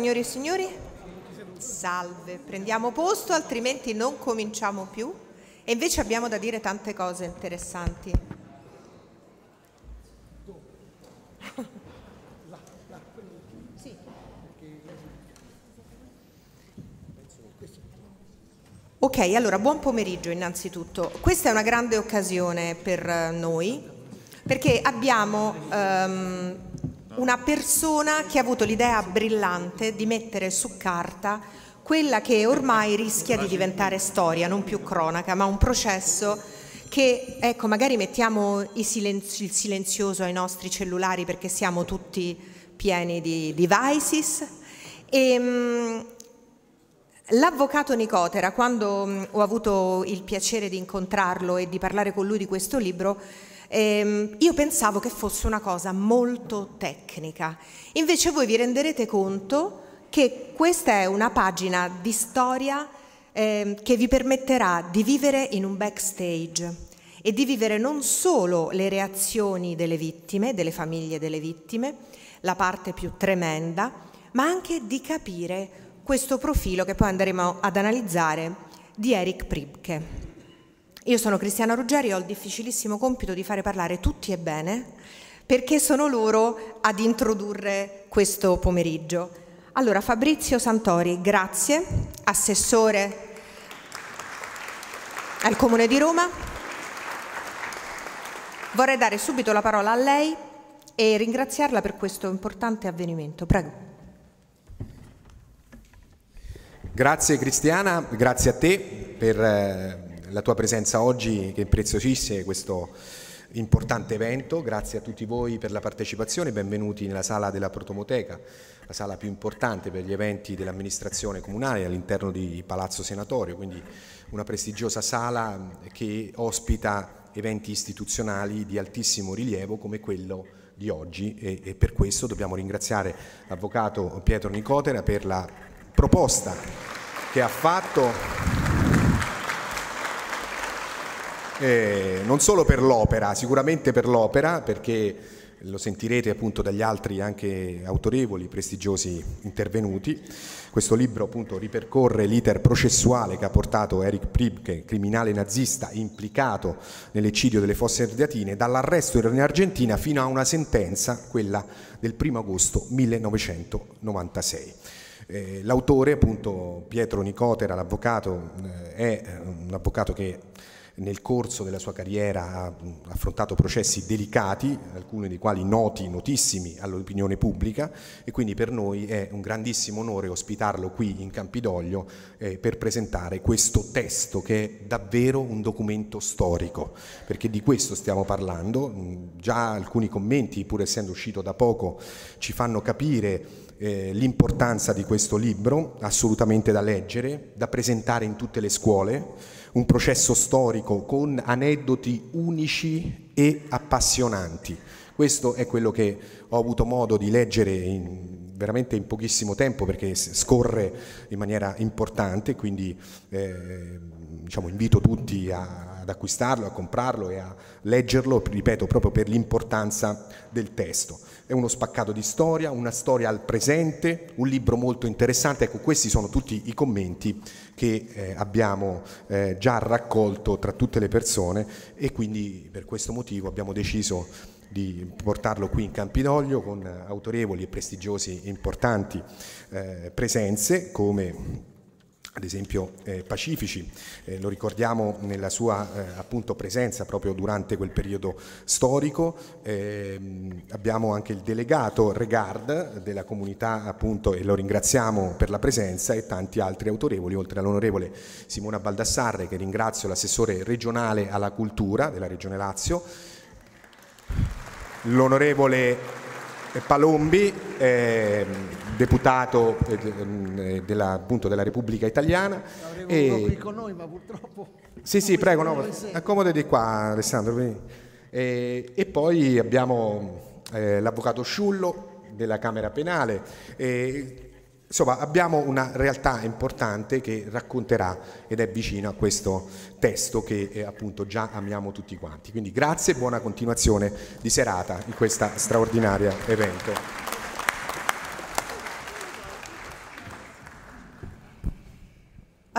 Signori e signori, salve, prendiamo posto altrimenti non cominciamo più e invece abbiamo da dire tante cose interessanti. Ok, allora buon pomeriggio innanzitutto. Questa è una grande occasione per noi perché abbiamo um, una persona che ha avuto l'idea brillante di mettere su carta quella che ormai rischia di diventare storia, non più cronaca, ma un processo che, ecco, magari mettiamo silenzi- il silenzioso ai nostri cellulari perché siamo tutti pieni di devices. E, um, l'avvocato Nicotera, quando ho avuto il piacere di incontrarlo e di parlare con lui di questo libro, ehm, io pensavo che fosse una cosa molto tecnica. Invece voi vi renderete conto che questa è una pagina di storia eh, che vi permetterà di vivere in un backstage e di vivere non solo le reazioni delle vittime, delle famiglie delle vittime, la parte più tremenda, ma anche di capire questo profilo che poi andremo ad analizzare di Eric Pribke. Io sono Cristiana Ruggeri e ho il difficilissimo compito di fare parlare tutti e bene perché sono loro ad introdurre questo pomeriggio. Allora, Fabrizio Santori, grazie, assessore al Comune di Roma. Vorrei dare subito la parola a lei e ringraziarla per questo importante avvenimento. Prego. Grazie Cristiana, grazie a te per eh, la tua presenza oggi che impreziosisce questo importante evento. Grazie a tutti voi per la partecipazione, benvenuti nella sala della Protomoteca, la sala più importante per gli eventi dell'amministrazione comunale all'interno di Palazzo Senatorio, quindi una prestigiosa sala che ospita eventi istituzionali di altissimo rilievo come quello di oggi e, e per questo dobbiamo ringraziare l'avvocato Pietro Nicotera per la proposta che ha fatto eh, non solo per l'opera, sicuramente per l'opera, perché lo sentirete appunto dagli altri anche autorevoli, prestigiosi intervenuti. Questo libro appunto ripercorre l'iter processuale che ha portato Eric Pribke, criminale nazista implicato nell'eccidio delle fosse ardeatine, dall'arresto in Argentina fino a una sentenza, quella del 1 agosto 1996. Eh, l'autore, appunto Pietro Nicotera, l'avvocato, eh, è un avvocato che nel corso della sua carriera ha affrontato processi delicati, alcuni dei quali noti, notissimi all'opinione pubblica e quindi per noi è un grandissimo onore ospitarlo qui in Campidoglio eh, per presentare questo testo che è davvero un documento storico, perché di questo stiamo parlando, già alcuni commenti, pur essendo uscito da poco, ci fanno capire eh, l'importanza di questo libro, assolutamente da leggere, da presentare in tutte le scuole, un processo storico con aneddoti unici e appassionanti. Questo è quello che ho avuto modo di leggere in, veramente in pochissimo tempo perché scorre in maniera importante, quindi eh, diciamo, invito tutti a, acquistarlo, a comprarlo e a leggerlo, ripeto, proprio per l'importanza del testo. È uno spaccato di storia, una storia al presente, un libro molto interessante. Ecco, questi sono tutti i commenti che eh, abbiamo eh, già raccolto tra tutte le persone e quindi per questo motivo abbiamo deciso di portarlo qui in Campidoglio con autorevoli e prestigiosi importanti eh, presenze come ad esempio eh, Pacifici, eh, lo ricordiamo nella sua eh, appunto presenza proprio durante quel periodo storico, ehm, abbiamo anche il delegato Regard della comunità appunto e lo ringraziamo per la presenza e tanti altri autorevoli, oltre all'onorevole Simona Baldassarre che ringrazio l'assessore regionale alla cultura della Regione Lazio, l'onorevole Palombi, eh, deputato eh, della, appunto, della, Repubblica Italiana. E... qui con noi, ma purtroppo... Sì, sì, prego, no, accomodati qua Alessandro. E, e, poi abbiamo eh, l'avvocato Sciullo della Camera Penale. E, Insomma, abbiamo una realtà importante che racconterà ed è vicina a questo testo che eh, appunto già amiamo tutti quanti. Quindi grazie e buona continuazione di serata in questa straordinaria evento.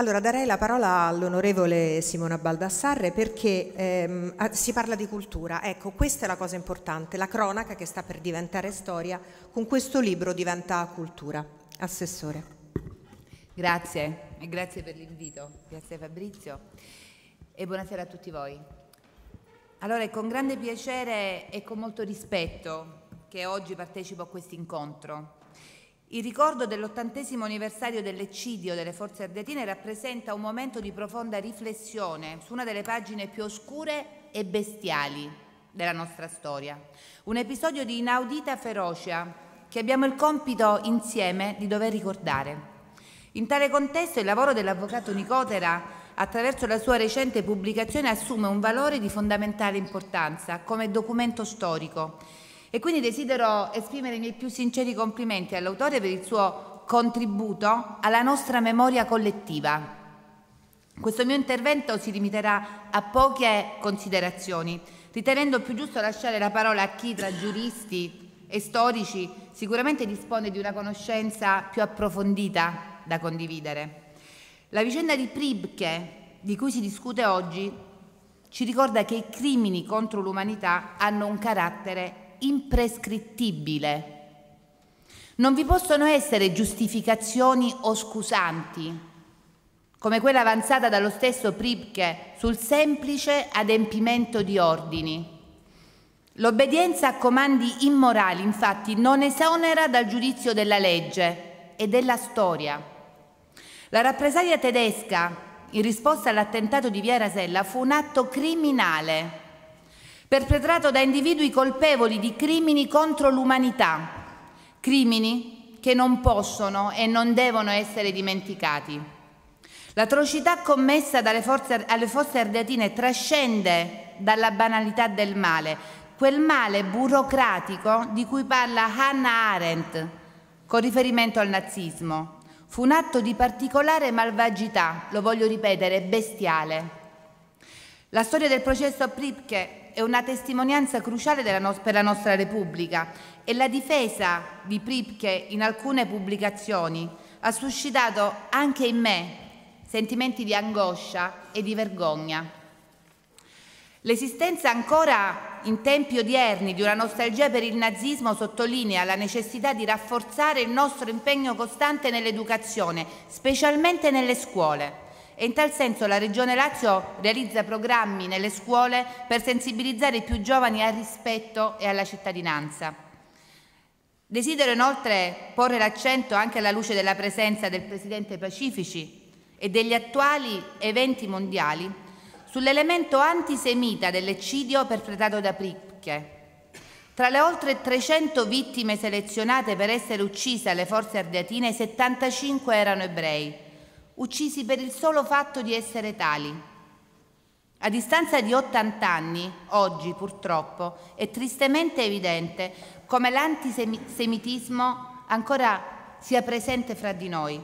Allora darei la parola all'onorevole Simona Baldassarre perché ehm, si parla di cultura. Ecco, questa è la cosa importante, la cronaca che sta per diventare storia, con questo libro diventa cultura. Assessore. Grazie e grazie per l'invito. Grazie Fabrizio e buonasera a tutti voi. Allora è con grande piacere e con molto rispetto che oggi partecipo a questo incontro il ricordo dell'ottantesimo anniversario dell'eccidio delle forze ardeatine rappresenta un momento di profonda riflessione su una delle pagine più oscure e bestiali della nostra storia. Un episodio di inaudita ferocia che abbiamo il compito insieme di dover ricordare. In tale contesto il lavoro dell'avvocato Nicotera attraverso la sua recente pubblicazione assume un valore di fondamentale importanza come documento storico e quindi desidero esprimere i miei più sinceri complimenti all'autore per il suo contributo alla nostra memoria collettiva. Questo mio intervento si limiterà a poche considerazioni, ritenendo più giusto lasciare la parola a chi tra giuristi e storici sicuramente dispone di una conoscenza più approfondita da condividere. La vicenda di Pribke, di cui si discute oggi, ci ricorda che i crimini contro l'umanità hanno un carattere imprescrittibile. Non vi possono essere giustificazioni o scusanti, come quella avanzata dallo stesso Pribke sul semplice adempimento di ordini. L'obbedienza a comandi immorali, infatti, non esonera dal giudizio della legge e della storia. La rappresaglia tedesca, in risposta all'attentato di Via Rasella, fu un atto criminale perpetrato da individui colpevoli di crimini contro l'umanità, crimini che non possono e non devono essere dimenticati. L'atrocità commessa forze, alle forze ardeatine trascende dalla banalità del male, quel male burocratico di cui parla Hannah Arendt con riferimento al nazismo. Fu un atto di particolare malvagità, lo voglio ripetere, bestiale. La storia del processo Pripke è una testimonianza cruciale no per la nostra Repubblica e la difesa di Pripke in alcune pubblicazioni ha suscitato anche in me sentimenti di angoscia e di vergogna. L'esistenza ancora in tempi odierni di una nostalgia per il nazismo sottolinea la necessità di rafforzare il nostro impegno costante nell'educazione, specialmente nelle scuole e in tal senso la Regione Lazio realizza programmi nelle scuole per sensibilizzare i più giovani al rispetto e alla cittadinanza. Desidero inoltre porre l'accento anche alla luce della presenza del Presidente Pacifici e degli attuali eventi mondiali sull'elemento antisemita dell'eccidio perpetrato da Pricche. Tra le oltre 300 vittime selezionate per essere uccise alle forze ardeatine, 75 erano ebrei uccisi per il solo fatto di essere tali. A distanza di 80 anni, oggi purtroppo, è tristemente evidente come l'antisemitismo ancora sia presente fra di noi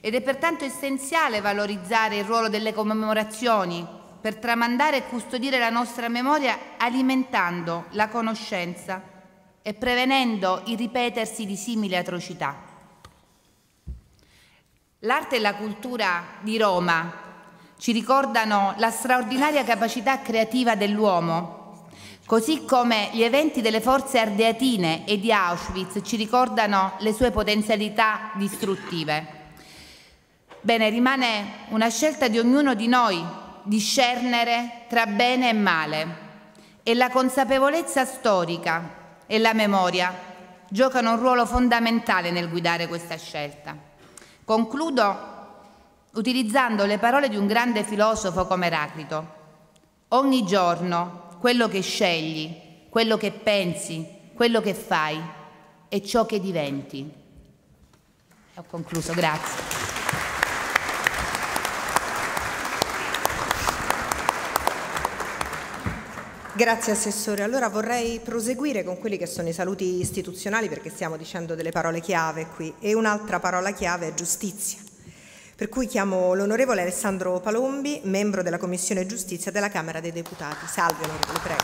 ed è pertanto essenziale valorizzare il ruolo delle commemorazioni per tramandare e custodire la nostra memoria alimentando la conoscenza e prevenendo il ripetersi di simili atrocità. L'arte e la cultura di Roma ci ricordano la straordinaria capacità creativa dell'uomo, così come gli eventi delle forze ardeatine e di Auschwitz ci ricordano le sue potenzialità distruttive. Bene, rimane una scelta di ognuno di noi discernere tra bene e male e la consapevolezza storica e la memoria giocano un ruolo fondamentale nel guidare questa scelta. Concludo utilizzando le parole di un grande filosofo come Eraclito. Ogni giorno quello che scegli, quello che pensi, quello che fai è ciò che diventi. Ho concluso, grazie. Grazie Assessore. Allora vorrei proseguire con quelli che sono i saluti istituzionali perché stiamo dicendo delle parole chiave qui e un'altra parola chiave è giustizia. Per cui chiamo l'onorevole Alessandro Palombi, membro della Commissione Giustizia della Camera dei Deputati. Salve onorevole, prego.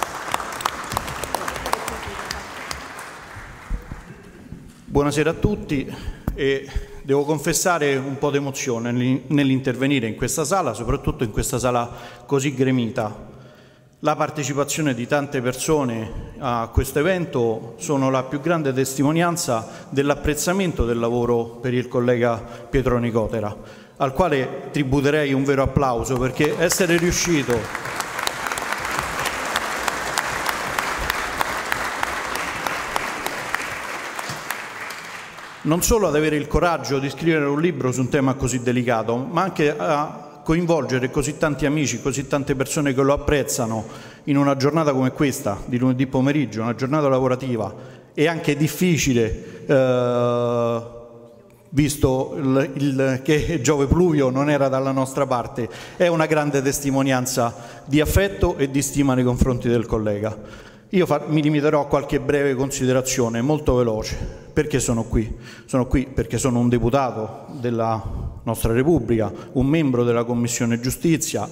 Buonasera a tutti e devo confessare un po' d'emozione nell'intervenire in questa sala, soprattutto in questa sala così gremita. La partecipazione di tante persone a questo evento sono la più grande testimonianza dell'apprezzamento del lavoro per il collega Pietro Nicotera, al quale tributerei un vero applauso perché essere riuscito non solo ad avere il coraggio di scrivere un libro su un tema così delicato, ma anche a coinvolgere così tanti amici, così tante persone che lo apprezzano in una giornata come questa, di lunedì pomeriggio, una giornata lavorativa e anche difficile, eh, visto il, il, che Giove Pluvio non era dalla nostra parte, è una grande testimonianza di affetto e di stima nei confronti del collega. Io fa, mi limiterò a qualche breve considerazione, molto veloce. Perché sono qui? Sono qui perché sono un deputato della nostra Repubblica, un membro della Commissione Giustizia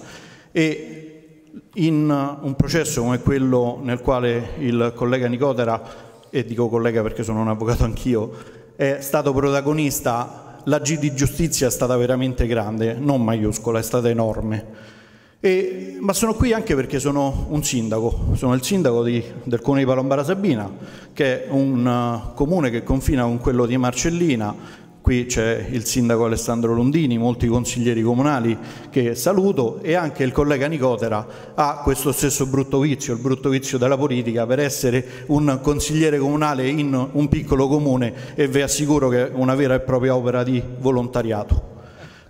e in un processo come quello nel quale il collega Nicotera, e dico collega perché sono un avvocato anch'io, è stato protagonista, la G di giustizia è stata veramente grande, non maiuscola, è stata enorme e, ma sono qui anche perché sono un sindaco, sono il sindaco di, del comune di Palombara Sabina, che è un uh, comune che confina con quello di Marcellina. Qui c'è il sindaco Alessandro Londini, molti consiglieri comunali che saluto e anche il collega Nicotera ha questo stesso brutto vizio, il brutto vizio della politica per essere un consigliere comunale in un piccolo comune e vi assicuro che è una vera e propria opera di volontariato.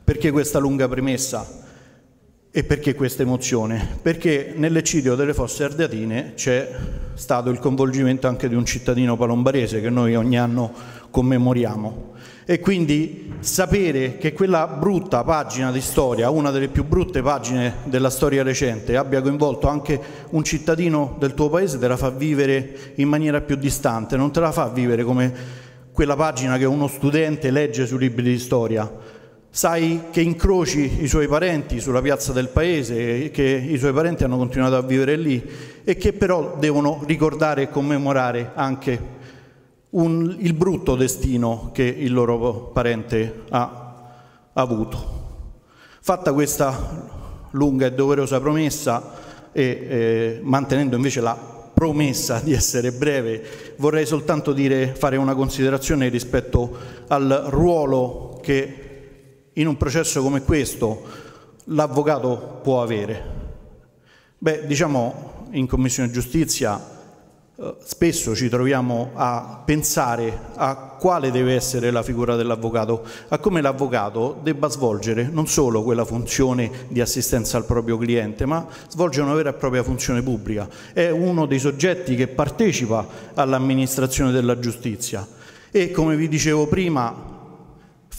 Perché questa lunga premessa? E perché questa emozione? Perché nell'eccidio delle fosse ardeatine c'è stato il coinvolgimento anche di un cittadino palombarese che noi ogni anno commemoriamo. E quindi sapere che quella brutta pagina di storia, una delle più brutte pagine della storia recente, abbia coinvolto anche un cittadino del tuo paese te la fa vivere in maniera più distante, non te la fa vivere come quella pagina che uno studente legge sui libri di storia, sai che incroci i suoi parenti sulla piazza del paese, che i suoi parenti hanno continuato a vivere lì e che però devono ricordare e commemorare anche un, il brutto destino che il loro parente ha avuto. Fatta questa lunga e doverosa promessa e eh, mantenendo invece la promessa di essere breve, vorrei soltanto dire, fare una considerazione rispetto al ruolo che in un processo come questo l'avvocato può avere? Beh, diciamo in Commissione Giustizia eh, spesso ci troviamo a pensare a quale deve essere la figura dell'avvocato, a come l'avvocato debba svolgere non solo quella funzione di assistenza al proprio cliente, ma svolge una vera e propria funzione pubblica. È uno dei soggetti che partecipa all'amministrazione della giustizia e, come vi dicevo prima,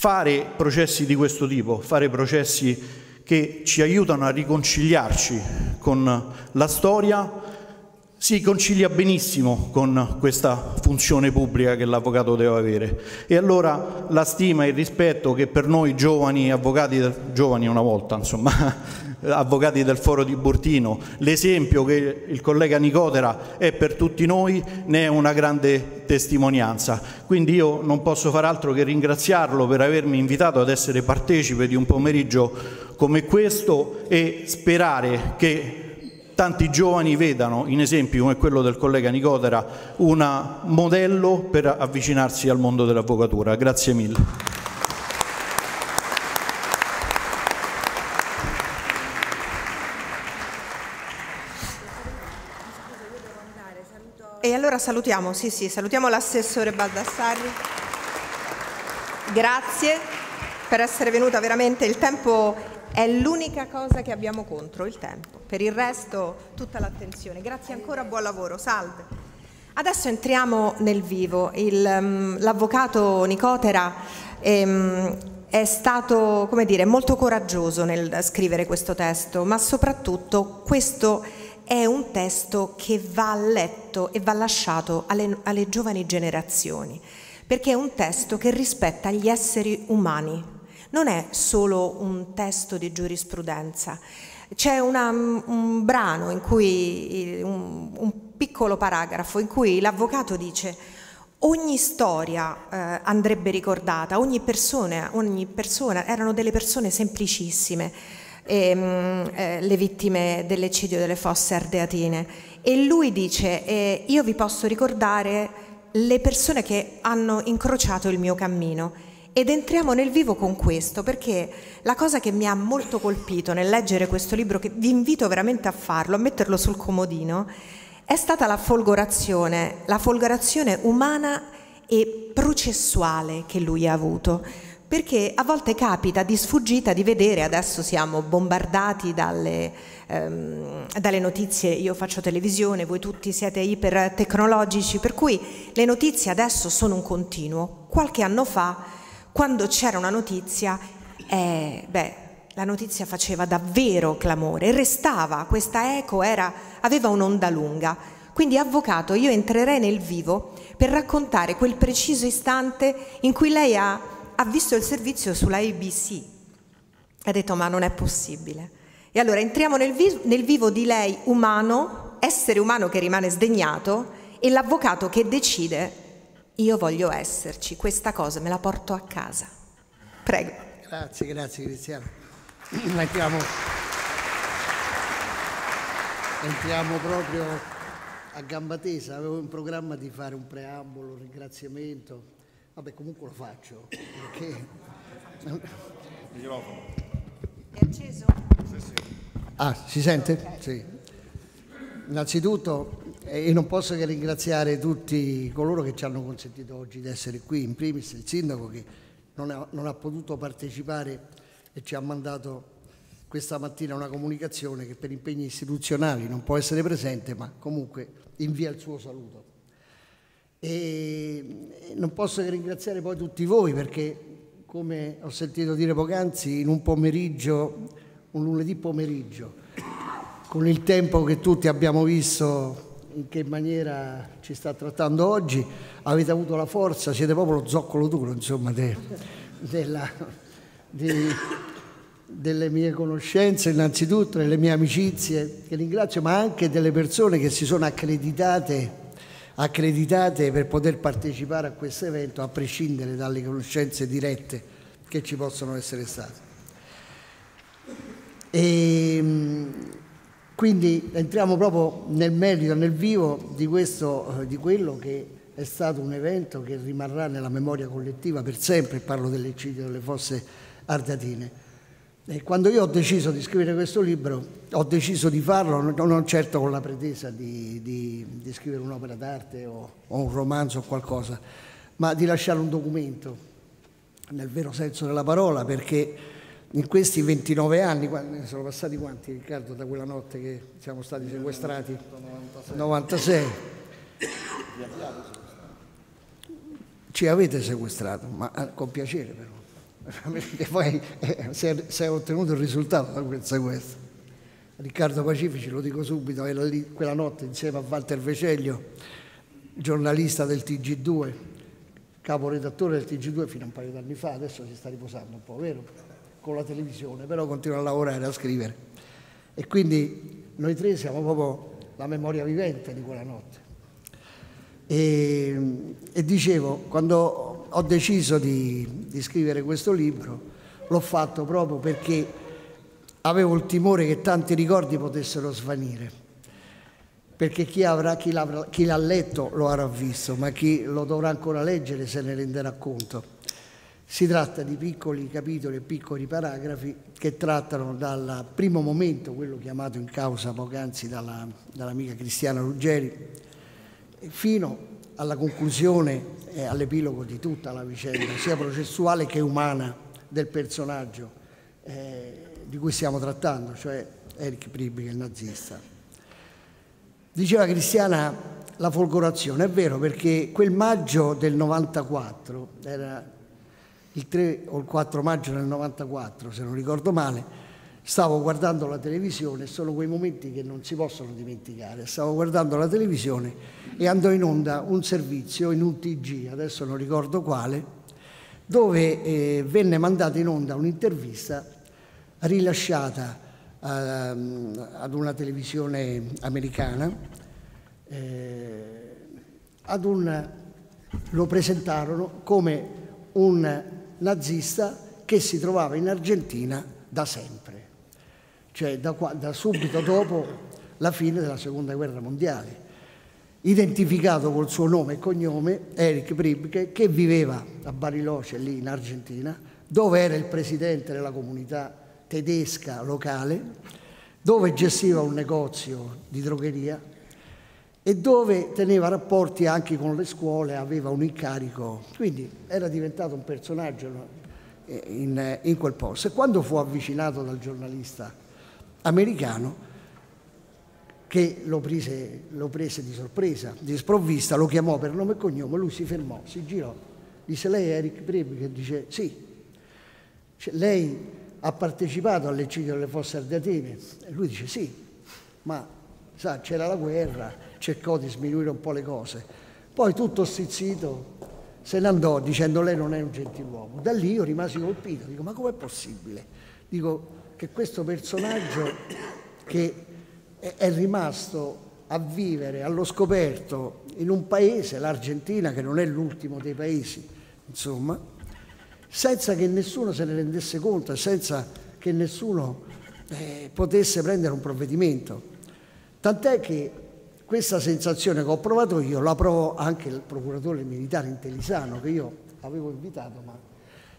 fare processi di questo tipo, fare processi che ci aiutano a riconciliarci con la storia, si concilia benissimo con questa funzione pubblica che l'avvocato deve avere. E allora la stima e il rispetto che per noi giovani avvocati, giovani una volta insomma, avvocati del foro di Burtino, l'esempio che il collega Nicotera è per tutti noi ne è una grande testimonianza. Quindi io non posso far altro che ringraziarlo per avermi invitato ad essere partecipe di un pomeriggio come questo e sperare che tanti giovani vedano in esempi come quello del collega Nicotera un modello per avvicinarsi al mondo dell'avvocatura. Grazie mille. E allora salutiamo, sì sì, salutiamo l'assessore Baldassarri. Grazie per essere venuta veramente, il tempo è l'unica cosa che abbiamo contro, il tempo. Per il resto tutta l'attenzione. Grazie ancora, buon lavoro, salve. Adesso entriamo nel vivo. Um, l'avvocato Nicotera ehm, è stato, dire, molto coraggioso nel scrivere questo testo, ma soprattutto questo è un testo che va letto e va lasciato alle, alle giovani generazioni, perché è un testo che rispetta gli esseri umani, non è solo un testo di giurisprudenza. C'è una, un brano in cui, un, un piccolo paragrafo in cui l'avvocato dice ogni storia eh, andrebbe ricordata, ogni persona, ogni persona, erano delle persone semplicissime, ehm, eh, le vittime dell'eccidio delle fosse ardeatine. E lui dice, eh, io vi posso ricordare le persone che hanno incrociato il mio cammino. Ed entriamo nel vivo con questo, perché la cosa che mi ha molto colpito nel leggere questo libro, che vi invito veramente a farlo, a metterlo sul comodino, è stata la folgorazione, la folgorazione umana e processuale che lui ha avuto. Perché a volte capita di sfuggita di vedere, adesso siamo bombardati dalle, ehm, dalle notizie, io faccio televisione, voi tutti siete iper tecnologici, per cui le notizie adesso sono un continuo. Qualche anno fa, quando c'era una notizia, eh, beh, la notizia faceva davvero clamore, restava, questa eco era, aveva un'onda lunga. Quindi, avvocato, io entrerei nel vivo per raccontare quel preciso istante in cui lei ha, ha visto il servizio sulla ABC. Ha detto, ma non è possibile. E allora entriamo nel, vi- nel vivo di lei umano, essere umano che rimane sdegnato, e l'avvocato che decide, io voglio esserci, questa cosa me la porto a casa. Prego. Grazie, grazie Cristiano. Entriamo, entriamo proprio a gamba tesa. Avevo in programma di fare un preambolo, un ringraziamento. Vabbè, comunque lo faccio. Perché... È acceso? Ah, si sente? Sì. Innanzitutto io non posso che ringraziare tutti coloro che ci hanno consentito oggi di essere qui, in primis il sindaco che non ha, non ha potuto partecipare e ci ha mandato questa mattina una comunicazione che per impegni istituzionali non può essere presente, ma comunque invia il suo saluto. E non posso che ringraziare poi tutti voi perché, come ho sentito dire poc'anzi, in un pomeriggio, un lunedì pomeriggio, con il tempo che tutti abbiamo visto in che maniera ci sta trattando oggi, avete avuto la forza, siete proprio lo zoccolo duro, insomma, de, della, di, delle mie conoscenze innanzitutto, delle mie amicizie, che ringrazio, ma anche delle persone che si sono accreditate, accreditate per poter partecipare a questo evento, a prescindere dalle conoscenze dirette che ci possono essere state. E, ehm, quindi entriamo proprio nel merito, nel vivo di, questo, di quello che è stato un evento che rimarrà nella memoria collettiva per sempre, parlo dell'eccidio delle fosse ardatine. E quando io ho deciso di scrivere questo libro, ho deciso di farlo non certo con la pretesa di, di, di scrivere un'opera d'arte o, o, un romanzo o qualcosa, ma di lasciare un documento, nel vero senso della parola, perché in questi 29 anni, sono passati quanti Riccardo da quella notte che siamo stati sequestrati? 96. 96. Ci avete sequestrato, ma eh, con piacere però perché poi eh, si, è, si, è, ottenuto il risultato da quel sequestro. Riccardo Pacifici, lo dico subito, era lì quella notte insieme a Walter Veceglio, giornalista del TG2, caporedattore del TG2 fino a un paio di anni fa, adesso si sta riposando un po', vero? Con la televisione, però continua a lavorare, a scrivere. E quindi noi tre siamo proprio la memoria vivente di quella notte. E, e dicevo, quando ho deciso di, di scrivere questo libro, l'ho fatto proprio perché avevo il timore che tanti ricordi potessero svanire, perché chi, avrà, chi, l'ha letto lo avrà visto, ma chi lo dovrà ancora leggere se ne renderà conto. Si tratta di piccoli capitoli e piccoli paragrafi che trattano dal primo momento, quello chiamato in causa poc'anzi dalla, dall'amica Cristiana Ruggeri, fino alla conclusione e all'epilogo di tutta la vicenda, sia processuale che umana, del personaggio eh, di cui stiamo trattando, cioè Erich Priebig, il nazista. Diceva Cristiana la folgorazione, è vero perché quel maggio del 94, era il 3 o il 4 maggio del 94 se non ricordo male, stavo guardando la televisione, sono quei momenti che non si possono dimenticare, stavo guardando la televisione e andò in onda un servizio in un TG, adesso non ricordo quale, dove eh, venne mandata in onda un'intervista rilasciata eh, ad una televisione americana eh, ad un lo presentarono come un nazista che si trovava in Argentina da sempre, cioè da, da subito dopo la fine della seconda guerra mondiale. Identificato col suo nome e cognome, Eric Pribke, che viveva a Bariloche, lì in Argentina, dove era il presidente della comunità tedesca locale, dove gestiva un negozio di drogheria e dove teneva rapporti anche con le scuole, aveva un incarico, quindi era diventato un personaggio in, in quel posto. E quando fu avvicinato dal giornalista americano, che lo prese, lo prese, di sorpresa, di sprovvista, lo chiamò per nome e cognome, lui si fermò, si girò, disse lei è Eric Brebi che dice sì, cioè, lei ha partecipato all'eccidio delle fosse ardeatine? E lui dice sì, ma sa c'era la guerra, cercò di sminuire un po' le cose, poi tutto stizzito se ne andò dicendo lei non è un gentiluomo. Da lì io rimasi colpito, dico ma com'è possibile? Dico che questo personaggio che è rimasto a vivere allo scoperto in un paese, l'Argentina, che non è l'ultimo dei paesi, insomma, senza che nessuno se ne rendesse conto, senza che nessuno eh, potesse prendere un provvedimento. Tant'è che questa sensazione che ho provato io la provò anche il procuratore militare in Telisano, che io avevo invitato, ma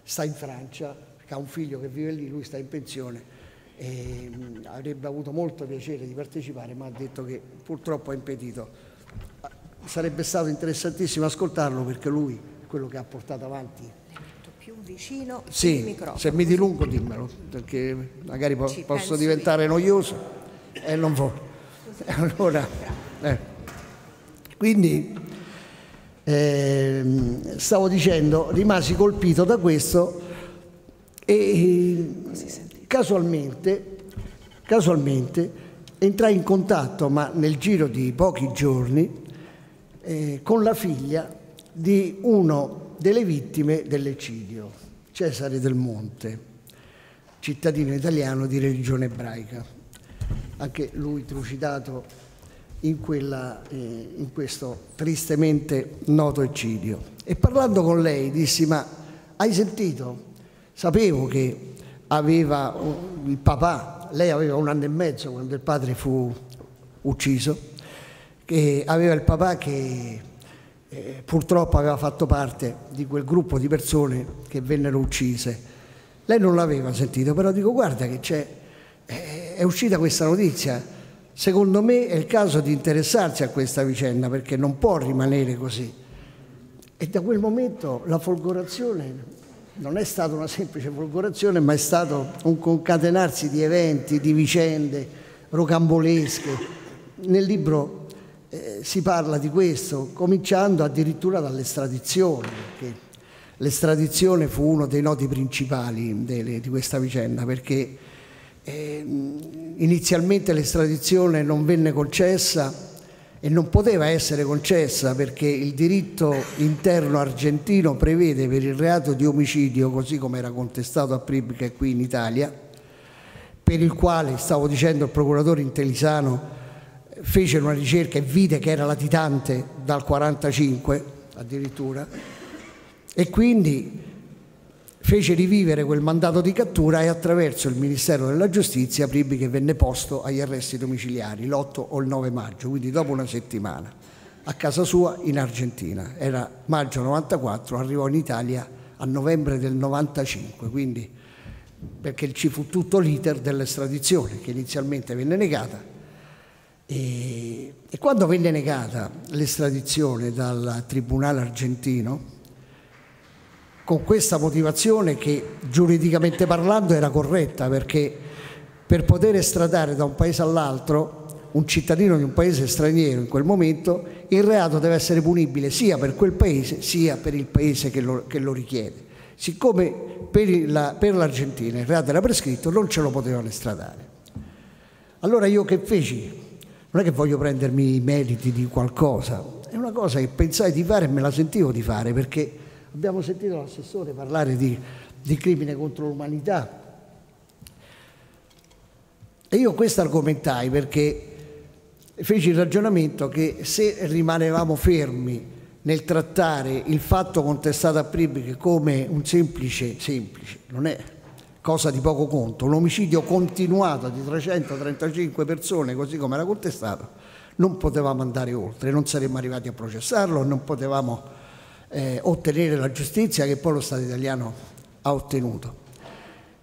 sta in Francia, perché ha un figlio che vive lì, lui sta in pensione e avrebbe avuto molto piacere di partecipare, ma ha detto che purtroppo è impedito. Sarebbe stato interessantissimo ascoltarlo perché lui è quello che ha portato avanti più vicino sì, il microfono. Se mi dilungo dimmelo, perché magari po- posso diventare io. noioso e non voglio. Allora, eh. Quindi eh, stavo dicendo, rimasi colpito da questo e casualmente, casualmente entrai in contatto, ma nel giro di pochi giorni, eh, con la figlia di uno delle vittime dell'eccidio, Cesare del Monte, cittadino italiano di religione ebraica, anche lui trucidato in, quella, eh, in questo tristemente noto eccidio. E parlando con lei dissi, ma hai sentito? Sapevo che aveva il papà, lei aveva un anno e mezzo quando il padre fu ucciso, che aveva il papà che eh, purtroppo aveva fatto parte di quel gruppo di persone che vennero uccise. Lei non l'aveva sentito, però dico guarda che c'è, eh, è uscita questa notizia, Secondo me è il caso di interessarsi a questa vicenda perché non può rimanere così. E da quel momento la folgorazione non è stata una semplice folgorazione, ma è stato un concatenarsi di eventi, di vicende rocambolesche. Nel libro eh, si parla di questo, cominciando addirittura dall'estradizione, perché l'estradizione fu uno dei nodi principali delle, di questa vicenda, perché eh, inizialmente l'estradizione non venne concessa e non poteva essere concessa perché il diritto interno argentino prevede per il reato di omicidio, così come era contestato a Pribica qui in Italia, per il quale, stavo dicendo, il procuratore Intelisano fece una ricerca e vide che era latitante dal 45 addirittura, e quindi fece rivivere quel mandato di cattura e attraverso il Ministero della Giustizia Pribi che venne posto agli arresti domiciliari l'8 o il 9 maggio, quindi dopo una settimana, a casa sua in Argentina. Era maggio 94, arrivò in Italia a novembre del 95, quindi perché ci fu tutto l'iter dell'estradizione che inizialmente venne negata e, e quando venne negata l'estradizione dal Tribunale argentino con questa motivazione che giuridicamente parlando era corretta perché per poter estradare da un paese all'altro un cittadino di un paese straniero in quel momento il reato deve essere punibile sia per quel paese sia per il paese che lo, che lo richiede. Siccome per, la, per l'Argentina il reato era prescritto non ce lo potevano estradare. Allora io che feci? Non è che voglio prendermi i meriti di qualcosa, è una cosa che pensai di fare e me la sentivo di fare perché Abbiamo sentito l'assessore parlare di, di crimine contro l'umanità. E io questo argomentai perché feci il ragionamento che se rimanevamo fermi nel trattare il fatto contestato a Pribic come un semplice, semplice, non è cosa di poco conto, un omicidio continuato di 335 persone, così come era contestato, non potevamo andare oltre, non saremmo arrivati a processarlo, non potevamo eh, ottenere la giustizia che poi lo Stato italiano ha ottenuto.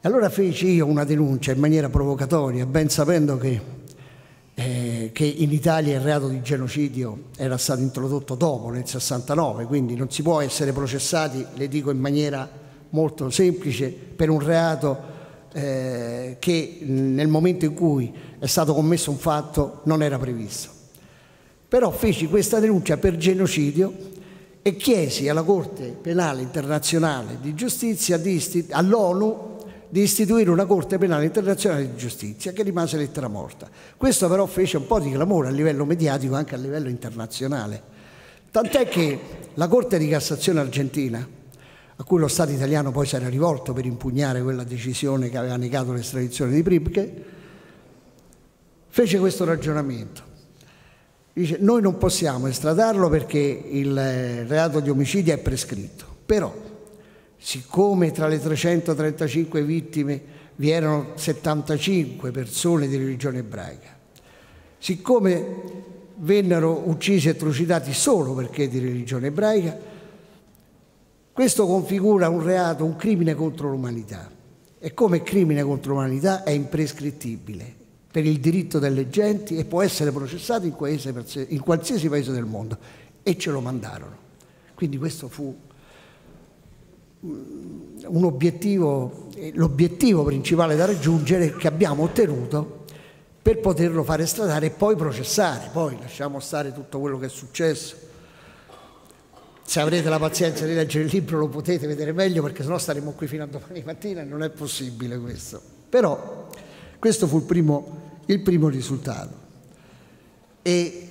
E allora feci io una denuncia in maniera provocatoria, ben sapendo che, eh, che in Italia il reato di genocidio era stato introdotto dopo, nel 69, quindi non si può essere processati, le dico in maniera molto semplice per un reato eh, che nel momento in cui è stato commesso un fatto non era previsto. Però feci questa denuncia per genocidio e chiesi alla Corte Penale Internazionale di Giustizia, all'ONU, di istituire una Corte Penale Internazionale di Giustizia che rimase lettera morta. Questo però fece un po' di clamore a livello mediatico, anche a livello internazionale. Tant'è che la Corte di Cassazione argentina a cui lo Stato italiano poi si era rivolto per impugnare quella decisione che aveva negato l'estradizione di Pripke, fece questo ragionamento. Dice, noi non possiamo estradarlo perché il eh, reato di omicidio è prescritto, però siccome tra le 335 vittime vi erano 75 persone di religione ebraica, siccome vennero uccisi e trucidati solo perché di religione ebraica, questo configura un reato, un crimine contro l'umanità. E come crimine contro l'umanità è imprescrittibile per il diritto delle genti e può essere processato in, paese, in qualsiasi paese del mondo e ce lo mandarono. Quindi questo fu mm, un obiettivo, eh, l'obiettivo principale da raggiungere che abbiamo ottenuto per poterlo fare stradare e poi processare. Poi lasciamo stare tutto quello che è successo se avrete la pazienza di leggere il libro lo potete vedere meglio perché sennò staremo qui fino a domani mattina e non è possibile questo. Però questo fu il primo, il primo risultato. E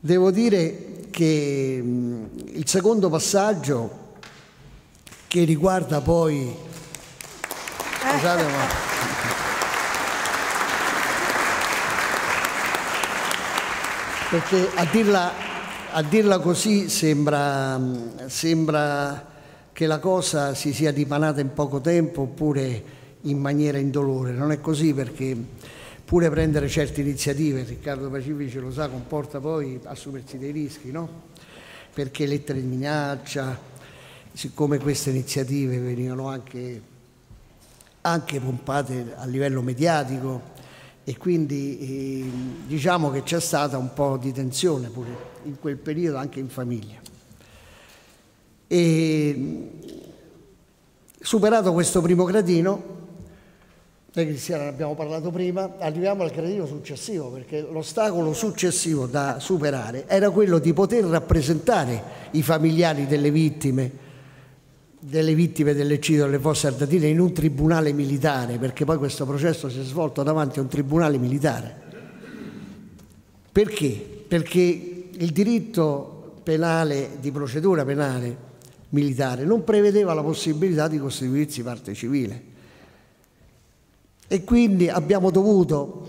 devo dire che mh, il secondo passaggio che riguarda poi... Scusate ma... Perché a dirla a dirla così sembra, sembra, che la cosa si sia dipanata in poco tempo oppure in maniera indolore. Non è così perché pure prendere certe iniziative, Riccardo Pacifici lo sa, comporta poi assumersi dei rischi, no? Perché lettere di minaccia, siccome queste iniziative venivano anche, anche pompate a livello mediatico, e quindi eh, diciamo che c'è stata un po' di tensione pure in quel periodo anche in famiglia. E superato questo primo gradino, noi cristiani abbiamo parlato prima, arriviamo al gradino successivo, perché l'ostacolo successivo da superare era quello di poter rappresentare i familiari delle vittime delle vittime dell'eccidio delle fosse ardatine in un tribunale militare, perché poi questo processo si è svolto davanti a un tribunale militare. Perché? Perché il diritto penale di procedura penale militare non prevedeva la possibilità di costituirsi parte civile. E quindi abbiamo dovuto,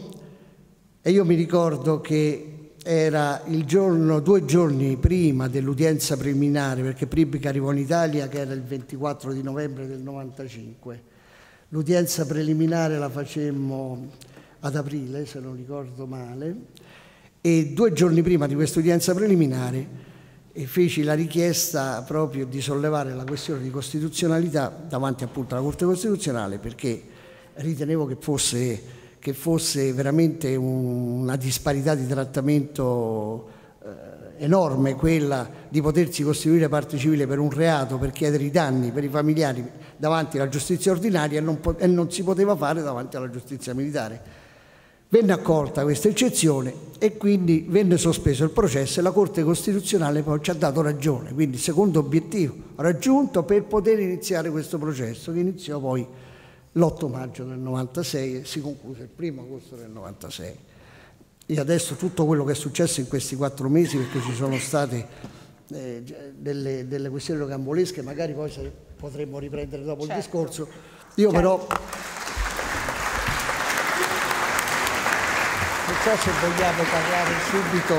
e io mi ricordo che era il giorno, due giorni prima dell'udienza preliminare, perché Pribica arrivò in Italia che era il 24 di novembre del 95. L'udienza preliminare la facemmo ad aprile, se non ricordo male, e due giorni prima di questa udienza preliminare feci la richiesta proprio di sollevare la questione di costituzionalità davanti appunto alla Corte Costituzionale perché ritenevo che fosse che fosse veramente una disparità di trattamento eh, enorme quella di potersi costituire parte civile per un reato, per chiedere i danni per i familiari davanti alla giustizia ordinaria e non, e non si poteva fare davanti alla giustizia militare. Venne accolta questa eccezione e quindi venne sospeso il processo e la Corte Costituzionale poi ci ha dato ragione. Quindi secondo obiettivo raggiunto per poter iniziare questo processo che iniziò poi l'8 maggio del 96 e si concluse il 1 agosto del 96. E adesso tutto quello che è successo in questi quattro mesi, perché ci sono state eh, delle, delle, questioni rocambolesche, magari poi potremmo riprendere dopo certo. il discorso. Io certo. però non so se vogliamo parlare subito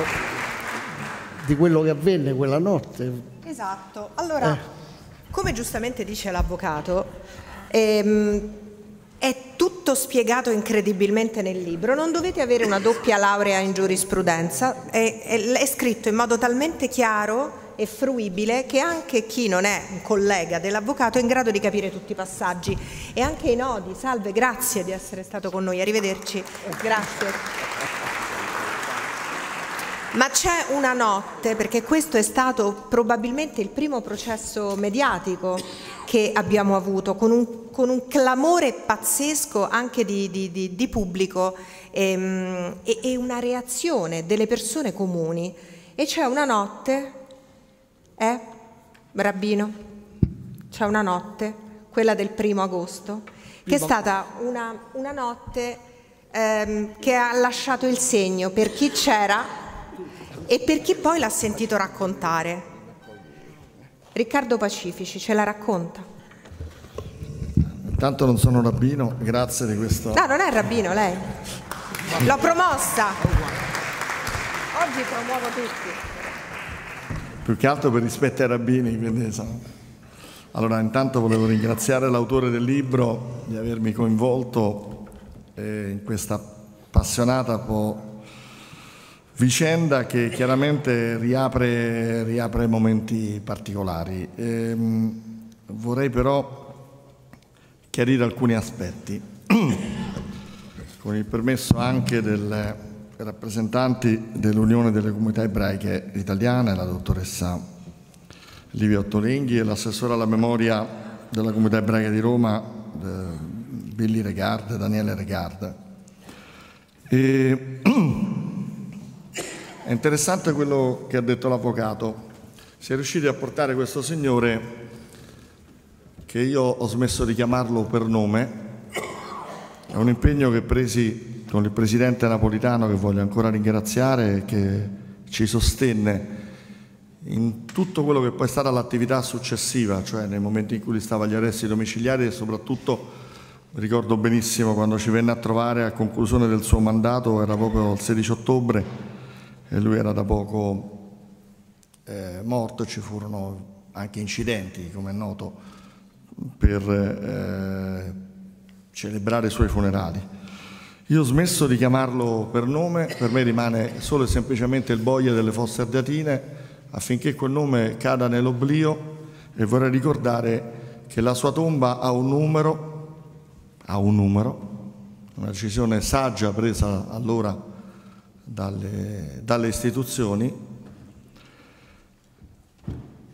di quello che avvenne quella notte. Esatto. Allora, eh. come giustamente dice l'avvocato, ehm, tutto spiegato incredibilmente nel libro, non dovete avere una doppia laurea in giurisprudenza, è, è, è scritto in modo talmente chiaro e fruibile che anche chi non è un collega dell'avvocato è in grado di capire tutti i passaggi e anche i nodi. Salve, grazie di essere stato con noi, arrivederci. Grazie. Ma c'è una notte, perché questo è stato probabilmente il primo processo mediatico che abbiamo avuto, con un, con un clamore pazzesco anche di, di, di, di pubblico ehm, e, e, una reazione delle persone comuni. E c'è una notte, eh, Rabbino, c'è una notte, quella del primo agosto, che è stata una, una notte ehm, che ha lasciato il segno per chi c'era e per chi poi l'ha sentito raccontare. Riccardo Pacifici ce la racconta. Intanto non sono rabbino, grazie di questo. No, non è rabbino lei. L'ho promossa. Oggi promuovo tutti. Più che altro per rispetto ai rabbini, quindi sono... Allora, intanto volevo ringraziare l'autore del libro di avermi coinvolto eh, in questa appassionata po' Vicenda che chiaramente riapre, riapre momenti particolari. Ehm, vorrei però chiarire alcuni aspetti, con il permesso anche dei rappresentanti dell'Unione delle Comunità Ebraiche Italiane, la dottoressa Livia Ottolenghi e l'assessore alla memoria della Comunità Ebraica di Roma, eh, Billy Regard, Daniele Regard. E, È interessante quello che ha detto l'avvocato. Si è riusciti a portare questo signore, che io ho smesso di chiamarlo per nome, è un impegno che presi con il presidente napolitano, che voglio ancora ringraziare, che ci sostenne in tutto quello che poi è stata l'attività successiva, cioè nei momenti in cui lui stava agli arresti domiciliari e soprattutto ricordo benissimo quando ci venne a trovare a conclusione del suo mandato, era proprio il 16 ottobre, e lui era da poco eh, morto, ci furono anche incidenti, come è noto, per eh, celebrare i suoi funerali. Io ho smesso di chiamarlo per nome, per me rimane solo e semplicemente il boia delle fosse ardeatine affinché quel nome cada nell'oblio e vorrei ricordare che la sua tomba ha un numero, ha un numero, una decisione saggia presa allora dalle, dalle istituzioni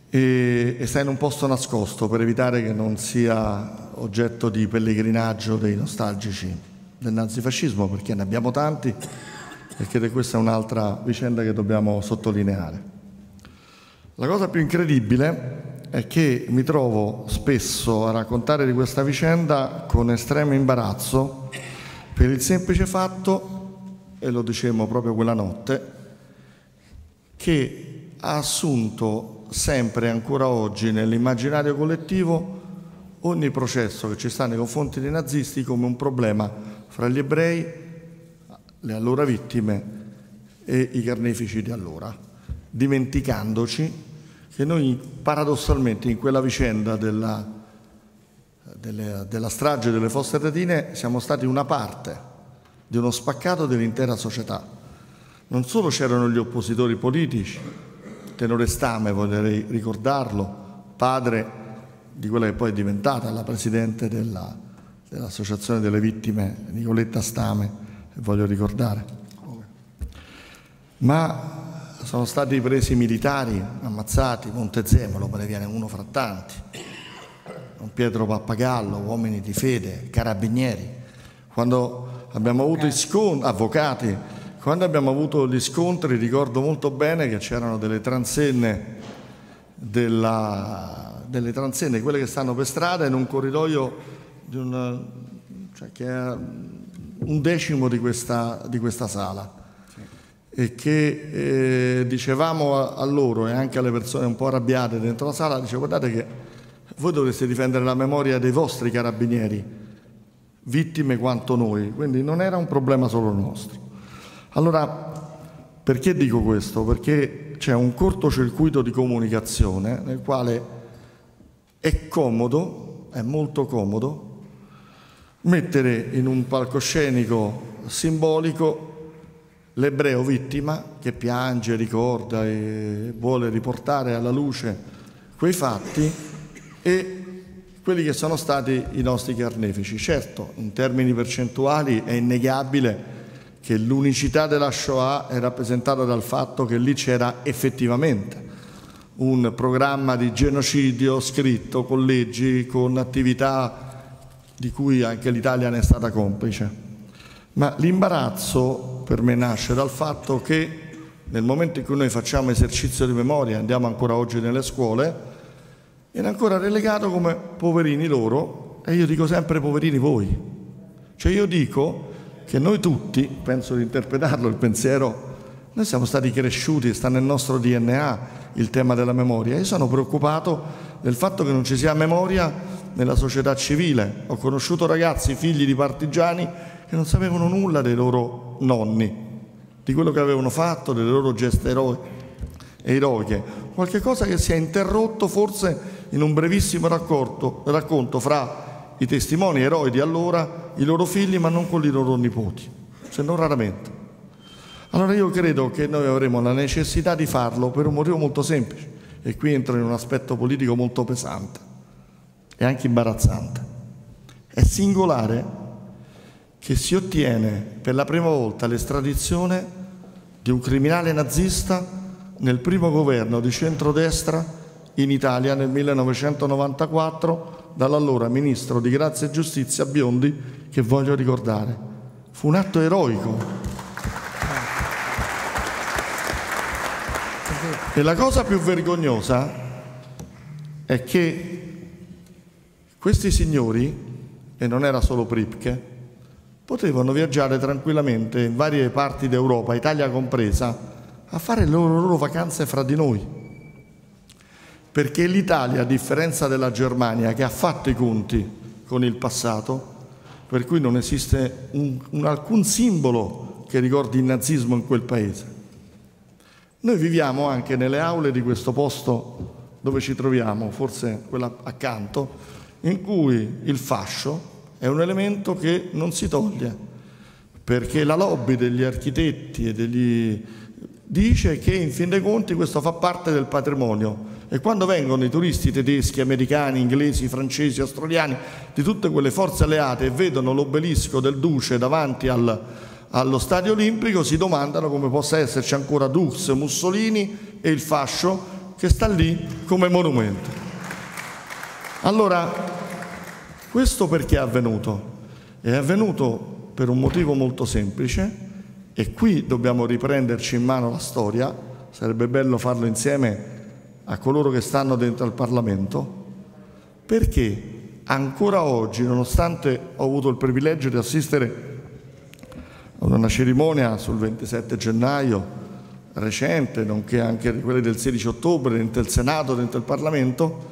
e, e sta in un posto nascosto per evitare che non sia oggetto di pellegrinaggio dei nostalgici del nazifascismo, perché ne abbiamo tanti e che questa è un'altra vicenda che dobbiamo sottolineare. La cosa più incredibile è che mi trovo spesso a raccontare di questa vicenda con estremo imbarazzo per il semplice fatto e lo dicemmo proprio quella notte, che ha assunto sempre ancora oggi nell'immaginario collettivo ogni processo che ci sta nei confronti dei nazisti come un problema fra gli ebrei, le allora vittime e i carnefici di allora, dimenticandoci che noi paradossalmente in quella vicenda della, delle, della strage delle fosse retine siamo stati una parte di uno spaccato dell'intera società. Non solo c'erano gli oppositori politici, Tenore Stame, vorrei ricordarlo, padre di quella che poi è diventata la presidente della, dell'Associazione delle Vittime, Nicoletta Stame, voglio ricordare. Ma sono stati presi militari, ammazzati, Montezemolo me ne viene uno fra tanti, Pietro Pappagallo, uomini di fede, carabinieri. Quando abbiamo avuto scontri, avvocati, quando abbiamo avuto gli scontri ricordo molto bene che c'erano delle transenne, della, delle transenne, quelle che stanno per strada in un corridoio una, cioè che è un decimo di questa, di questa sala. E che eh, dicevamo a, a, loro e anche alle persone un po' arrabbiate dentro la sala, dice guardate che voi dovreste difendere la memoria dei vostri carabinieri vittime quanto noi, quindi non era un problema solo nostro. Allora, perché dico questo? Perché c'è un cortocircuito di comunicazione nel quale è comodo, è molto comodo, mettere in un palcoscenico simbolico l'ebreo vittima che piange, ricorda e vuole riportare alla luce quei fatti e quelli che sono stati i nostri carnefici. Certo, in termini percentuali è innegabile che l'unicità della Shoah è rappresentata dal fatto che lì c'era effettivamente un programma di genocidio scritto con leggi, con attività di cui anche l'Italia ne è stata complice. Ma l'imbarazzo per me nasce dal fatto che nel momento in cui noi facciamo esercizio di memoria, andiamo ancora oggi nelle scuole, viene ancora relegato come poverini loro e io dico sempre poverini voi. Cioè io dico che noi tutti, penso di interpretarlo il pensiero, noi siamo stati cresciuti, sta nel nostro DNA il tema della memoria. Io sono preoccupato del fatto che non ci sia memoria nella società civile. Ho conosciuto ragazzi, figli di partigiani, che non sapevano nulla dei loro nonni, di quello che avevano fatto, delle loro geste eroiche. Qualche cosa che si è interrotto forse in un brevissimo racconto, racconto fra i testimoni eroi di allora, i loro figli, ma non con i loro nipoti, se non raramente. Allora io credo che noi avremo la necessità di farlo per un motivo molto semplice, e qui entro in un aspetto politico molto pesante e anche imbarazzante. È singolare che si ottiene per la prima volta l'estradizione di un criminale nazista nel primo governo di centrodestra in Italia nel 1994 dall'allora ministro di Grazia e Giustizia Biondi, che voglio ricordare. Fu un atto eroico. E la cosa più vergognosa è che questi signori, e non era solo Pripke, potevano viaggiare tranquillamente in varie parti d'Europa, Italia compresa, a fare le loro, loro vacanze fra di noi. Perché l'Italia, a differenza della Germania, che ha fatto i conti con il passato, per cui non esiste un, un, alcun simbolo che ricordi il nazismo in quel paese. Noi viviamo anche nelle aule di questo posto dove ci troviamo, forse quella accanto, in cui il fascio è un elemento che non si toglie, perché la lobby degli architetti e degli dice che in fin dei conti questo fa parte del patrimonio e quando vengono i turisti tedeschi, americani, inglesi, francesi, australiani, di tutte quelle forze alleate e vedono l'obelisco del duce davanti al, allo stadio olimpico si domandano come possa esserci ancora Dux, Mussolini e il fascio che sta lì come monumento. Allora, questo perché è avvenuto? È avvenuto per un motivo molto semplice e qui dobbiamo riprenderci in mano la storia, sarebbe bello farlo insieme a coloro che stanno dentro al Parlamento, perché ancora oggi, nonostante ho avuto il privilegio di assistere a una cerimonia sul 27 gennaio recente, nonché anche quelle del 16 ottobre dentro il Senato, dentro il Parlamento,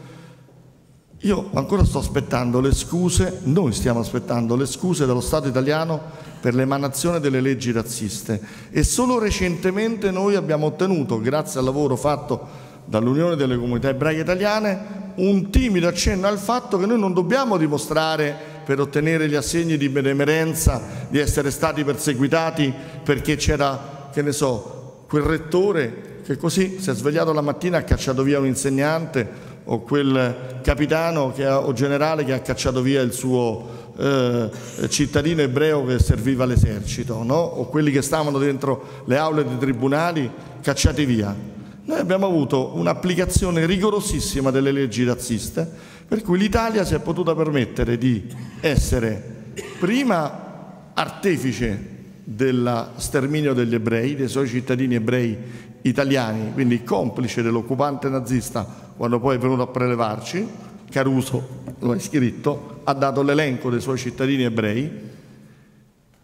io ancora sto aspettando le scuse, noi stiamo aspettando le scuse dello Stato italiano per l'emanazione delle leggi razziste. E solo recentemente noi abbiamo ottenuto, grazie al lavoro fatto dall'Unione delle Comunità Ebraiche Italiane, un timido accenno al fatto che noi non dobbiamo dimostrare per ottenere gli assegni di benemerenza di essere stati perseguitati perché c'era, che ne so, quel rettore che così si è svegliato la mattina e ha cacciato via un insegnante o quel capitano ha, o generale che ha cacciato via il suo eh, cittadino ebreo che serviva l'esercito, no? o quelli che stavano dentro le aule dei tribunali cacciati via. Noi abbiamo avuto un'applicazione rigorosissima delle leggi razziste, per cui l'Italia si è potuta permettere di essere prima artefice dello sterminio degli ebrei, dei suoi cittadini ebrei italiani, quindi complice dell'occupante nazista quando poi è venuto a prelevarci, Caruso lo ha scritto, ha dato l'elenco dei suoi cittadini ebrei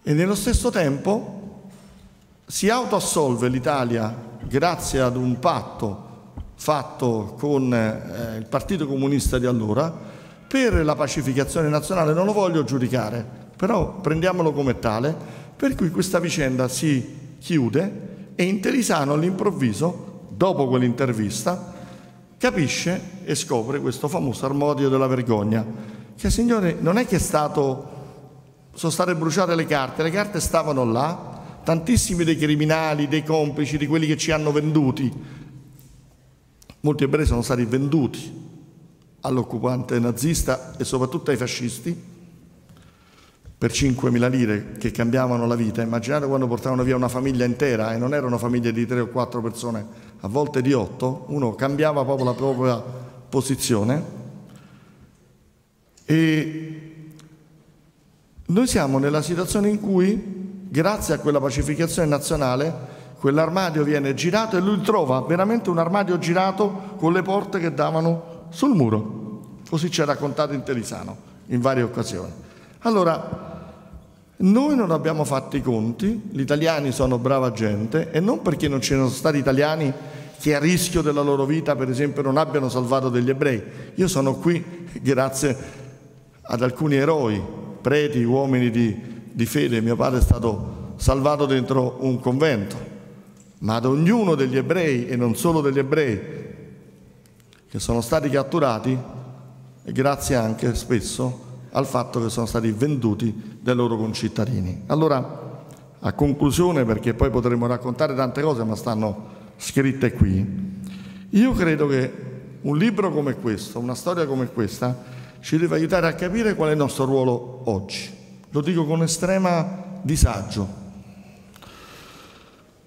e nello stesso tempo si autoassolve l'Italia grazie ad un patto fatto con eh, il Partito Comunista di allora per la pacificazione nazionale, non lo voglio giudicare, però prendiamolo come tale, per cui questa vicenda si chiude e in Terisano all'improvviso dopo quell'intervista, capisce e scopre questo famoso armodio della vergogna, che signore non è che è stato, sono state bruciate le carte, le carte stavano là, tantissimi dei criminali, dei complici, di quelli che ci hanno venduti, molti ebrei sono stati venduti all'occupante nazista e soprattutto ai fascisti per 5.000 lire che cambiavano la vita. Immaginate quando portavano via una famiglia intera e non erano famiglie di tre o quattro persone, a volte di otto, uno cambiava proprio la propria posizione. E noi siamo nella situazione in cui, grazie a quella pacificazione nazionale, quell'armadio viene girato e lui trova veramente un armadio girato con le porte che davano sul muro. Così ci ha raccontato in Telisano in varie occasioni. Allora, noi non abbiamo fatto i conti, gli italiani sono brava gente e non perché non ci sono stati italiani che a rischio della loro vita, per esempio, non abbiano salvato degli ebrei. Io sono qui grazie ad alcuni eroi, preti, uomini di, di fede. Mio padre è stato salvato dentro un convento, ma ad ognuno degli ebrei e non solo degli ebrei che sono stati catturati, e grazie anche spesso al fatto che sono stati venduti dai loro concittadini. Allora, a conclusione, perché poi potremmo raccontare tante cose, ma stanno scritte qui, io credo che un libro come questo, una storia come questa, ci deve aiutare a capire qual è il nostro ruolo oggi. Lo dico con estrema disagio.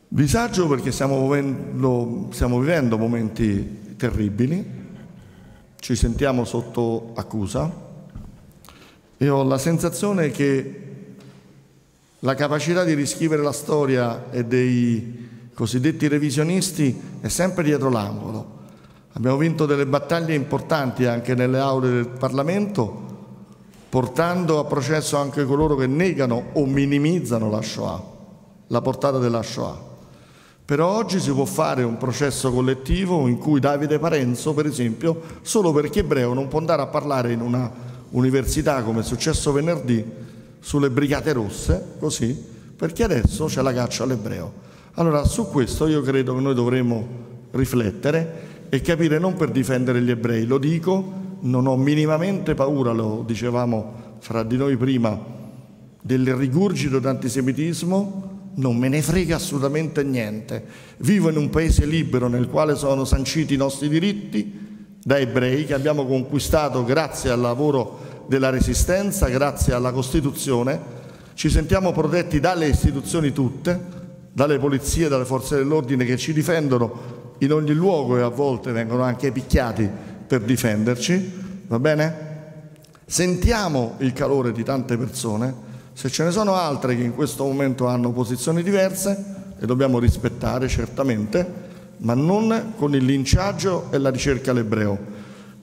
Disagio perché stiamo vivendo, stiamo vivendo momenti terribili, ci sentiamo sotto accusa, e ho la sensazione che la capacità di riscrivere la storia e dei cosiddetti revisionisti è sempre dietro l'angolo. Abbiamo vinto delle battaglie importanti anche nelle aule del Parlamento, portando a processo anche coloro che negano o minimizzano la Shoah, la portata della Shoah. Però oggi si può fare un processo collettivo in cui Davide Parenzo, per esempio, solo perché ebreo non può andare a parlare in una università, come è successo venerdì, sulle brigate rosse, così, perché adesso c'è la caccia all'ebreo. Allora, su questo io credo che noi dovremmo riflettere e capire non per difendere gli ebrei, lo dico, non ho minimamente paura, lo dicevamo fra di noi prima, del rigurgito d'antisemitismo, non me ne frega assolutamente niente. Vivo in un paese libero nel quale sono sanciti i nostri diritti, da ebrei che abbiamo conquistato grazie al lavoro della resistenza, grazie alla Costituzione. Ci sentiamo protetti dalle istituzioni tutte, dalle polizie, dalle forze dell'ordine che ci difendono in ogni luogo e a volte vengono anche picchiati per difenderci, va bene? Sentiamo il calore di tante persone, se ce ne sono altre che in questo momento hanno posizioni diverse, le dobbiamo rispettare certamente, ma non con il linciaggio e la ricerca all'ebreo.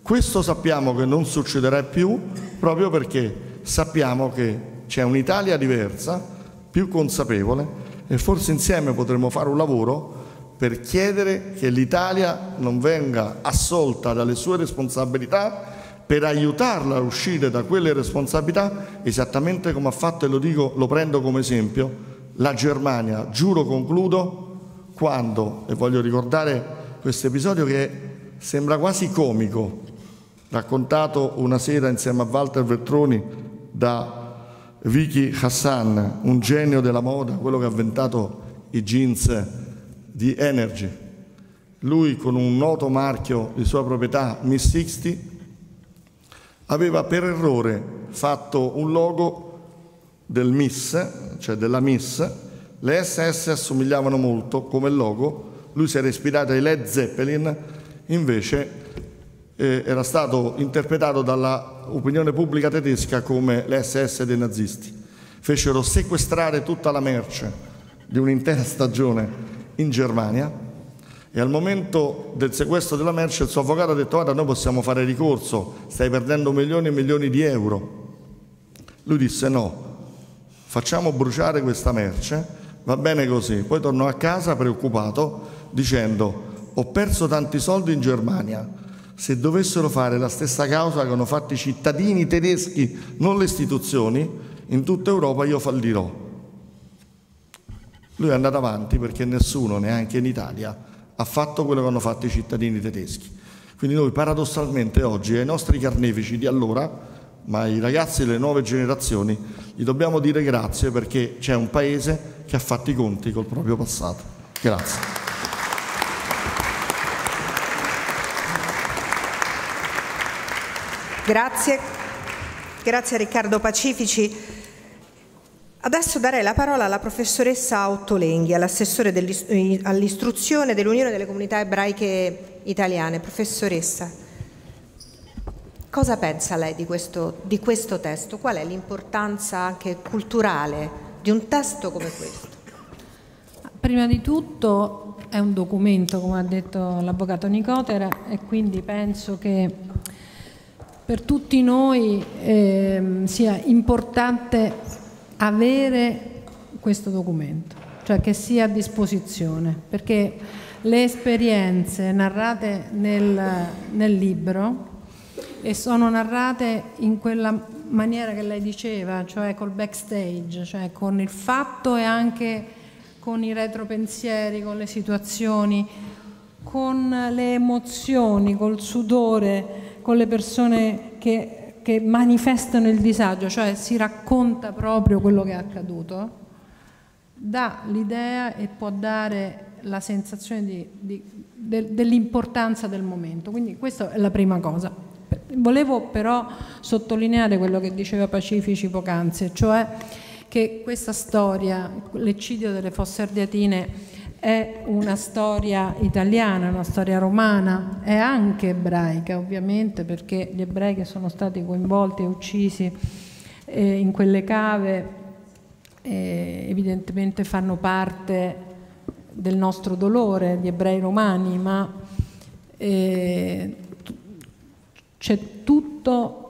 Questo sappiamo che non succederà più proprio perché sappiamo che c'è un'Italia diversa, più consapevole e forse insieme potremo fare un lavoro per chiedere che l'Italia non venga assolta dalle sue responsabilità, per aiutarla a uscire da quelle responsabilità, esattamente come ha fatto, e lo dico, lo prendo come esempio, la Germania, giuro concludo, quando, e voglio ricordare questo episodio che sembra quasi comico, raccontato una sera insieme a Walter Veltroni da Vicky Hassan, un genio della moda, quello che ha inventato i jeans di Energy. Lui con un noto marchio di sua proprietà, Miss 60, aveva per errore fatto un logo del Miss, cioè della Miss, le SS assomigliavano molto come logo, lui si era ispirato ai Led Zeppelin, invece eh, era stato interpretato dall'opinione pubblica tedesca come le SS dei nazisti. Fecero sequestrare tutta la merce di un'intera stagione in Germania e al momento del sequestro della merce il suo avvocato ha detto guarda noi possiamo fare ricorso, stai perdendo milioni e milioni di euro. Lui disse no, facciamo bruciare questa merce va bene così. Poi tornò a casa preoccupato dicendo ho perso tanti soldi in Germania, se dovessero fare la stessa causa che hanno fatto i cittadini tedeschi, non le istituzioni, in tutta Europa io fallirò. Lui è andato avanti perché nessuno, neanche in Italia, ha fatto quello che hanno fatto i cittadini tedeschi. Quindi noi paradossalmente oggi ai nostri carnefici di allora, ma ai ragazzi delle nuove generazioni, gli dobbiamo dire grazie perché c'è un paese che ha fatto i conti col proprio passato. Grazie. Grazie, grazie a Riccardo Pacifici. Adesso darei la parola alla professoressa Ottolenghi, all'assessore all'istruzione dell'Unione delle Comunità Ebraiche Italiane. Professoressa, cosa pensa lei di questo, di questo testo? Qual è l'importanza anche culturale di un testo come questo? Prima di tutto è un documento, come ha detto l'avvocato Nicotera, e quindi penso che per tutti noi eh, sia importante avere questo documento, cioè che sia a disposizione, perché le esperienze narrate nel, nel libro e sono narrate in quella maniera che lei diceva, cioè col backstage, cioè con il fatto e anche con i retropensieri, con le situazioni, con le emozioni, col sudore, con le persone che che manifestano il disagio, cioè si racconta proprio quello che è accaduto, dà l'idea e può dare la sensazione dell'importanza del momento. Quindi questa è la prima cosa. Volevo però sottolineare quello che diceva Pacifici poc'anzi, cioè che questa storia, l'eccidio delle fosse ardeatine, è una storia italiana, una storia romana, è anche ebraica ovviamente perché gli ebrei che sono stati coinvolti e uccisi eh, in quelle cave eh, evidentemente fanno parte del nostro dolore, gli ebrei romani, ma eh, c'è tutto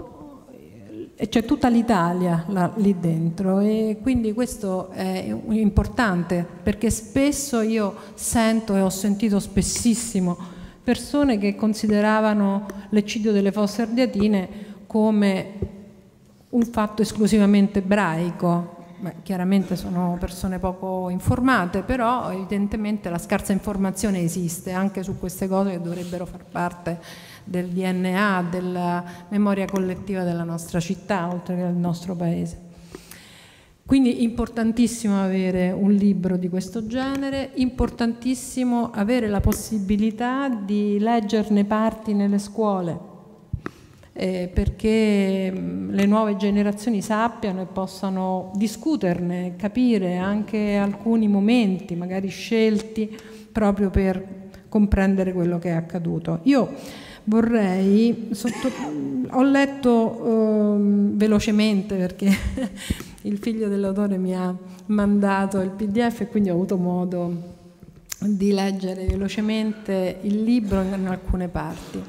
c'è tutta l'Italia lì dentro e quindi questo è importante perché spesso io sento e ho sentito spessissimo persone che consideravano l'eccidio delle fosse ardeatine come un fatto esclusivamente ebraico. Beh, chiaramente sono persone poco informate, però evidentemente la scarsa informazione esiste anche su queste cose che dovrebbero far parte del DNA, della memoria collettiva della nostra città, oltre che del nostro paese. Quindi importantissimo avere un libro di questo genere, importantissimo avere la possibilità di leggerne parti nelle scuole, eh, perché mm, le nuove generazioni sappiano e possano discuterne, capire anche alcuni momenti, magari scelti proprio per comprendere quello che è accaduto. Io vorrei, sotto, ho letto eh, velocemente perché il figlio dell'autore mi ha mandato il pdf e quindi ho avuto modo di leggere velocemente il libro in alcune parti.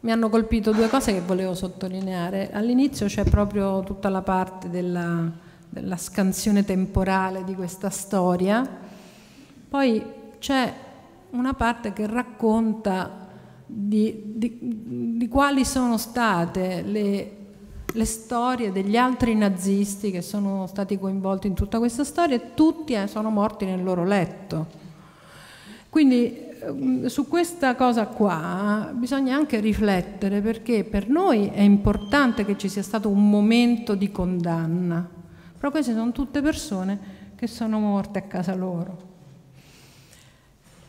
Mi hanno colpito due cose che volevo sottolineare. All'inizio c'è proprio tutta la parte della, della scansione temporale di questa storia, poi c'è una parte che racconta di, di, di quali sono state le, le, storie degli altri nazisti che sono stati coinvolti in tutta questa storia e tutti eh, sono morti nel loro letto. Quindi ehm, su questa cosa qua bisogna anche riflettere perché per noi è importante che ci sia stato un momento di condanna, però queste sono tutte persone che sono morte a casa loro.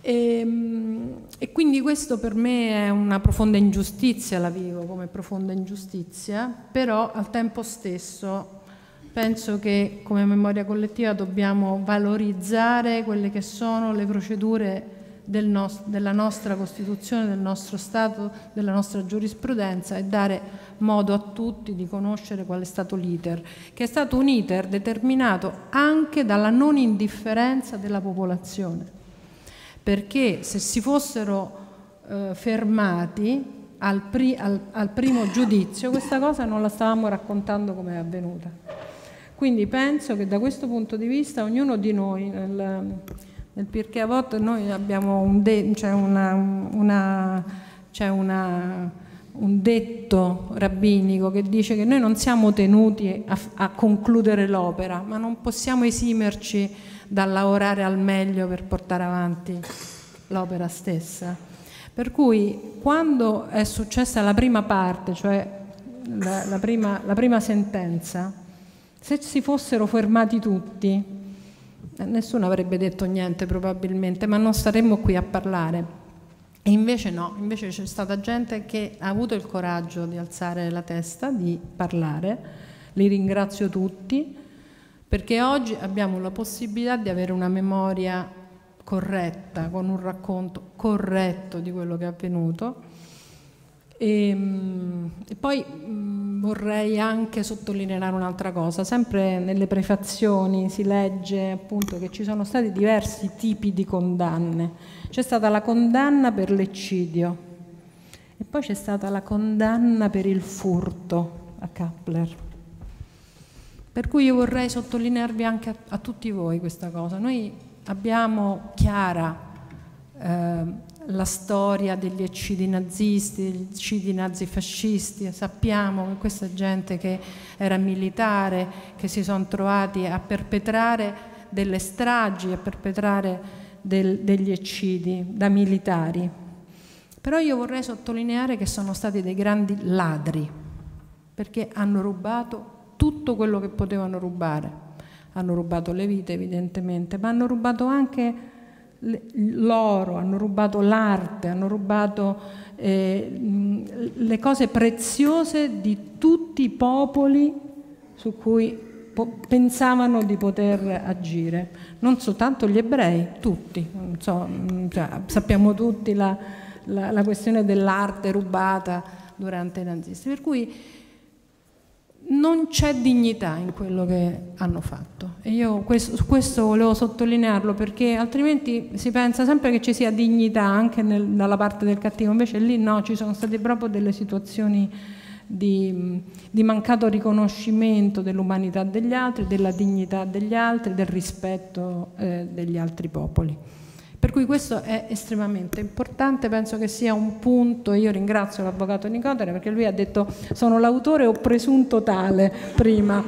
E, ehm, e, quindi questo per me è una profonda ingiustizia, la vivo come profonda ingiustizia, però al tempo stesso penso che come memoria collettiva dobbiamo valorizzare quelle che sono le procedure del nos- della nostra Costituzione, del nostro Stato, della nostra giurisprudenza e dare modo a tutti di conoscere qual è stato l'iter, che è stato un iter determinato anche dalla non indifferenza della popolazione perché se si fossero eh, fermati al, pri, al, al, primo giudizio questa cosa non la stavamo raccontando come è avvenuta. Quindi penso che da questo punto di vista ognuno di noi nel, nel Pirkei Avot noi abbiamo un, de, c'è una, una, c'è una, un detto rabbinico che dice che noi non siamo tenuti a, a concludere l'opera, ma non possiamo esimerci da lavorare al meglio per portare avanti l'opera stessa. Per cui quando è successa la prima parte, cioè la, la, prima, la prima sentenza, se si fossero fermati tutti, eh, nessuno avrebbe detto niente probabilmente, ma non staremmo qui a parlare. E invece no, invece c'è stata gente che ha avuto il coraggio di alzare la testa, di parlare. Li ringrazio tutti perché oggi abbiamo la possibilità di avere una memoria corretta, con un racconto corretto di quello che è avvenuto. E, ehm, e poi mh, vorrei anche sottolineare un'altra cosa, sempre nelle prefazioni si legge appunto che ci sono stati diversi tipi di condanne. C'è stata la condanna per l'eccidio e poi c'è stata la condanna per il furto a Kappler. Per cui io vorrei sottolinearvi anche a, a tutti voi questa cosa. Noi abbiamo chiara eh, la storia degli eccidi nazisti, degli eccidi nazifascisti, sappiamo che questa gente che era militare, che si sono trovati a perpetrare delle stragi, a perpetrare del, degli eccidi da militari. Però io vorrei sottolineare che sono stati dei grandi ladri, perché hanno rubato tutto quello che potevano rubare. Hanno rubato le vite evidentemente, ma hanno rubato anche l'oro, hanno rubato l'arte, hanno rubato eh, le cose preziose di tutti i popoli su cui po- pensavano di poter agire. Non soltanto gli ebrei, tutti. So, cioè, sappiamo tutti la, la, la questione dell'arte rubata durante i nazisti. Per cui non c'è dignità in quello che hanno fatto e io questo, questo, volevo sottolinearlo perché altrimenti si pensa sempre che ci sia dignità anche nel, dalla parte del cattivo, invece lì no, ci sono state proprio delle situazioni di, di mancato riconoscimento dell'umanità degli altri, della dignità degli altri, del rispetto eh, degli altri popoli. Per cui questo è estremamente importante, penso che sia un punto, io ringrazio l'avvocato Nicotera perché lui ha detto sono l'autore o presunto tale prima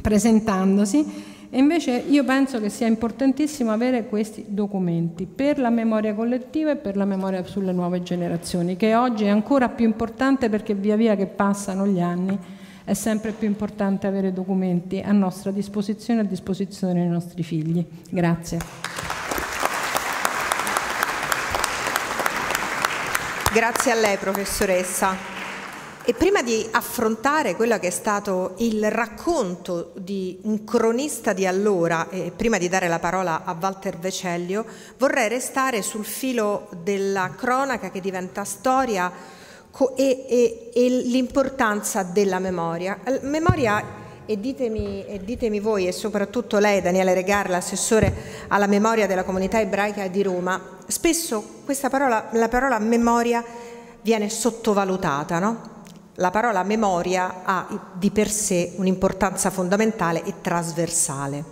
presentandosi e invece io penso che sia importantissimo avere questi documenti per la memoria collettiva e per la memoria sulle nuove generazioni, che oggi è ancora più importante perché via via che passano gli anni è sempre più importante avere documenti a nostra disposizione e a disposizione dei nostri figli. Grazie. Grazie a lei, professoressa. E prima di affrontare quello che è stato il racconto di un cronista di allora, e prima di dare la parola a Walter Vecellio, vorrei restare sul filo della cronaca che diventa storia e, e, e l'importanza della memoria. Memoria e ditemi, e ditemi, voi e soprattutto lei, Daniele Regar, l'assessore alla memoria della comunità ebraica di Roma, spesso questa parola, la parola memoria viene sottovalutata, no? La parola memoria ha di per sé un'importanza fondamentale e trasversale.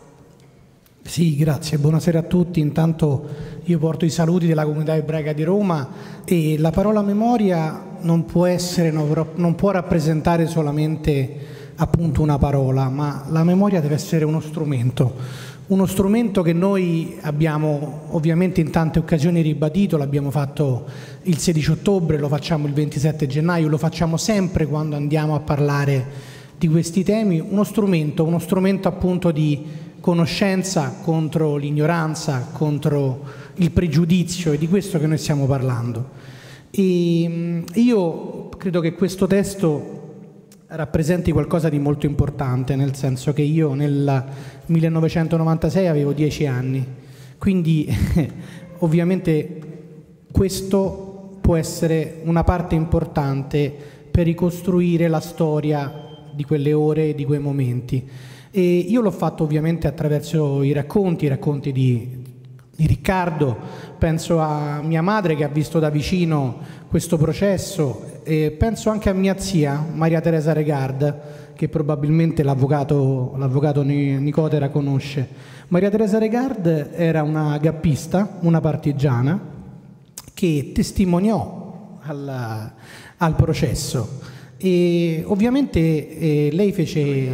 Sì, grazie, buonasera a tutti. Intanto io porto i saluti della comunità ebraica di Roma e la parola memoria non può essere, non può rappresentare solamente appunto una parola, ma la memoria deve essere uno strumento, uno strumento che noi abbiamo ovviamente in tante occasioni ribadito, l'abbiamo fatto il 16 ottobre, lo facciamo il 27 gennaio, lo facciamo sempre quando andiamo a parlare di questi temi, uno strumento, uno strumento appunto di conoscenza contro l'ignoranza, contro il pregiudizio e di questo che noi stiamo parlando. E io credo che questo testo rappresenti qualcosa di molto importante, nel senso che io nel 1996 avevo 10 anni, quindi ovviamente questo può essere una parte importante per ricostruire la storia di quelle ore di quei momenti. E io l'ho fatto ovviamente attraverso i racconti, i racconti di, di Riccardo, penso a mia madre che ha visto da vicino questo processo e penso anche a mia zia, Maria Teresa Regard, che probabilmente l'avvocato, l'avvocato Nicotera conosce. Maria Teresa Regard era una gappista, una partigiana, che testimoniò al, al processo e ovviamente eh, lei, fece,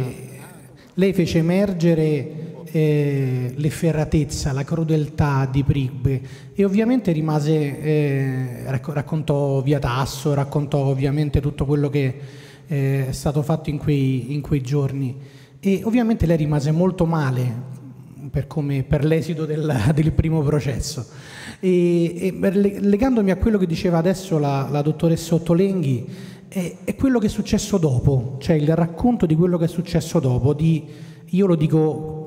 lei, fece, emergere eh, l'efferratezza, la crudeltà di Prigbe e ovviamente rimase, eh, raccontò via Tasso, raccontò ovviamente tutto quello che eh, è stato fatto in quei, in quei, giorni e ovviamente lei rimase molto male per, come, per l'esito del, del, primo processo. E, e, legandomi a quello che diceva adesso la, la dottoressa Ottolenghi, è, è, quello che è successo dopo, cioè il racconto di quello che è successo dopo, di, io lo dico,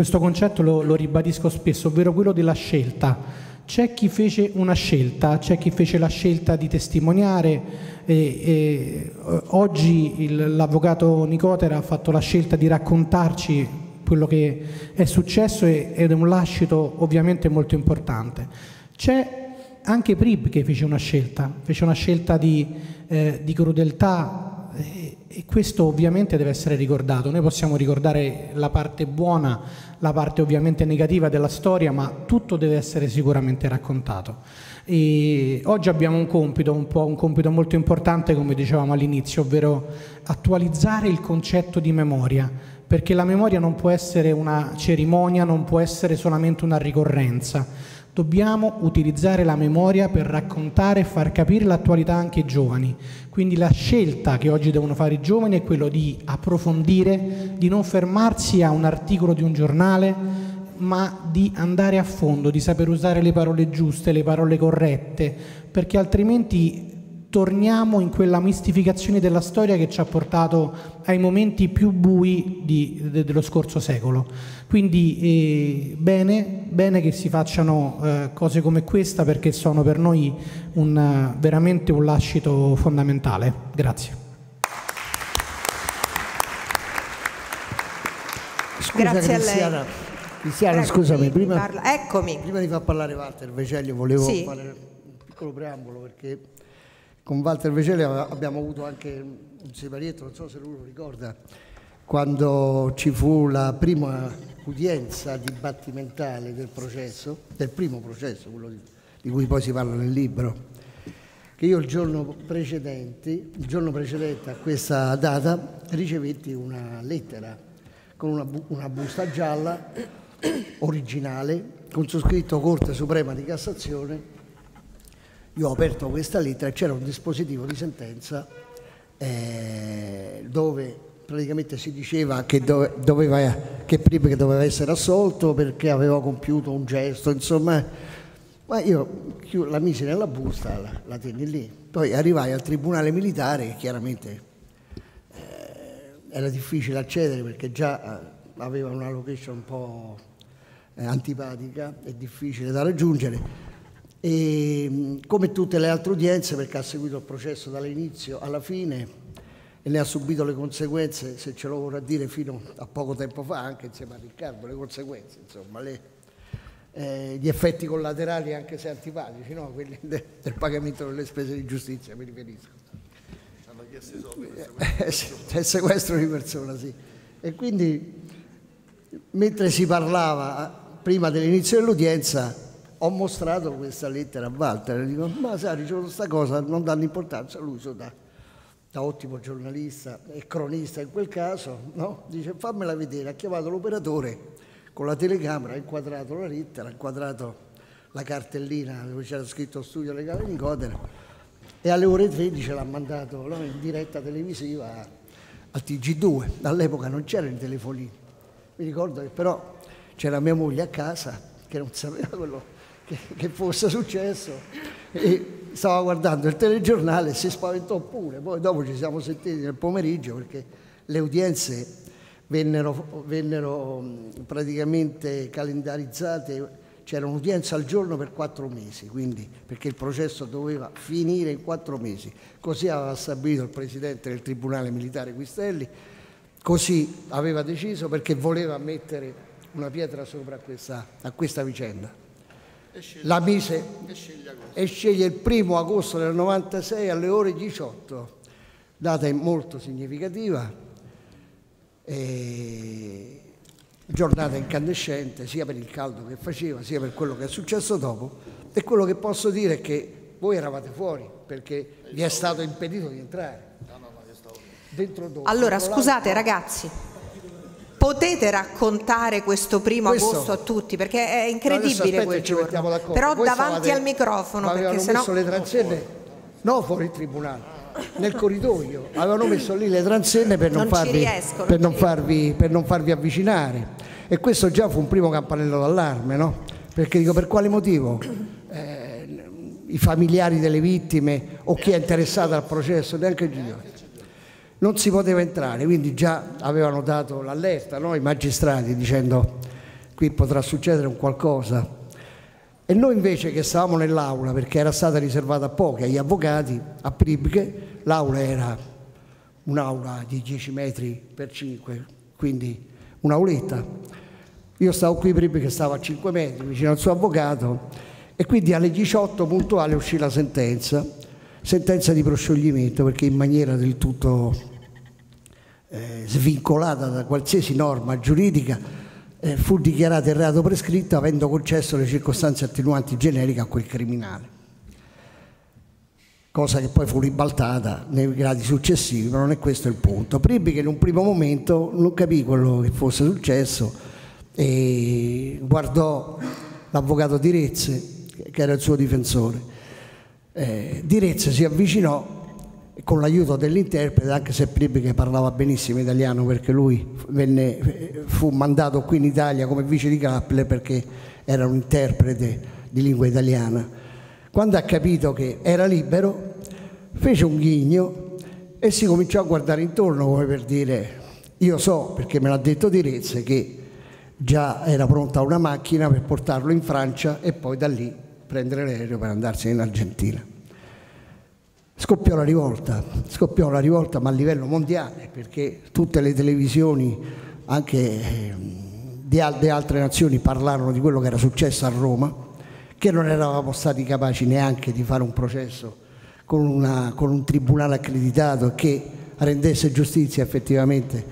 questo concetto lo, lo ribadisco spesso, ovvero quello della scelta. C'è chi fece una scelta, c'è chi fece la scelta di testimoniare e, e oggi il, l'avvocato Nicotera ha fatto la scelta di raccontarci quello che è successo ed è un lascito ovviamente molto importante. C'è anche Prib che fece una scelta, fece una scelta di, eh, di crudeltà eh, e questo ovviamente deve essere ricordato. Noi possiamo ricordare la parte buona, la parte ovviamente negativa della storia, ma tutto deve essere sicuramente raccontato. E oggi abbiamo un compito, un, un compito molto importante, come dicevamo all'inizio, ovvero attualizzare il concetto di memoria, perché la memoria non può essere una cerimonia, non può essere solamente una ricorrenza Dobbiamo utilizzare la memoria per raccontare e far capire l'attualità anche ai giovani. Quindi la scelta che oggi devono fare i giovani è quello di approfondire, di non fermarsi a un articolo di un giornale, ma di andare a fondo, di saper usare le parole giuste, le parole corrette, perché altrimenti torniamo in quella mistificazione della storia che ci ha portato ai momenti più bui di, de, dello scorso secolo. Quindi eh, bene, bene, che si facciano eh, cose come questa perché sono per noi un, veramente un lascito fondamentale. Grazie. Scusa, Grazie Cristiana. a lei. Cristiana, scusami, prima, Eccomi. prima di far parlare Walter Vecelli volevo sì. fare un piccolo preambolo perché con Walter Vecele abbiamo avuto anche un siparietto, non so se lui lo ricorda, quando ci fu la prima udienza dibattimentale del processo, del primo processo, quello di, di cui poi si parla nel libro, che io il giorno precedente, il giorno precedente a questa data ricevetti una lettera con una, una busta gialla originale con su scritto Corte Suprema di Cassazione io ho aperto questa lettera e c'era un dispositivo di sentenza eh, dove praticamente si diceva che, dove, doveva, che prima che doveva essere assolto perché aveva compiuto un gesto, insomma, ma io la misi nella busta, la, la tenni lì. Poi arrivai al tribunale militare che chiaramente eh, era difficile accedere perché già eh, aveva una location un po' eh, antipatica e difficile da raggiungere e, come tutte le altre udienze perché ha seguito il processo dall'inizio alla fine e ne ha subito le conseguenze, se ce lo vorrà dire, fino a poco tempo fa, anche insieme a Riccardo, le conseguenze, insomma, le, eh, gli effetti collaterali anche se antipatici, no? quelli de, del pagamento delle spese di giustizia, mi riferisco. Hanno chiesto i soldi per il sequestro. Eh, sequestro di persona, sì. E quindi, mentre si parlava prima dell'inizio dell'udienza, ho mostrato questa lettera a Walter e dico, ma sai, ricevuto questa cosa, non danno importanza, lui so da, da, ottimo giornalista e cronista in quel caso, no? dice fammela vedere, ha chiamato l'operatore con la telecamera, ha inquadrato la lettera, ha inquadrato la cartellina dove c'era scritto studio legale di Codera e alle ore 13 l'ha mandato no, in diretta televisiva al TG2, all'epoca non c'erano i telefonini, mi ricordo che però c'era mia moglie a casa che non sapeva quello che, che fosse successo e stava guardando il telegiornale e si spaventò pure. Poi dopo ci siamo sentiti nel pomeriggio perché le udienze vennero, vennero praticamente calendarizzate, c'era un'udienza al giorno per quattro mesi, quindi perché il processo doveva finire in quattro mesi. Così aveva stabilito il Presidente del Tribunale Militare Quistelli, così aveva deciso perché voleva mettere una pietra sopra a questa, a questa vicenda la mise e sceglie il primo agosto del 96 alle ore 18, data molto significativa, giornata incandescente sia per il caldo che faceva, sia per quello che è successo dopo. E quello che posso dire è che voi eravate fuori perché vi è stato impedito di entrare. allora, scusate ragazzi. Potete raccontare questo primo Questo- agosto a tutti? Perché è incredibile quel giorno. Però Voi davanti stavate- al microfono avevano perché sennò messo le transenne no fuori il tribunale nel corridoio. Avevano messo lì le transenne per non, Non farvi, riescono, per, non farvi, per non farvi avvicinare. E questo già fu un primo campanello d'allarme no? perché dico per quale motivo? Eh, i familiari delle vittime o chi è interessato al processo? Neanche il giudice non si poteva entrare, quindi già avevano dato l'allerta no? i magistrati dicendo qui potrà succedere un qualcosa. E noi invece che stavamo nell'aula, perché era stata riservata a pochi, agli avvocati, a Pribche, l'aula era un'aula di 10 metri per 5, quindi un'auletta. Io stavo qui, Pribche stava a 5 metri vicino al suo avvocato e quindi alle 18 puntuale uscì la sentenza, sentenza di proscioglimento perché in maniera del tutto eh, svincolata da qualsiasi norma giuridica, eh, fu dichiarato il reato prescritto avendo concesso le circostanze attenuanti generiche a quel criminale. Cosa che poi fu ribaltata nei gradi successivi, ma non è questo il punto. Pribbi che in un primo momento non capì quello che fosse successo e guardò l'avvocato Direzze, che era il suo difensore. Eh, Direzze si avvicinò con l'aiuto dell'interprete, anche se Pribbi che parlava benissimo italiano perché lui venne, fu mandato qui in Italia come vice di Kappler perché era un interprete di lingua italiana. Quando ha capito che era libero, fece un ghigno e si cominciò a guardare intorno come per dire io so, perché me l'ha detto Direzze, che già era pronta una macchina per portarlo in Francia e poi da lì prendere l'aereo per andarsene in Argentina. Scoppiò la rivolta, scoppiò la rivolta ma a livello mondiale perché tutte le televisioni, anche eh, di, al- di altre nazioni, parlarono di quello che era successo a Roma, che non eravamo stati capaci neanche di fare un processo con, una- con un tribunale accreditato che rendesse giustizia effettivamente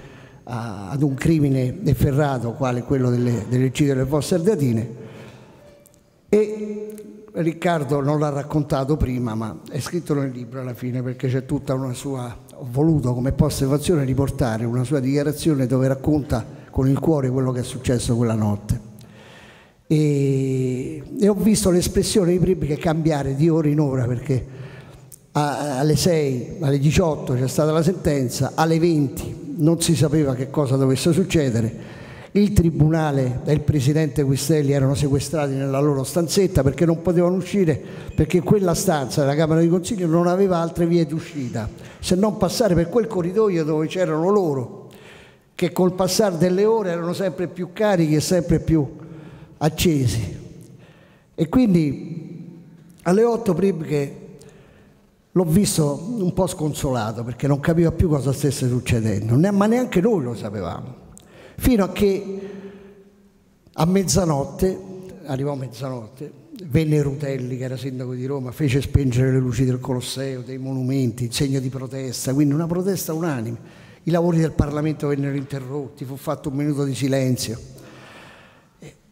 a- ad un crimine efferrato quale quello delle, dell'eccidio delle fosse ardeatine. E Riccardo non l'ha raccontato prima, ma è scritto nel libro alla fine perché c'è tutta una sua. Ho voluto come osservazione riportare una sua dichiarazione dove racconta con il cuore quello che è successo quella notte. E, e ho visto l'espressione di Pribbi che cambiare di ora in ora perché a- alle 6, alle 18 c'è stata la sentenza, alle 20 non si sapeva che cosa dovesse succedere. Il tribunale e il presidente Quistelli erano sequestrati nella loro stanzetta perché non potevano uscire perché quella stanza della Camera di Consiglio non aveva altre vie d'uscita se non passare per quel corridoio dove c'erano loro che col passare delle ore erano sempre più carichi e sempre più accesi. E quindi alle 8 Prib che l'ho visto un po' sconsolato perché non capiva più cosa stesse succedendo, ma neanche noi lo sapevamo. Fino a che a mezzanotte, arrivò mezzanotte, venne Rutelli, che era sindaco di Roma, fece spengere le luci del Colosseo, dei monumenti, in segno di protesta, quindi una protesta unanime. I lavori del Parlamento vennero interrotti, fu fatto un minuto di silenzio.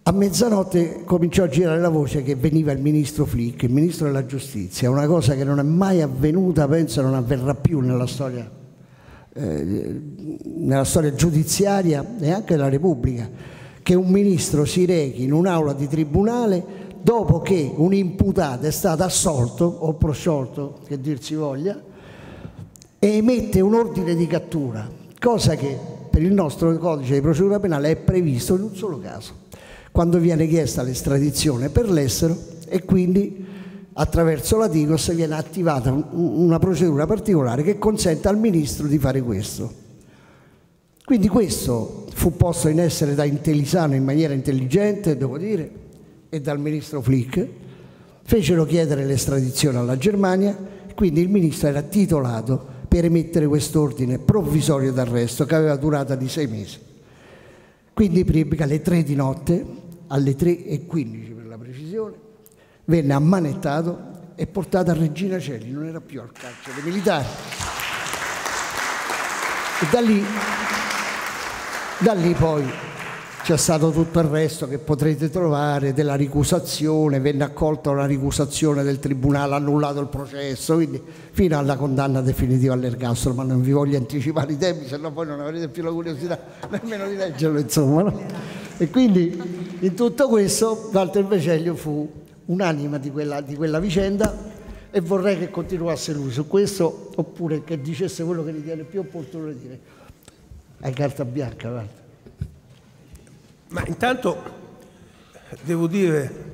A mezzanotte cominciò a girare la voce che veniva il ministro Flick, il ministro della giustizia, una cosa che non è mai avvenuta, penso non avverrà più nella storia, eh, nella storia giudiziaria e anche della Repubblica, che un ministro si rechi in un'aula di tribunale dopo che un imputato è stato assolto o prosciolto, che dir si voglia, e emette un ordine di cattura, cosa che per il nostro codice di procedura penale è previsto in un solo caso, quando viene chiesta l'estradizione per l'estero e quindi attraverso la Digos viene attivata un- una procedura particolare che consente al ministro di fare questo. Quindi questo fu posto in essere da Intellisano in maniera intelligente, devo dire, e dal ministro Flick. Fecero chiedere l'estradizione alla Germania, quindi il ministro era titolato per emettere quest'ordine provvisorio d'arresto che aveva durata di sei mesi. Quindi Pribica alle 3 di notte, alle 3.15 per la precisione, venne ammanettato e portato a Regina Celi, non era più al carcere militare. E da lì, da lì poi c'è stato tutto il resto che potrete trovare della ricusazione, venne accolta una ricusazione del tribunale, annullato il processo, quindi fino alla condanna definitiva all'ergastolo, ma non vi voglio anticipare i tempi, se no poi non avrete più la curiosità nemmeno di leggerlo, insomma. No? E quindi in tutto questo Walter Veceglio fu un'anima di quella, di quella vicenda e vorrei che continuasse lui su questo oppure che dicesse quello che ritiene più opportuno di dire. Hai carta bianca, guarda. Ma intanto devo dire,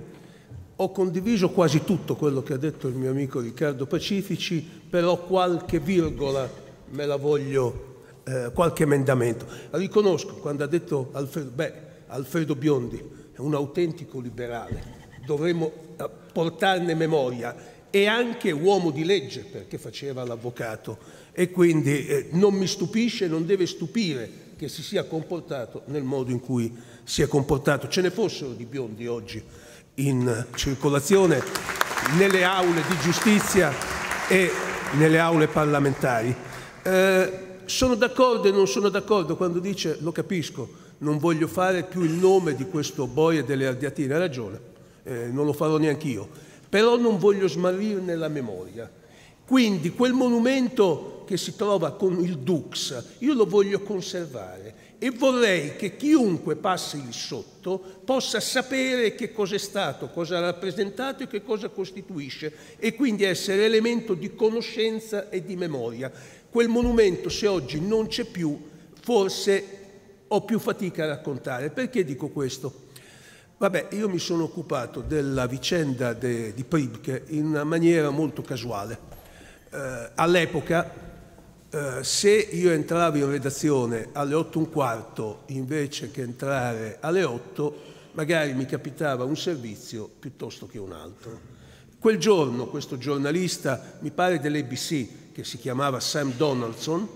ho condiviso quasi tutto quello che ha detto il mio amico Riccardo Pacifici, però qualche virgola me la voglio, eh, qualche emendamento. Riconosco quando ha detto Alfredo, beh, Alfredo Biondi è un autentico liberale, dovremmo eh, portarne memoria e anche uomo di legge perché faceva l'avvocato e quindi eh, non mi stupisce, non deve stupire che si sia comportato nel modo in cui si è comportato. Ce ne fossero di biondi oggi in circolazione nelle aule di giustizia e nelle aule parlamentari. Eh, sono d'accordo e non sono d'accordo quando dice, lo capisco, non voglio fare più il nome di questo boia delle ardiatine, ha ragione, eh, non lo farò neanche io, però non voglio smarrirne la memoria. Quindi quel monumento che si trova con il Dux, io lo voglio conservare e vorrei che chiunque passi lì sotto possa sapere che cosa è stato, cosa ha rappresentato e che cosa costituisce e quindi essere elemento di conoscenza e di memoria. Quel monumento, se oggi non c'è più, forse ho più fatica a raccontare. Perché dico questo? Vabbè, io mi sono occupato della vicenda de, di Pribke in maniera molto casuale. Eh, all'epoca eh, se io entravo in redazione alle 8 e un quarto invece che entrare alle 8, magari mi capitava un servizio piuttosto che un altro. Quel giorno questo giornalista, mi pare dell'ABC, che si chiamava Sam Donaldson,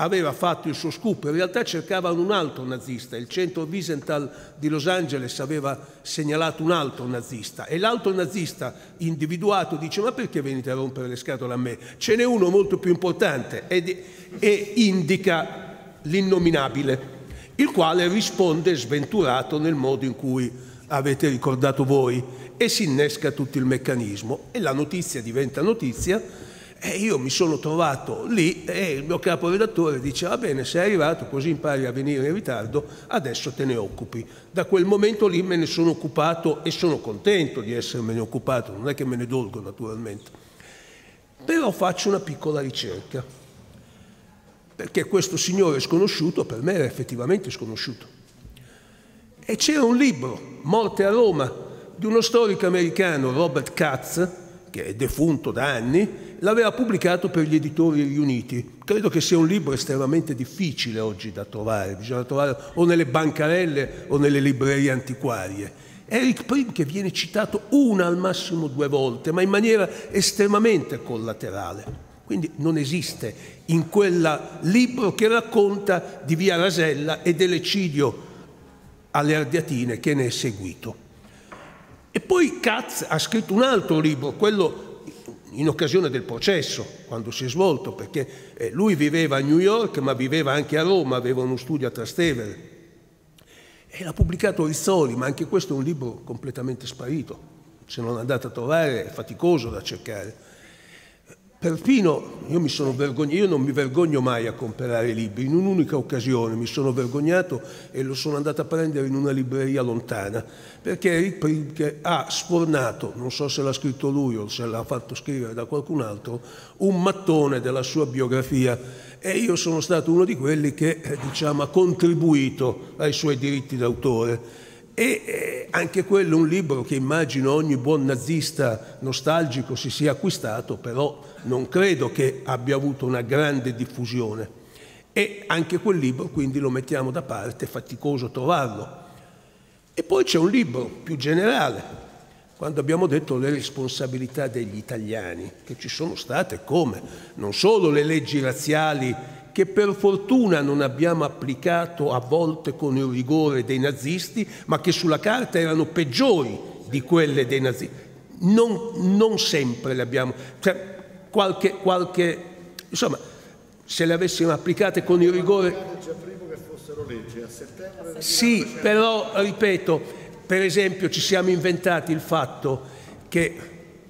aveva fatto il suo scoop, in realtà cercavano un altro nazista, il centro Wiesenthal di Los Angeles aveva segnalato un altro nazista. E l'altro nazista individuato dice ma perché venite a rompere le scatole a me? Ce n'è uno molto più importante e, e indica l'innominabile, il quale risponde sventurato nel modo in cui avete ricordato voi e si innesca tutto il meccanismo. E la notizia diventa notizia e io mi sono trovato lì e il mio caporedattore dice va bene sei arrivato così impari a venire in ritardo, adesso te ne occupi. Da quel momento lì me ne sono occupato e sono contento di essermene occupato, non è che me ne dolgo naturalmente. Però faccio una piccola ricerca, perché questo signore sconosciuto per me era effettivamente sconosciuto. E c'era un libro, Morte a Roma, di uno storico americano, Robert Katz, che è defunto da anni, l'aveva pubblicato per gli editori riuniti. Credo che sia un libro estremamente difficile oggi da trovare, bisogna trovare o nelle bancarelle o nelle librerie antiquarie. Eric Prim che viene citato una al massimo due volte, ma in maniera estremamente collaterale. Quindi non esiste in quel libro che racconta di Via Rasella e dell'eccidio alle Ardiatine che ne è seguito. E poi Katz ha scritto un altro libro, quello in occasione del processo, quando si è svolto, perché eh, lui viveva a New York, ma viveva anche a Roma, aveva uno studio a Trastevere. E l'ha pubblicato Rizzoli, ma anche questo è un libro completamente sparito. Se non andate a trovare è faticoso da cercare. Perfino io, mi sono io non mi vergogno mai a comprare libri, in un'unica occasione mi sono vergognato e lo sono andato a prendere in una libreria lontana, perché Eric Primke ha sfornato, non so se l'ha scritto lui o se l'ha fatto scrivere da qualcun altro, un mattone della sua biografia. E io sono stato uno di quelli che eh, diciamo, ha contribuito ai suoi diritti d'autore e eh, anche quello è un libro che immagino ogni buon nazista nostalgico si sia acquistato, però non credo che abbia avuto una grande diffusione. E anche quel libro quindi lo mettiamo da parte, è faticoso trovarlo. E poi c'è un libro più generale, quando abbiamo detto le responsabilità degli italiani, che ci sono state come? Non solo le leggi razziali che per fortuna non abbiamo applicato a volte con il rigore dei nazisti, ma che sulla carta erano peggiori di quelle dei nazisti. Non, non sempre le abbiamo, cioè, qualche, qualche, insomma, se le avessimo applicate con il rigore... Sì, però ripeto, per esempio ci siamo inventati il fatto che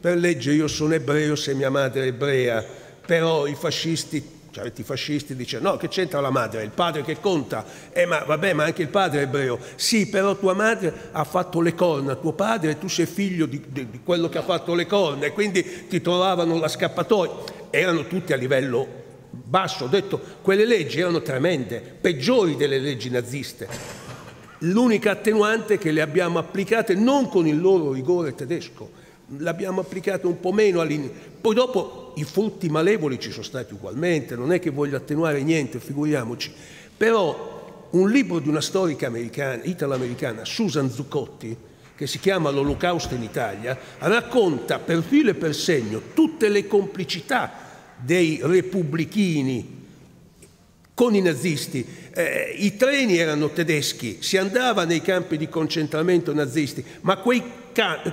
per legge io sono ebreo se mia madre è ebrea, però i fascisti cioè i fascisti dicono no che c'entra la madre, il padre che conta, eh ma vabbè ma anche il padre è ebreo, sì però tua madre ha fatto le corna, tuo padre tu sei figlio di, di, di quello che ha fatto le corna e quindi ti trovavano la scappatoia, erano tutti a livello basso, ho detto quelle leggi erano tremende, peggiori delle leggi naziste, l'unica attenuante è che le abbiamo applicate non con il loro rigore tedesco, l'abbiamo applicata un po' meno all'inizio. Poi dopo i frutti malevoli ci sono stati ugualmente, non è che voglio attenuare niente, figuriamoci. Però un libro di una storica americana, italo-americana, Susan Zuccotti, che si chiama L'Olocausto in Italia, racconta per filo e per segno tutte le complicità dei repubblichini con i nazisti. Eh, I treni erano tedeschi, si andava nei campi di concentramento nazisti, ma quei,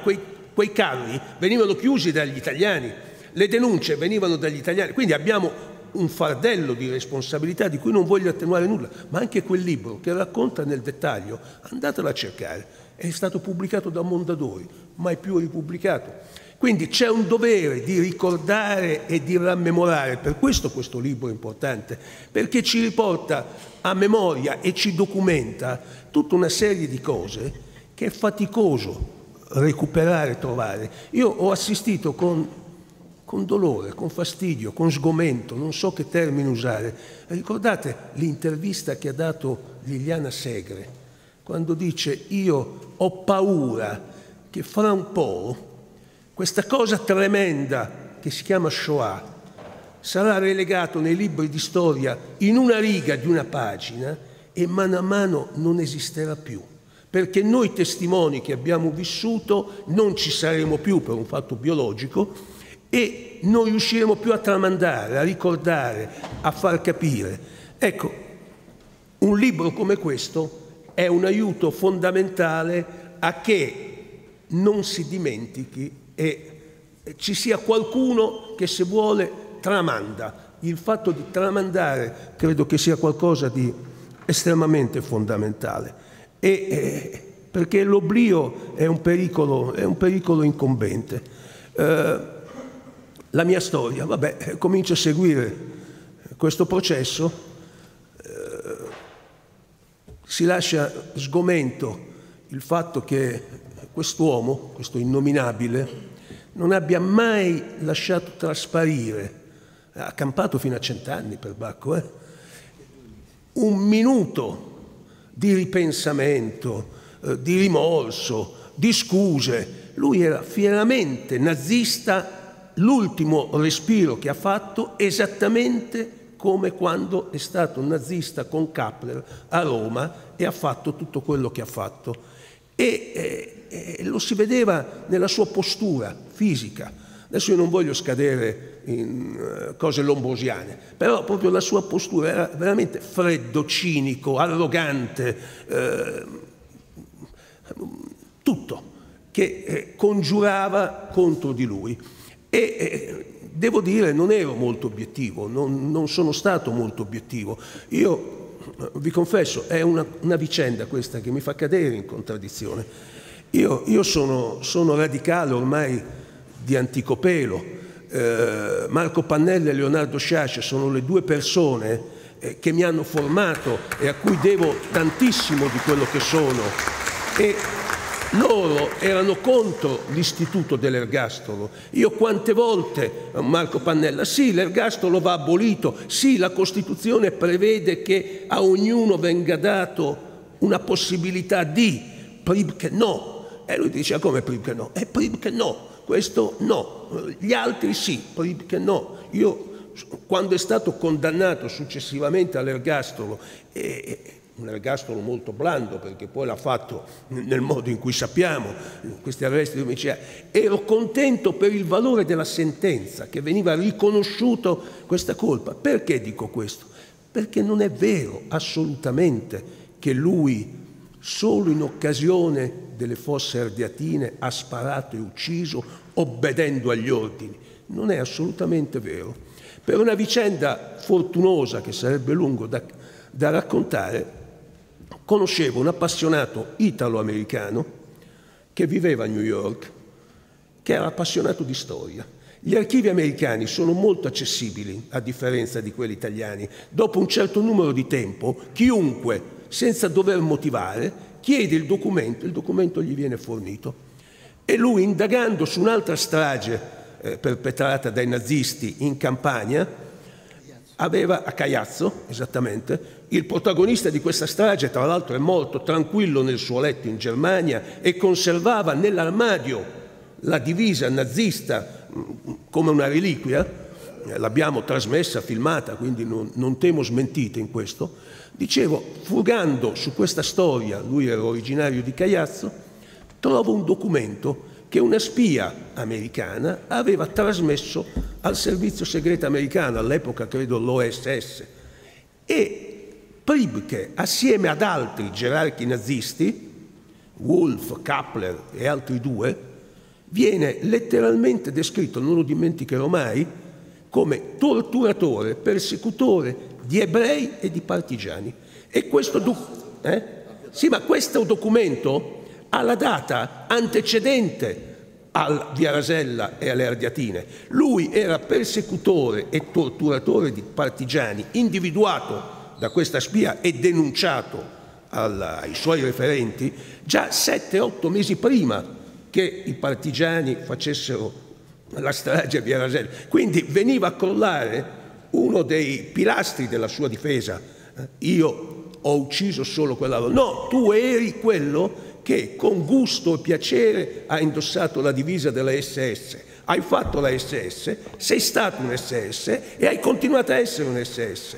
quei quei carri venivano chiusi dagli italiani, le denunce venivano dagli italiani, quindi abbiamo un fardello di responsabilità di cui non voglio attenuare nulla, ma anche quel libro che racconta nel dettaglio, andatelo a cercare, è stato pubblicato da Mondadori, mai più ripubblicato. Quindi c'è un dovere di ricordare e di rammemorare, per questo questo libro è importante, perché ci riporta a memoria e ci documenta tutta una serie di cose che è faticoso recuperare, trovare. Io ho assistito con, con dolore, con fastidio, con sgomento, non so che termine usare. Ricordate l'intervista che ha dato Liliana Segre, quando dice io ho paura che fra un po' questa cosa tremenda che si chiama Shoah sarà relegato nei libri di storia in una riga di una pagina e mano a mano non esisterà più perché noi testimoni che abbiamo vissuto non ci saremo più per un fatto biologico e non riusciremo più a tramandare, a ricordare, a far capire. Ecco, un libro come questo è un aiuto fondamentale a che non si dimentichi e ci sia qualcuno che se vuole tramanda. Il fatto di tramandare credo che sia qualcosa di estremamente fondamentale e, eh, perché l'oblio è un pericolo, è un pericolo incombente. Eh, la mia storia, vabbè, comincio a seguire questo processo, eh, si lascia sgomento il fatto che quest'uomo, questo innominabile, non abbia mai lasciato trasparire, ha campato fino a cent'anni per Bacco, eh, un minuto di ripensamento, eh, di rimorso, di scuse. Lui era fieramente nazista, l'ultimo respiro che ha fatto esattamente come quando è stato nazista con Kappler a Roma e ha fatto tutto quello che ha fatto. E eh, eh, lo si vedeva nella sua postura fisica. Adesso io non voglio scadere in eh, cose lombrosiane, però proprio la sua postura era veramente freddo, cinico, arrogante, eh, tutto che eh, congiurava contro di lui. E eh, devo dire, non ero molto obiettivo, non, non sono stato molto obiettivo. Io eh, vi confesso, è una, una, vicenda questa che mi fa cadere in contraddizione. Io, io sono, sono radicale ormai di antico pelo, eh, Marco Pannella e Leonardo Sciascia sono le due persone eh, che mi hanno formato e a cui devo tantissimo di quello che sono. E loro erano contro l'istituto dell'ergastolo. Io quante volte, Marco Pannella, sì, l'ergastolo va abolito, sì, la Costituzione prevede che a ognuno venga dato una possibilità di, prima che no. E lui dice, come prima che no? E prima che no questo no, gli altri sì, perché no. Io quando è stato condannato successivamente all'ergastolo, eh, un ergastolo molto blando perché poi l'ha fatto nel modo in cui sappiamo, questi arresti domiciliari, ero contento per il valore della sentenza, che veniva riconosciuto questa colpa. Perché dico questo? Perché non è vero assolutamente che lui solo in occasione delle fosse ardeatine ha sparato e ucciso obbedendo agli ordini. Non è assolutamente vero. Per una vicenda fortunosa che sarebbe lungo da, da raccontare, conoscevo un appassionato italo-americano che viveva a New York, che era appassionato di storia. Gli archivi americani sono molto accessibili, a differenza di quelli italiani. Dopo un certo numero di tempo, chiunque, senza dover motivare, chiede il documento, il documento gli viene fornito. E lui, indagando su un'altra strage eh, perpetrata dai nazisti in Campania, aveva a Caiazzo, esattamente, il protagonista di questa strage, tra l'altro, è morto tranquillo nel suo letto in Germania e conservava nell'armadio la divisa nazista mm, come una reliquia, l'abbiamo trasmessa, filmata, quindi non, non temo smentite in questo. Dicevo, fugando su questa storia, lui era originario di Caiazzo, trovo un documento che una spia americana aveva trasmesso al servizio segreto americano, all'epoca credo l'OSS, e Pribke, assieme ad altri gerarchi nazisti, Wolf, Kappler e altri due, viene letteralmente descritto, non lo dimenticherò mai, come torturatore, persecutore di ebrei e di partigiani. E questo, eh? sì, ma questo documento ha la data antecedente al Via Rasella e alle Ardiatine. Lui era persecutore e torturatore di partigiani, individuato da questa spia e denunciato alla, ai suoi referenti già 7-8 mesi prima che i partigiani facessero la strage a Via. Quindi veniva a crollare uno dei pilastri della sua difesa. Eh, io ho ucciso solo quella... No, tu eri quello che con gusto e piacere ha indossato la divisa della SS. Hai fatto la SS, sei stato un SS e hai continuato a essere un SS.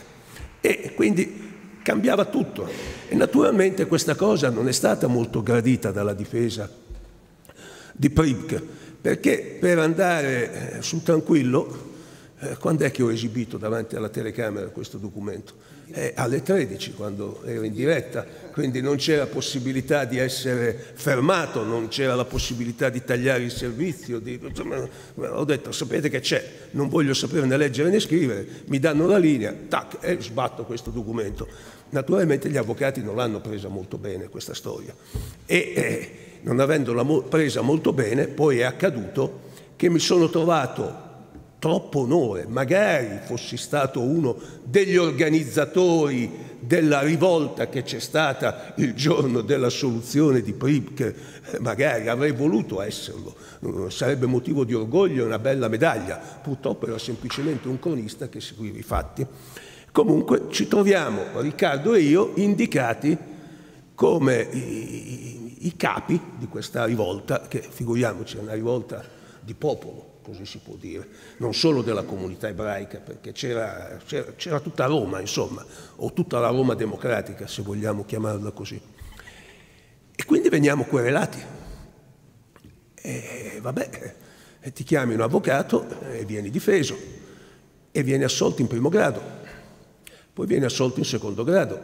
E quindi cambiava tutto. E naturalmente questa cosa non è stata molto gradita dalla difesa di Pribk, perché per andare eh, sul tranquillo, eh, quando è che ho esibito davanti alla telecamera questo documento? Eh, alle 13 quando ero in diretta, quindi non c'era possibilità di essere fermato, non c'era la possibilità di tagliare il servizio. Di, insomma, ho detto sapete che c'è, non voglio sapere né leggere né scrivere, mi danno la linea, tac, e sbatto questo documento. Naturalmente gli avvocati non l'hanno presa molto bene questa storia e eh, non avendola presa molto bene poi è accaduto che mi sono trovato troppo onore, magari fossi stato uno degli organizzatori della rivolta che c'è stata il giorno della soluzione di Pripke, magari avrei voluto esserlo, sarebbe motivo di orgoglio e una bella medaglia, purtroppo era semplicemente un cronista che seguiva i fatti. Comunque ci troviamo, Riccardo e io, indicati come i, capi di questa rivolta, che figuriamoci è una rivolta di popolo, così si può dire, non solo della comunità ebraica, perché c'era tutta Roma, insomma, o tutta la Roma democratica, se vogliamo chiamarla così. E quindi veniamo querelati. E vabbè, e ti chiami un avvocato e vieni difeso e vieni assolto in primo grado, poi vieni assolto in secondo grado,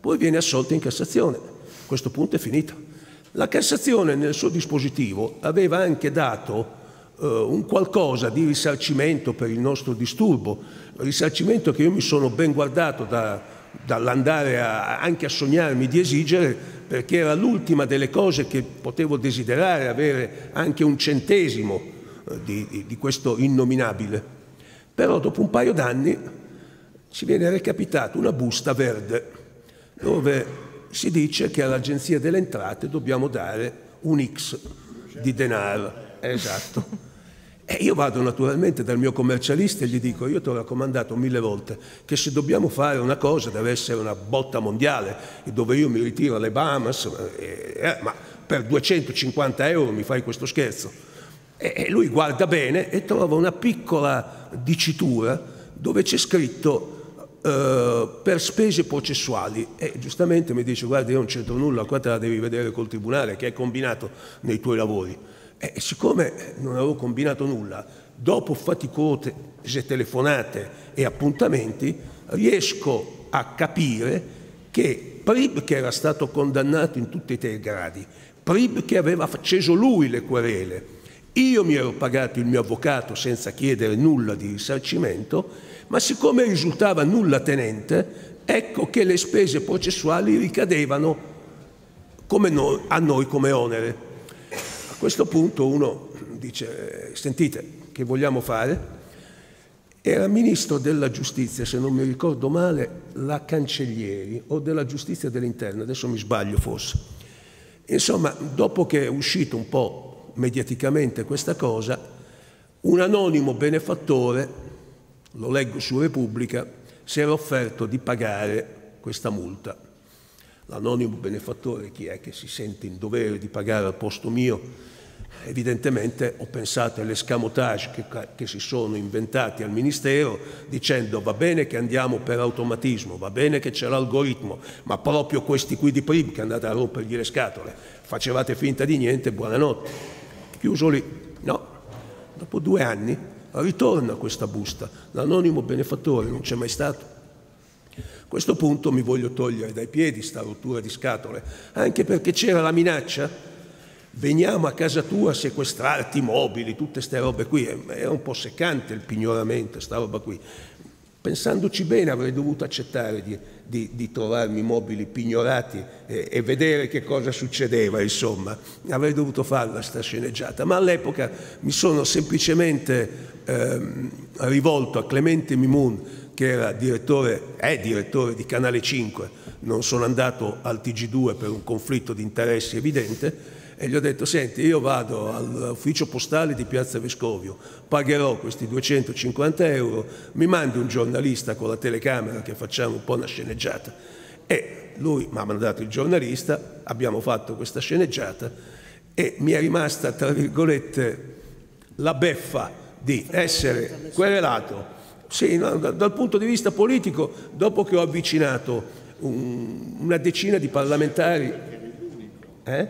poi vieni assolto in Cassazione. A questo punto è finito. La Cassazione nel suo dispositivo aveva anche dato eh, un qualcosa di risarcimento per il nostro disturbo, risarcimento che io mi sono ben guardato da, dall'andare a, anche a sognarmi di esigere, perché era l'ultima delle cose che potevo desiderare, avere anche un centesimo eh, di, di, questo innominabile. Però dopo un paio d'anni ci viene recapitata una busta verde dove si dice che all'Agenzia delle Entrate dobbiamo dare un X di denaro. Esatto. E io vado naturalmente dal mio commercialista e gli dico, io ti ho raccomandato mille volte che se dobbiamo fare una cosa deve essere una botta mondiale, dove io mi ritiro alle Bahamas, eh, eh, ma per 250 euro mi fai questo scherzo. E, e lui guarda bene e trova una piccola dicitura dove c'è scritto eh, per spese processuali e giustamente mi dice guarda io non c'entro nulla, qua te la devi vedere col tribunale che hai combinato nei tuoi lavori. E siccome non avevo combinato nulla, dopo faticose telefonate e appuntamenti, riesco a capire che Prib che era stato condannato in tutti i tre gradi, Prib che aveva acceso lui le querele, io mi ero pagato il mio avvocato senza chiedere nulla di risarcimento, ma siccome risultava nulla tenente, ecco che le spese processuali ricadevano noi, a noi come onere. A questo punto uno dice, sentite, che vogliamo fare? Era ministro della giustizia, se non mi ricordo male, la cancellieri o della giustizia dell'interno, adesso mi sbaglio forse. Insomma, dopo che è uscito un po' mediaticamente questa cosa, un anonimo benefattore, lo leggo su Repubblica, si era offerto di pagare questa multa. L'anonimo benefattore, chi è che si sente in dovere di pagare al posto mio? Evidentemente ho pensato all'escamotage che, che, si sono inventati al Ministero dicendo va bene che andiamo per automatismo, va bene che c'è l'algoritmo, ma proprio questi qui di PRIB che andate a rompergli le scatole, facevate finta di niente, buonanotte. Chiuso lì. No, dopo due anni ritorna questa busta, l'anonimo benefattore non c'è mai stato. A questo punto mi voglio togliere dai piedi sta rottura di scatole, anche perché c'era la minaccia veniamo a casa tua a sequestrarti i mobili, tutte queste robe qui, era un po' seccante il pignoramento, questa roba qui. Pensandoci bene avrei dovuto accettare di, di, di trovarmi mobili pignorati e, e, vedere che cosa succedeva, insomma, avrei dovuto farla sta sceneggiata, ma all'epoca mi sono semplicemente ehm, rivolto a Clemente Mimun, che era direttore, è direttore di Canale 5, non sono andato al TG2 per un conflitto di interessi evidente, e gli ho detto senti io vado all'ufficio postale di Piazza Vescovio, pagherò questi 250 euro, mi mandi un giornalista con la telecamera che facciamo un po' una sceneggiata. E lui mi ha mandato il giornalista, abbiamo fatto questa sceneggiata e mi è rimasta, tra virgolette, la beffa di essere querelato. Sì, dal punto di vista politico, dopo che ho avvicinato un, una decina di parlamentari... Eh?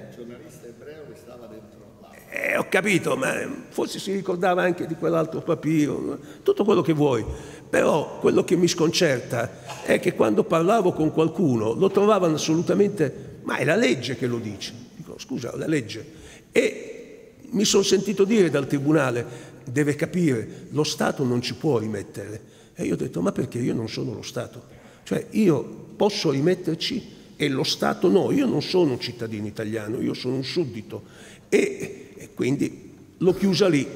Eh, ho capito, ma forse si ricordava anche di quell'altro papiro, tutto quello che vuoi. Però quello che mi sconcerta è che quando parlavo con qualcuno lo trovavano assolutamente, ma è la legge che lo dice. Dico, scusa, la legge. E mi sono sentito dire dal tribunale, deve capire, lo Stato non ci può rimettere. E io ho detto, ma perché io non sono lo Stato? Cioè io posso rimetterci e lo Stato no, io non sono un cittadino italiano, io sono un suddito. E e quindi l'ho chiusa lì,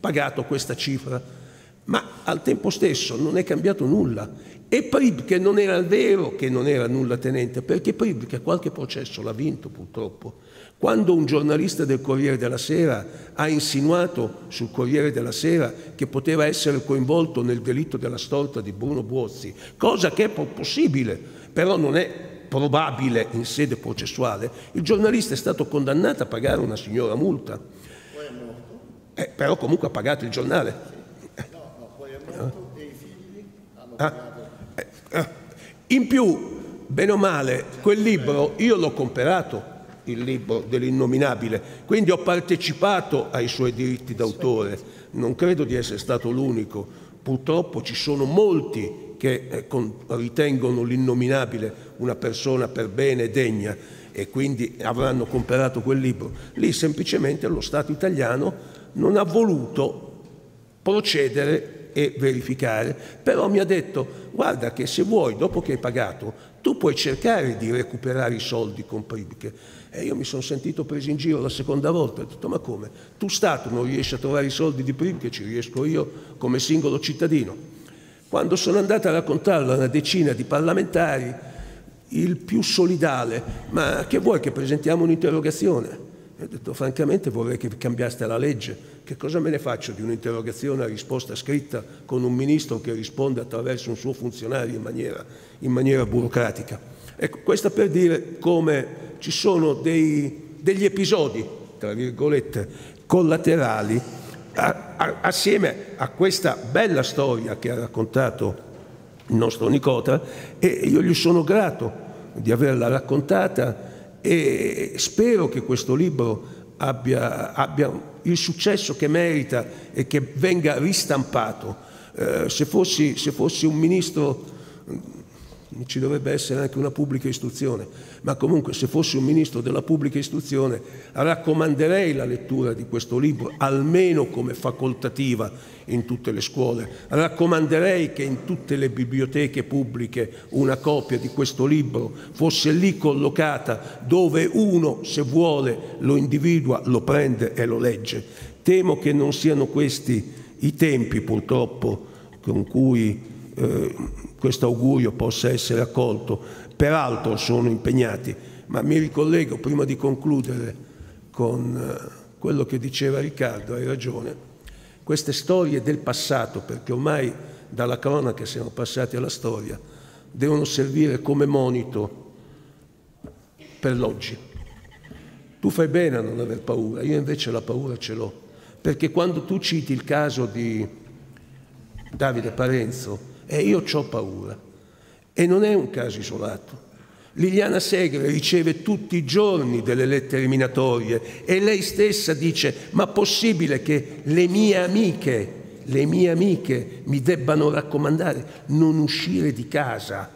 pagato questa cifra. Ma al tempo stesso non è cambiato nulla. E Prib che non era vero che non era nulla tenente, perché Prib che qualche processo l'ha vinto purtroppo. Quando un giornalista del Corriere della Sera ha insinuato sul Corriere della Sera che poteva essere coinvolto nel delitto della storta di Bruno Buozzi, cosa che è possibile, però non è probabile in sede processuale, il giornalista è stato condannato a pagare una signora multa. Poi è morto. Eh, però comunque ha pagato il giornale. No, no, poi è morto e i figli hanno ah, pagato. Eh, eh. In più, bene o male, quel libro io l'ho comprato, il libro dell'innominabile, quindi ho partecipato ai suoi diritti d'autore. Non credo di essere stato l'unico. Purtroppo ci sono molti che eh, ritengono l'innominabile una persona per bene degna e quindi avranno comprato quel libro. Lì semplicemente lo Stato italiano non ha voluto procedere e verificare, però mi ha detto guarda che se vuoi, dopo che hai pagato, tu puoi cercare di recuperare i soldi con Pribche. E io mi sono sentito preso in giro la seconda volta, ho detto ma come? Tu Stato non riesci a trovare i soldi di Pribche, ci riesco io come singolo cittadino. Quando sono andato a raccontarlo a una decina di parlamentari, il più solidale, ma che vuoi che presentiamo un'interrogazione? ho detto francamente vorrei che cambiaste la legge. Che cosa me ne faccio di un'interrogazione a risposta scritta con un ministro che risponde attraverso un suo funzionario in maniera, in maniera burocratica? Ecco, questo per dire come ci sono dei, degli episodi, tra virgolette, collaterali assieme a questa bella storia che ha raccontato il nostro Nicota e io gli sono grato di averla raccontata e spero che questo libro abbia, abbia il successo che merita e che venga ristampato. Eh, se, fossi, se, fossi, un ministro ci dovrebbe essere anche una pubblica istruzione, ma comunque se fossi un ministro della pubblica istruzione raccomanderei la lettura di questo libro, almeno come facoltativa in tutte le scuole, raccomanderei che in tutte le biblioteche pubbliche una copia di questo libro fosse lì collocata dove uno, se vuole, lo individua, lo prende e lo legge. Temo che non siano questi i tempi purtroppo con cui eh, questo augurio possa essere accolto. Peraltro sono impegnati, ma mi ricollego prima di concludere con eh, quello che diceva Riccardo, hai ragione. Queste storie del passato, perché ormai dalla cronaca siamo passati alla storia, devono servire come monito per l'oggi. Tu fai bene a non aver paura, io invece la paura ce l'ho, perché quando tu citi il caso di Davide Parenzo, e io ho paura. E non è un caso isolato. Liliana Segre riceve tutti i giorni delle lettere minatorie e lei stessa dice, ma possibile che le mie amiche, le mie amiche mi debbano raccomandare non uscire di casa?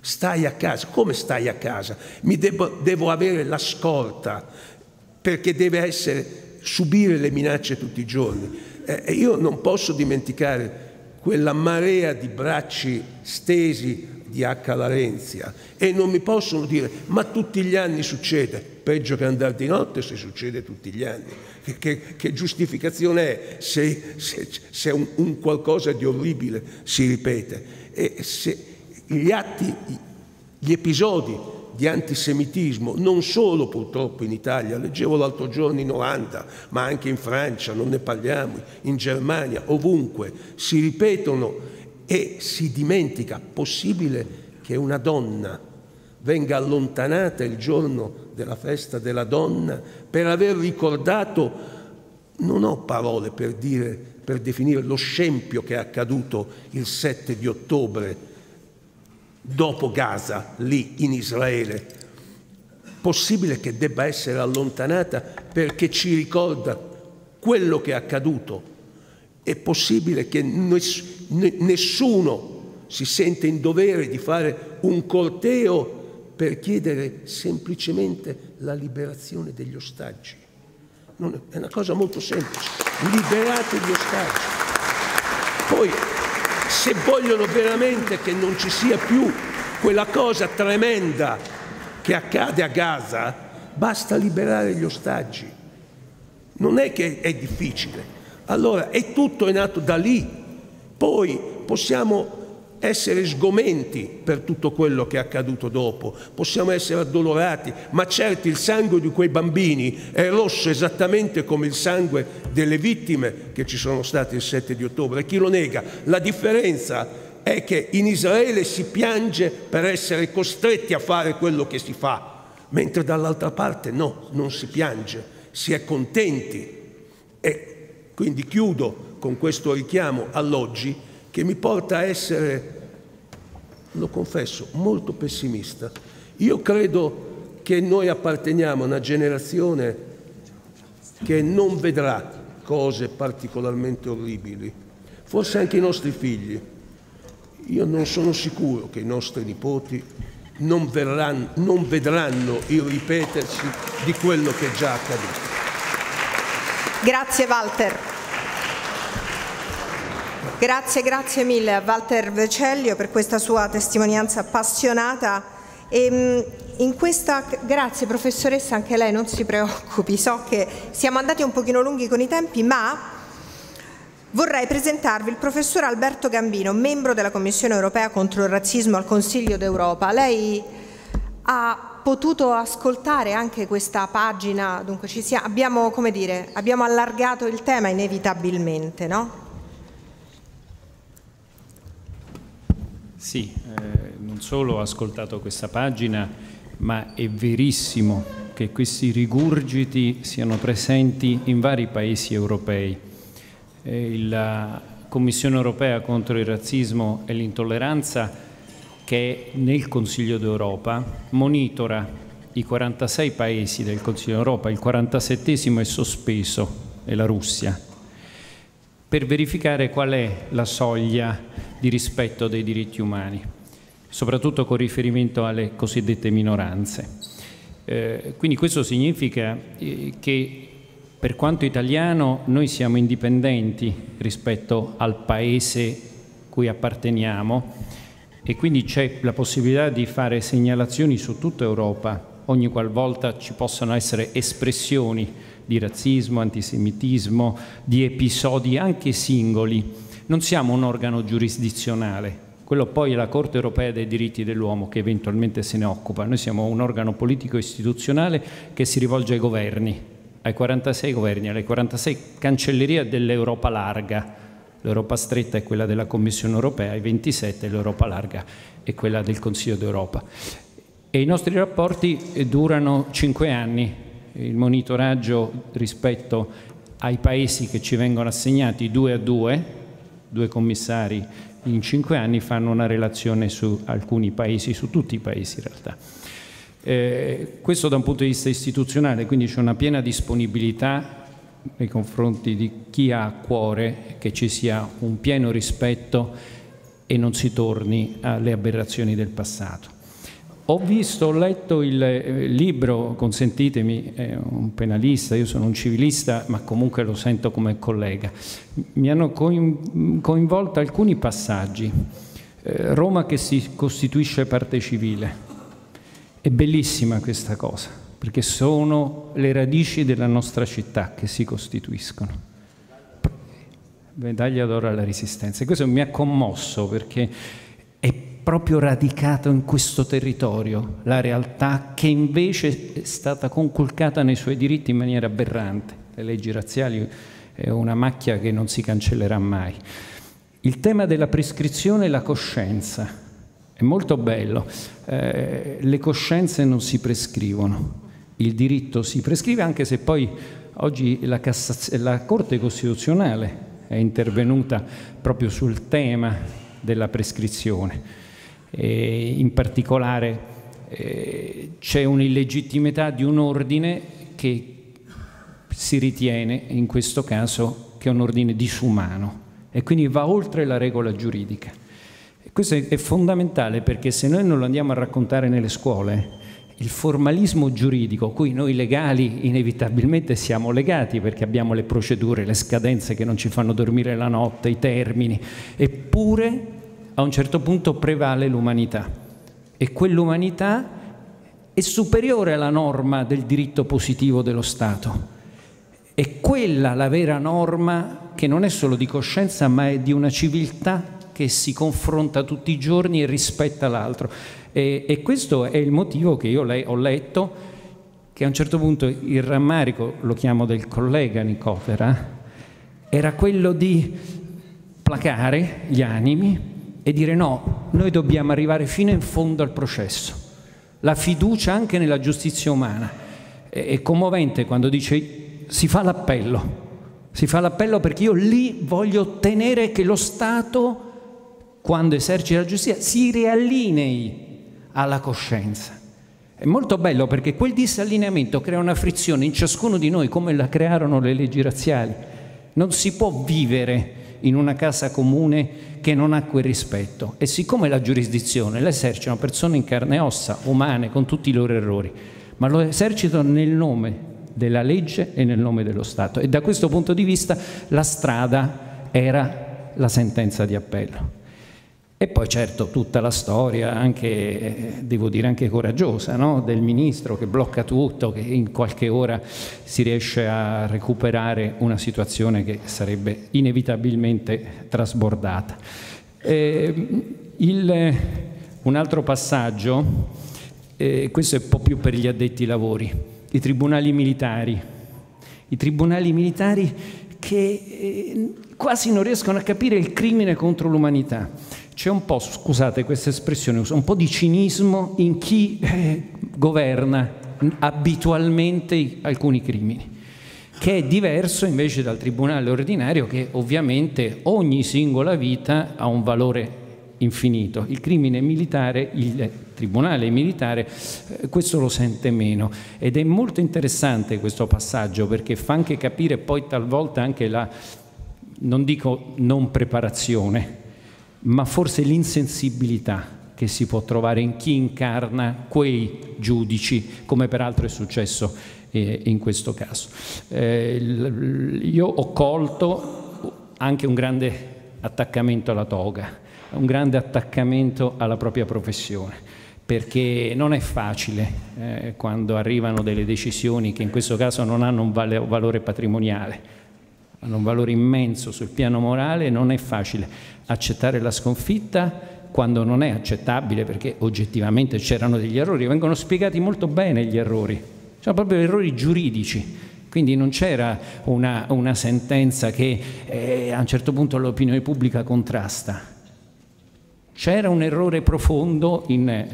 Stai a casa. Come stai a casa? Mi devo, devo avere la scorta perché deve essere, subire le minacce tutti i giorni. Eh, io non posso dimenticare quella marea di bracci stesi di H. Larenzia e non mi possono dire ma tutti gli anni succede, peggio che andare di notte se succede tutti gli anni. Che, che, che giustificazione è se, se, se un, un, qualcosa di orribile si ripete? E se gli atti, gli episodi di antisemitismo, non solo purtroppo in Italia, leggevo l'altro giorno in Olanda, ma anche in Francia, non ne parliamo, in Germania, ovunque, si ripetono e si dimentica, possibile che una donna venga allontanata il giorno della festa della donna per aver ricordato, non ho parole per dire, per definire lo scempio che è accaduto il 7 di ottobre dopo Gaza, lì in Israele. Possibile che debba essere allontanata perché ci ricorda quello che è accaduto? È possibile che nessuno si sente in dovere di fare un corteo per chiedere semplicemente la liberazione degli ostaggi? è una cosa molto semplice. Liberate gli ostaggi. Poi se vogliono veramente che non ci sia più quella cosa tremenda che accade a Gaza, basta liberare gli ostaggi. Non è che è difficile. Allora, è tutto è nato da lì. Poi possiamo essere sgomenti per tutto quello che è accaduto dopo, possiamo essere addolorati, ma certo il sangue di quei bambini è rosso esattamente come il sangue delle vittime che ci sono state il 7 di ottobre. Chi lo nega? La differenza è che in Israele si piange per essere costretti a fare quello che si fa, mentre dall'altra parte no, non si piange, si è contenti. E quindi chiudo con questo richiamo all'oggi che mi porta a essere, lo confesso, molto pessimista. Io credo che noi apparteniamo a una generazione che non vedrà cose particolarmente orribili, forse anche i nostri figli. Io non sono sicuro che i nostri nipoti non, verranno, non vedranno il ripetersi di quello che è già accaduto. Grazie Walter. Grazie, grazie mille a Walter Vecellio per questa sua testimonianza appassionata. E, ehm, questa, grazie professoressa, anche lei non si preoccupi, so che siamo andati un pochino lunghi con i tempi, ma vorrei presentarvi il professor Alberto Gambino, membro della Commissione europea contro il razzismo al Consiglio d'Europa. Lei ha potuto ascoltare anche questa pagina, dunque sia, abbiamo, dire, abbiamo allargato il tema inevitabilmente, no? Sì, eh, non solo ho ascoltato questa pagina, ma è verissimo che questi rigurgiti siano presenti in vari paesi europei. Eh, la Commissione europea contro il razzismo e l'intolleranza che nel Consiglio d'Europa monitora i 46 paesi del Consiglio d'Europa, il 47 è sospeso, è la Russia, per verificare qual è la soglia di rispetto dei diritti umani. soprattutto con riferimento alle cosiddette minoranze. Eh, quindi questo significa eh, che per quanto italiano noi siamo indipendenti rispetto al paese cui apparteniamo e quindi c'è la possibilità di fare segnalazioni su tutta Europa ogni qualvolta ci possano essere espressioni di razzismo, antisemitismo, di episodi anche singoli. Non siamo un organo giurisdizionale, quello poi è la Corte europea dei diritti dell'uomo che eventualmente se ne occupa. Noi siamo un organo politico istituzionale che si rivolge ai governi, ai 46 governi, alle 46 cancellerie dell'Europa larga. L'Europa stretta è quella della Commissione europea, ai 27 l'Europa larga è quella del Consiglio d'Europa. E i nostri rapporti durano cinque anni. Il monitoraggio rispetto ai paesi che ci vengono assegnati due a due, due commissari in cinque anni fanno una relazione su alcuni paesi, su tutti i paesi in realtà. Eh, questo da un punto di vista istituzionale, quindi c'è una piena disponibilità nei confronti di chi ha a cuore che ci sia un pieno rispetto e non si torni alle aberrazioni del passato. Ho visto, ho letto il eh, libro, consentitemi, è un penalista, io sono un civilista, ma comunque lo sento come collega. Mi hanno coinvolto alcuni passaggi. Eh, Roma che si costituisce parte civile. È bellissima questa cosa, perché sono le radici della nostra città che si costituiscono. Medaglia d'oro alla resistenza. E questo mi ha commosso perché proprio radicato in questo territorio, la realtà che invece è stata conculcata nei suoi diritti in maniera aberrante. Le leggi razziali è una macchia che non si cancellerà mai. Il tema della prescrizione e la coscienza è molto bello. Eh, le coscienze non si prescrivono, il diritto si prescrive anche se poi oggi la, la Corte Costituzionale è intervenuta proprio sul tema della prescrizione eh, in particolare eh, c'è un'illegittimità di un ordine che si ritiene in questo caso che è un ordine disumano e quindi va oltre la regola giuridica. E questo è, fondamentale perché se noi non lo andiamo a raccontare nelle scuole, il formalismo giuridico, cui noi legali inevitabilmente siamo legati perché abbiamo le procedure, le scadenze che non ci fanno dormire la notte, i termini, eppure a un certo punto prevale l'umanità e quell'umanità è superiore alla norma del diritto positivo dello Stato. È quella la vera norma che non è solo di coscienza ma è di una civiltà che si confronta tutti i giorni e rispetta l'altro. E, e questo è il motivo che io le, ho letto, che a un certo punto il rammarico, lo chiamo del collega Nicotera, era quello di placare gli animi e dire no, noi dobbiamo arrivare fino in fondo al processo. La fiducia anche nella giustizia umana. È commovente quando dice si fa l'appello, si fa l'appello perché io lì voglio ottenere che lo Stato, quando esercita la giustizia, si riallinei alla coscienza. È molto bello perché quel disallineamento crea una frizione in ciascuno di noi come la crearono le leggi razziali. Non si può vivere in una casa comune che non ha quel rispetto e siccome la giurisdizione la esercitano persone in carne e ossa, umane, con tutti i loro errori, ma lo esercitano nel nome della legge e nel nome dello Stato e da questo punto di vista la strada era la sentenza di appello. E poi certo tutta la storia, anche, devo dire anche coraggiosa, no? del ministro che blocca tutto, che in qualche ora si riesce a recuperare una situazione che sarebbe inevitabilmente trasbordata. Eh, il, un altro passaggio, eh, questo è un po' più per gli addetti ai lavori, i tribunali militari. I tribunali militari che eh, quasi non riescono a capire il crimine contro l'umanità c'è un po', scusate questa espressione, un po' di cinismo in chi eh, governa abitualmente alcuni crimini, che è diverso invece dal tribunale ordinario che ovviamente ogni singola vita ha un valore infinito. Il crimine militare, il tribunale militare, eh, questo lo sente meno ed è molto interessante questo passaggio perché fa anche capire poi talvolta anche la, non dico non preparazione, ma forse l'insensibilità che si può trovare in chi incarna quei giudici, come peraltro è successo eh, in questo caso. Eh, io ho colto anche un grande attaccamento alla toga, un grande attaccamento alla propria professione, perché non è facile eh, quando arrivano delle decisioni che in questo caso non hanno un valore patrimoniale, hanno un valore immenso sul piano morale, non è facile accettare la sconfitta quando non è accettabile perché oggettivamente c'erano degli errori, vengono spiegati molto bene gli errori, sono proprio errori giuridici, quindi non c'era una, una, sentenza che eh, a un certo punto l'opinione pubblica contrasta, c'era un errore profondo in,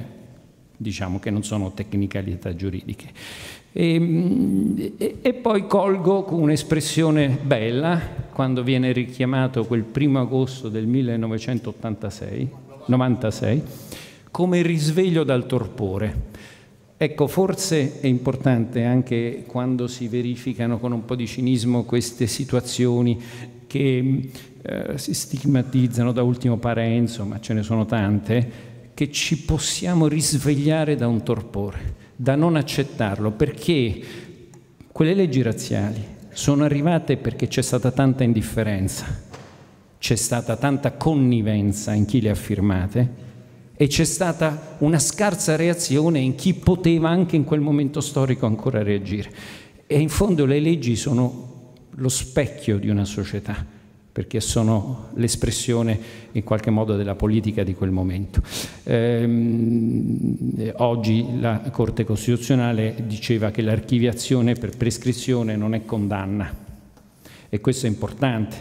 diciamo che non sono tecnicalità giuridiche. E, e, e, poi colgo con un'espressione bella quando viene richiamato quel primo agosto del 1986 96, come risveglio dal torpore. Ecco, forse è importante anche quando si verificano con un po' di cinismo queste situazioni che eh, si stigmatizzano da ultimo Parenzo, ma ce ne sono tante, che ci possiamo risvegliare da un torpore, da non accettarlo, perché quelle leggi razziali sono arrivate perché c'è stata tanta indifferenza, c'è stata tanta connivenza in chi le ha firmate e c'è stata una scarsa reazione in chi poteva anche in quel momento storico ancora reagire. E in fondo le leggi sono lo specchio di una società, perché sono l'espressione in qualche modo della politica di quel momento. Eh, oggi la Corte Costituzionale diceva che l'archiviazione per prescrizione non è condanna e questo è importante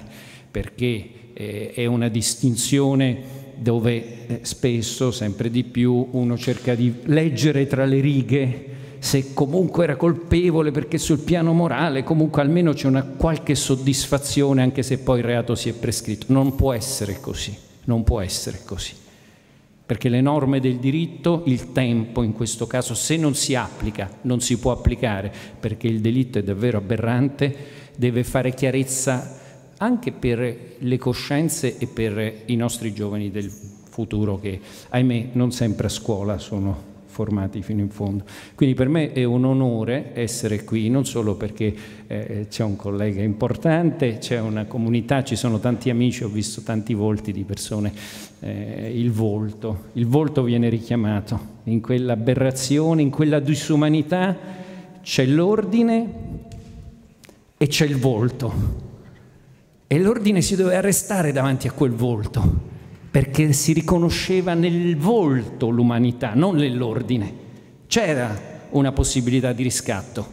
perché eh, è una distinzione dove eh, spesso, sempre di più, uno cerca di leggere tra le righe se comunque era colpevole perché sul piano morale comunque almeno c'è una qualche soddisfazione anche se poi il reato si è prescritto. Non può essere così, non può essere così. Perché le norme del diritto, il tempo in questo caso, se non si applica, non si può applicare perché il delitto è davvero aberrante, deve fare chiarezza anche per le coscienze e per i nostri giovani del futuro che, ahimè, non sempre a scuola sono formati fino in fondo. Quindi per me è un onore essere qui, non solo perché eh, c'è un collega importante, c'è una comunità, ci sono tanti amici, ho visto tanti volti di persone, eh, il volto, il volto viene richiamato, in quell'aberrazione, in quella disumanità c'è l'ordine e c'è il volto. E l'ordine si doveva arrestare davanti a quel volto, perché si riconosceva nel volto l'umanità, non nell'ordine. C'era una possibilità di riscatto,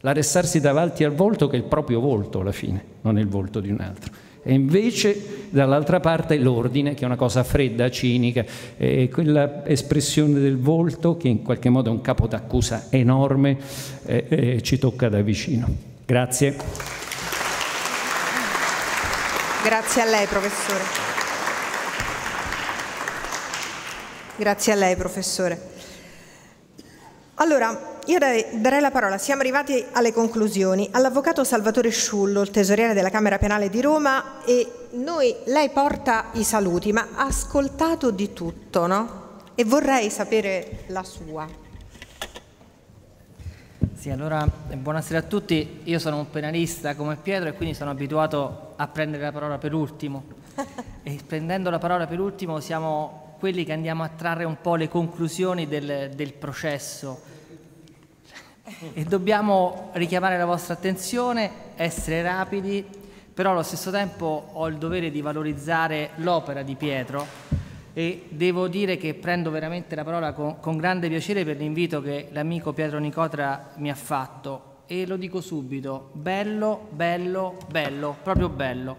l'arrestarsi davanti al volto che è il proprio volto alla fine, non è il volto di un altro. E invece dall'altra parte l'ordine, che è una cosa fredda, cinica, e quella espressione del volto, che in qualche modo è un capo d'accusa enorme, eh, eh, ci tocca da vicino. Grazie. Grazie a lei, professore. Grazie a lei, professore. Allora, io darei la parola, siamo arrivati alle conclusioni, all'avvocato Salvatore Sciullo, il tesoriere della Camera Penale di Roma e noi, lei porta i saluti, ma ha ascoltato di tutto, no? E vorrei sapere la sua. Sì, allora buonasera a tutti. Io sono un penalista come Pietro e quindi sono abituato a prendere la parola per ultimo. e prendendo la parola per ultimo siamo quelli che andiamo a trarre un po' le conclusioni del, del processo. E dobbiamo richiamare la vostra attenzione, essere rapidi, però allo stesso tempo ho il dovere di valorizzare l'opera di Pietro e devo dire che prendo veramente la parola con, con grande piacere per l'invito che l'amico Pietro Nicotra mi ha fatto e lo dico subito, bello, bello, bello, proprio bello.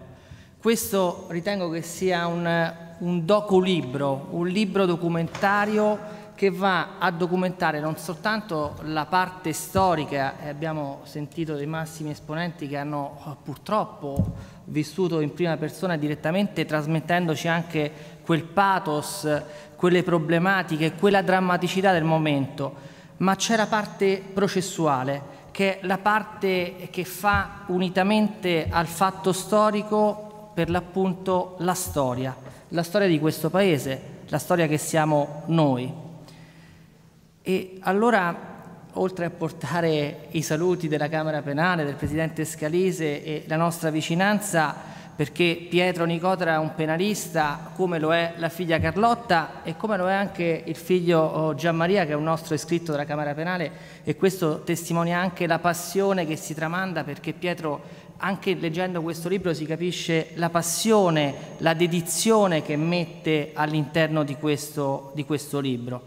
Questo ritengo che sia un, un doculibro, un libro documentario che va a documentare non soltanto la parte storica, abbiamo sentito dei massimi esponenti che hanno purtroppo vissuto in prima persona direttamente, trasmettendoci anche quel pathos, quelle problematiche, quella drammaticità del momento, ma c'è la parte processuale, che è la parte che fa unitamente al fatto storico per l'appunto la storia, la storia di questo paese, la storia che siamo noi. E allora oltre a portare i saluti della Camera Penale, del Presidente Scalise e la nostra vicinanza, perché Pietro Nicotera è un penalista, come lo è la figlia Carlotta e come lo è anche il figlio oh, Gianmaria, che è un nostro iscritto della Camera Penale, e questo testimonia anche la passione che si tramanda, perché Pietro anche leggendo questo libro si capisce la passione, la dedizione che mette all'interno di questo, di questo libro.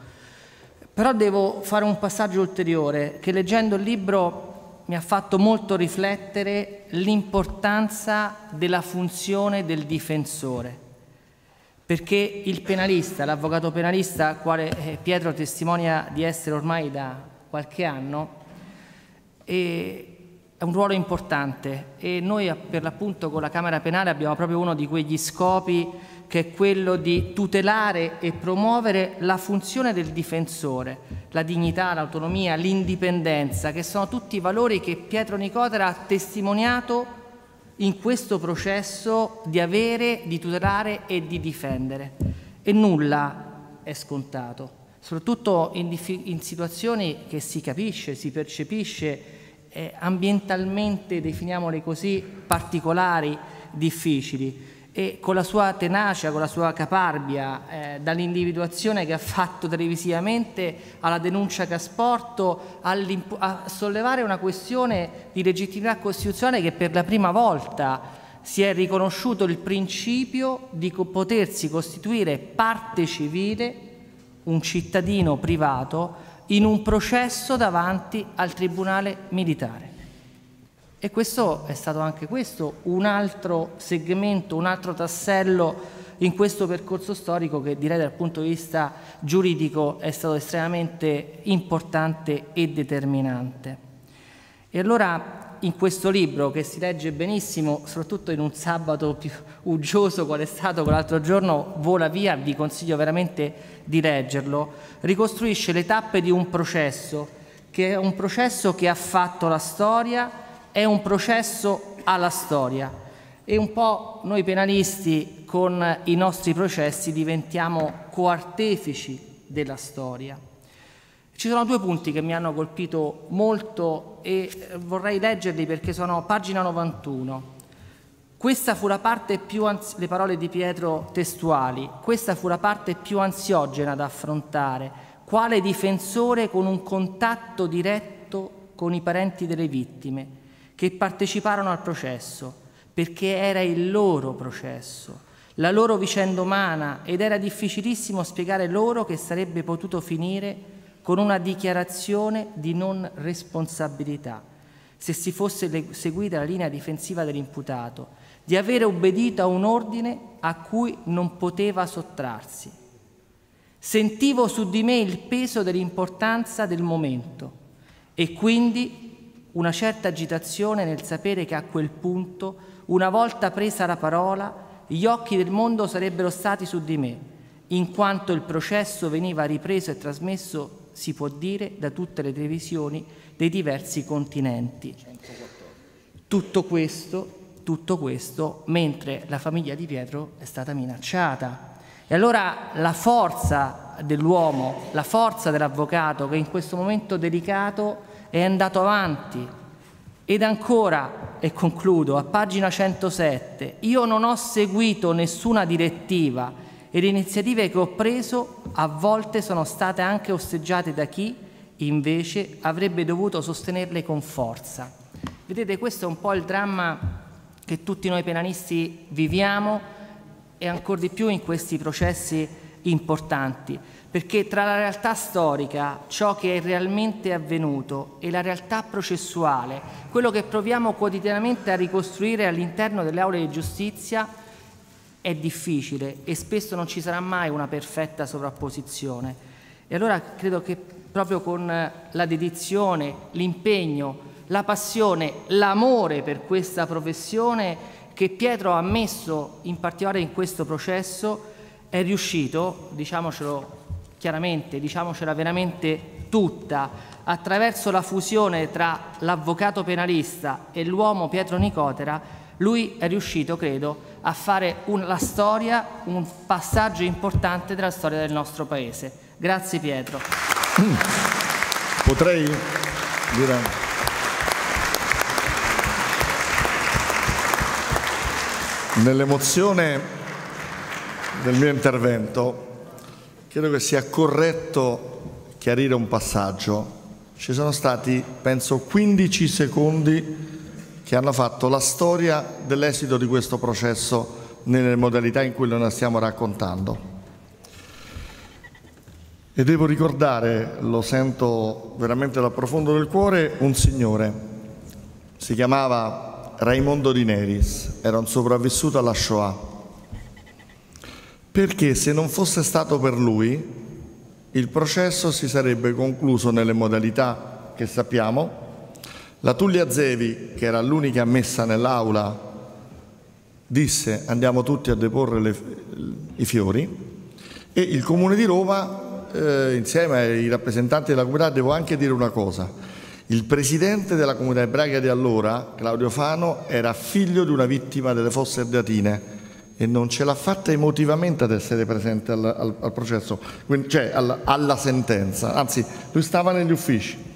Però devo fare un passaggio ulteriore che leggendo il libro mi ha fatto molto riflettere l'importanza della funzione del difensore. Perché il penalista, l'avvocato penalista, quale eh, Pietro testimonia di essere ormai da qualche anno, è un ruolo importante e noi per l'appunto con la Camera Penale abbiamo proprio uno di quegli scopi che è quello di tutelare e promuovere la funzione del difensore, la dignità, l'autonomia, l'indipendenza, che sono tutti valori che Pietro Nicotera ha testimoniato in questo processo di avere, di tutelare e di difendere. E nulla è scontato, soprattutto in, in situazioni che si capisce, si percepisce eh, ambientalmente, definiamole così, particolari, difficili. E con la sua tenacia, con la sua caparbia, eh, dall'individuazione che ha fatto televisivamente alla denuncia che ha sporto, a sollevare una questione di legittimità costituzionale che per la prima volta si è riconosciuto il principio di potersi costituire parte civile, un cittadino privato, in un processo davanti al Tribunale militare. E questo è stato anche questo un altro segmento, un altro tassello in questo percorso storico che direi dal punto di vista giuridico è stato estremamente importante e determinante. E allora in questo libro che si legge benissimo, soprattutto in un sabato più uggioso qual è stato quell'altro giorno, vola via, vi consiglio veramente di leggerlo, ricostruisce le tappe di un processo, che è un processo che ha fatto la storia è un processo alla storia e un po' noi penalisti con i nostri processi diventiamo coartefici della storia. Ci sono due punti che mi hanno colpito molto e eh, vorrei leggerli perché sono pagina 91. Questa fu la parte più ansi- le parole di Pietro testuali, questa fu la parte più ansiogena da affrontare, quale difensore con un contatto diretto con i parenti delle vittime che parteciparono al processo, perché era il loro processo, la loro vicenda umana ed era difficilissimo spiegare loro che sarebbe potuto finire con una dichiarazione di non responsabilità, se si fosse seguita la linea difensiva dell'imputato, di avere obbedito a un ordine a cui non poteva sottrarsi. Sentivo su di me il peso dell'importanza del momento e quindi una certa agitazione nel sapere che a quel punto, una volta presa la parola, gli occhi del mondo sarebbero stati su di me, in quanto il processo veniva ripreso e trasmesso, si può dire, da tutte le televisioni dei diversi continenti. Tutto questo, tutto questo mentre la famiglia di Pietro è stata minacciata. E allora la forza dell'uomo, la forza dell'avvocato che in questo momento delicato è andato avanti. Ed ancora, e concludo, a pagina 107, io non ho seguito nessuna direttiva e le iniziative che ho preso a volte sono state anche osteggiate da chi invece avrebbe dovuto sostenerle con forza. Vedete, questo è un po' il dramma che tutti noi penalisti viviamo e ancora di più in questi processi importanti perché tra la realtà storica, ciò che è realmente avvenuto, e la realtà processuale, quello che proviamo quotidianamente a ricostruire all'interno delle aule di giustizia, è difficile e spesso non ci sarà mai una perfetta sovrapposizione. E allora credo che proprio con la dedizione, l'impegno, la passione, l'amore per questa professione che Pietro ha messo in particolare in questo processo, è riuscito, diciamocelo chiaramente, diciamocela veramente tutta, attraverso la fusione tra l'avvocato penalista e l'uomo Pietro Nicotera, lui è riuscito, credo, a fare un, la storia, un passaggio importante della storia del nostro Paese. Grazie Pietro. Potrei dire... Nell'emozione del mio intervento credo che sia corretto chiarire un passaggio. Ci sono stati, penso, 15 secondi che hanno fatto la storia dell'esito di questo processo nelle modalità in cui lo stiamo raccontando. E devo ricordare, lo sento veramente dal profondo del cuore, un signore. Si chiamava Raimondo Di Neris, era un sopravvissuto alla Shoah. Perché se non fosse stato per lui, il processo si sarebbe concluso nelle modalità che sappiamo. La Tullia Zevi, che era l'unica messa nell'aula, disse andiamo tutti a deporre le, i fiori e il Comune di Roma eh, insieme ai rappresentanti della comunità devo anche dire una cosa. Il presidente della comunità ebraica di allora, Claudio Fano, era figlio di una vittima delle fosse ardeatine e non ce l'ha fatta emotivamente ad essere presente al, al, al processo, cioè alla, alla sentenza, anzi lui stava negli uffici.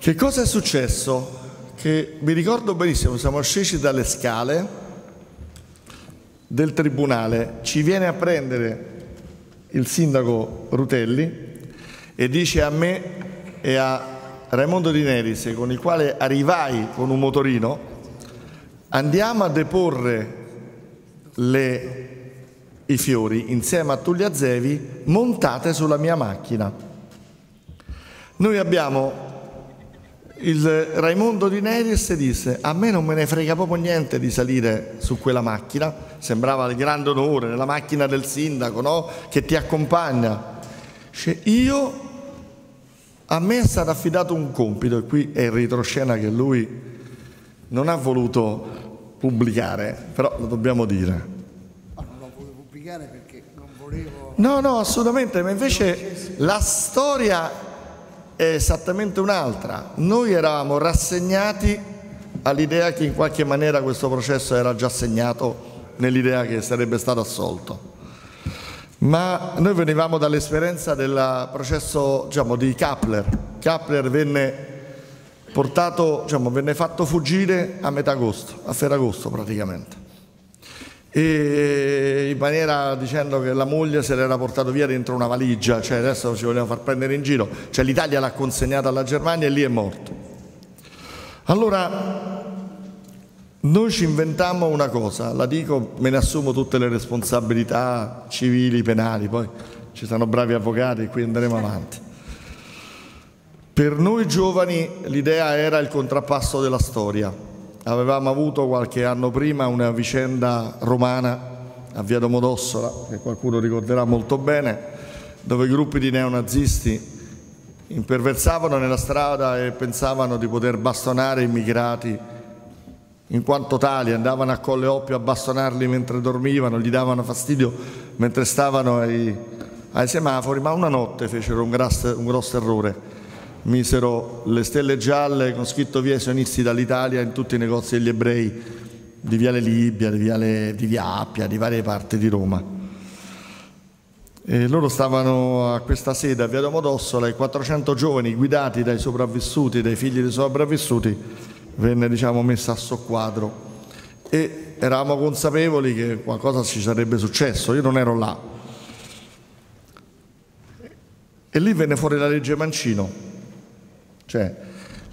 Che cosa è successo? Che mi ricordo benissimo, siamo scesi dalle scale del tribunale, ci viene a prendere il sindaco Rutelli e dice a me e a Raimondo Di Neris, con il quale arrivai con un motorino, andiamo a deporre le, i fiori insieme a Tullia Zevi montate sulla mia macchina. Noi abbiamo il Raimondo Di Neris disse a me non me ne frega proprio niente di salire su quella macchina, sembrava il grande onore, nella macchina del sindaco no? che ti accompagna. Cioè, io, a me è stato affidato un compito e qui è il retroscena che lui non ha voluto pubblicare, però lo dobbiamo dire. No, non l'ho voluto pubblicare perché non volevo... No, no, assolutamente, ma invece la storia è esattamente un'altra. Noi eravamo rassegnati all'idea che in qualche maniera questo processo era già segnato nell'idea che sarebbe stato assolto. Ma noi venivamo dall'esperienza del processo diciamo, di Kapler. Kapler venne portato, diciamo, venne fatto fuggire a metà agosto, a Ferragosto praticamente e in maniera dicendo che la moglie se l'era portato via dentro una valigia, cioè adesso ci vogliamo far prendere in giro, cioè l'Italia l'ha consegnata alla Germania e lì è morto. Allora noi ci inventammo una cosa, la dico, me ne assumo tutte le responsabilità civili, penali, poi ci sono bravi avvocati, qui andremo avanti. Per noi giovani l'idea era il contrappasso della storia Avevamo avuto qualche anno prima una vicenda romana a Via Domodossola, che qualcuno ricorderà molto bene, dove gruppi di neonazisti imperversavano nella strada e pensavano di poter bastonare immigrati in quanto tali, andavano a Colle Oppio a bastonarli mentre dormivano, gli davano fastidio mentre stavano ai, ai semafori, ma una notte fecero un, grasso, un grosso errore misero le stelle gialle con scritto via sionisti dall'Italia in tutti i negozi degli ebrei di Viale Libia, di, Viale, di Via Appia, di varie parti di Roma. E loro stavano a questa sede a Via Domodossola e 400 giovani guidati dai sopravvissuti, dai figli dei sopravvissuti, venne diciamo, messa a soqquadro e eravamo consapevoli che qualcosa ci sarebbe successo, io non ero là. E lì venne fuori la legge Mancino, cioè,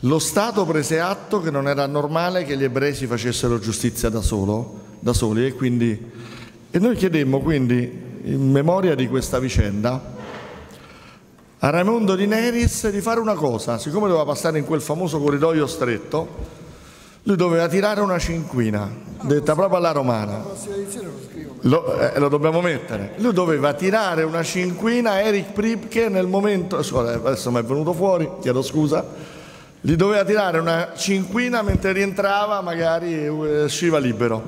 lo Stato prese atto che non era normale che gli ebrei si facessero giustizia da, solo, da soli e, quindi, e noi chiedemmo quindi, in memoria di questa vicenda, a Raimondo Di Neris di fare una cosa, siccome doveva passare in quel famoso corridoio stretto, lui doveva tirare una cinquina, detta proprio alla romana. Lo, eh, lo, dobbiamo mettere. Lui doveva tirare una cinquina Eric Pripke nel momento, adesso mi è venuto fuori, chiedo scusa, gli doveva tirare una cinquina mentre rientrava, magari eh, usciva libero.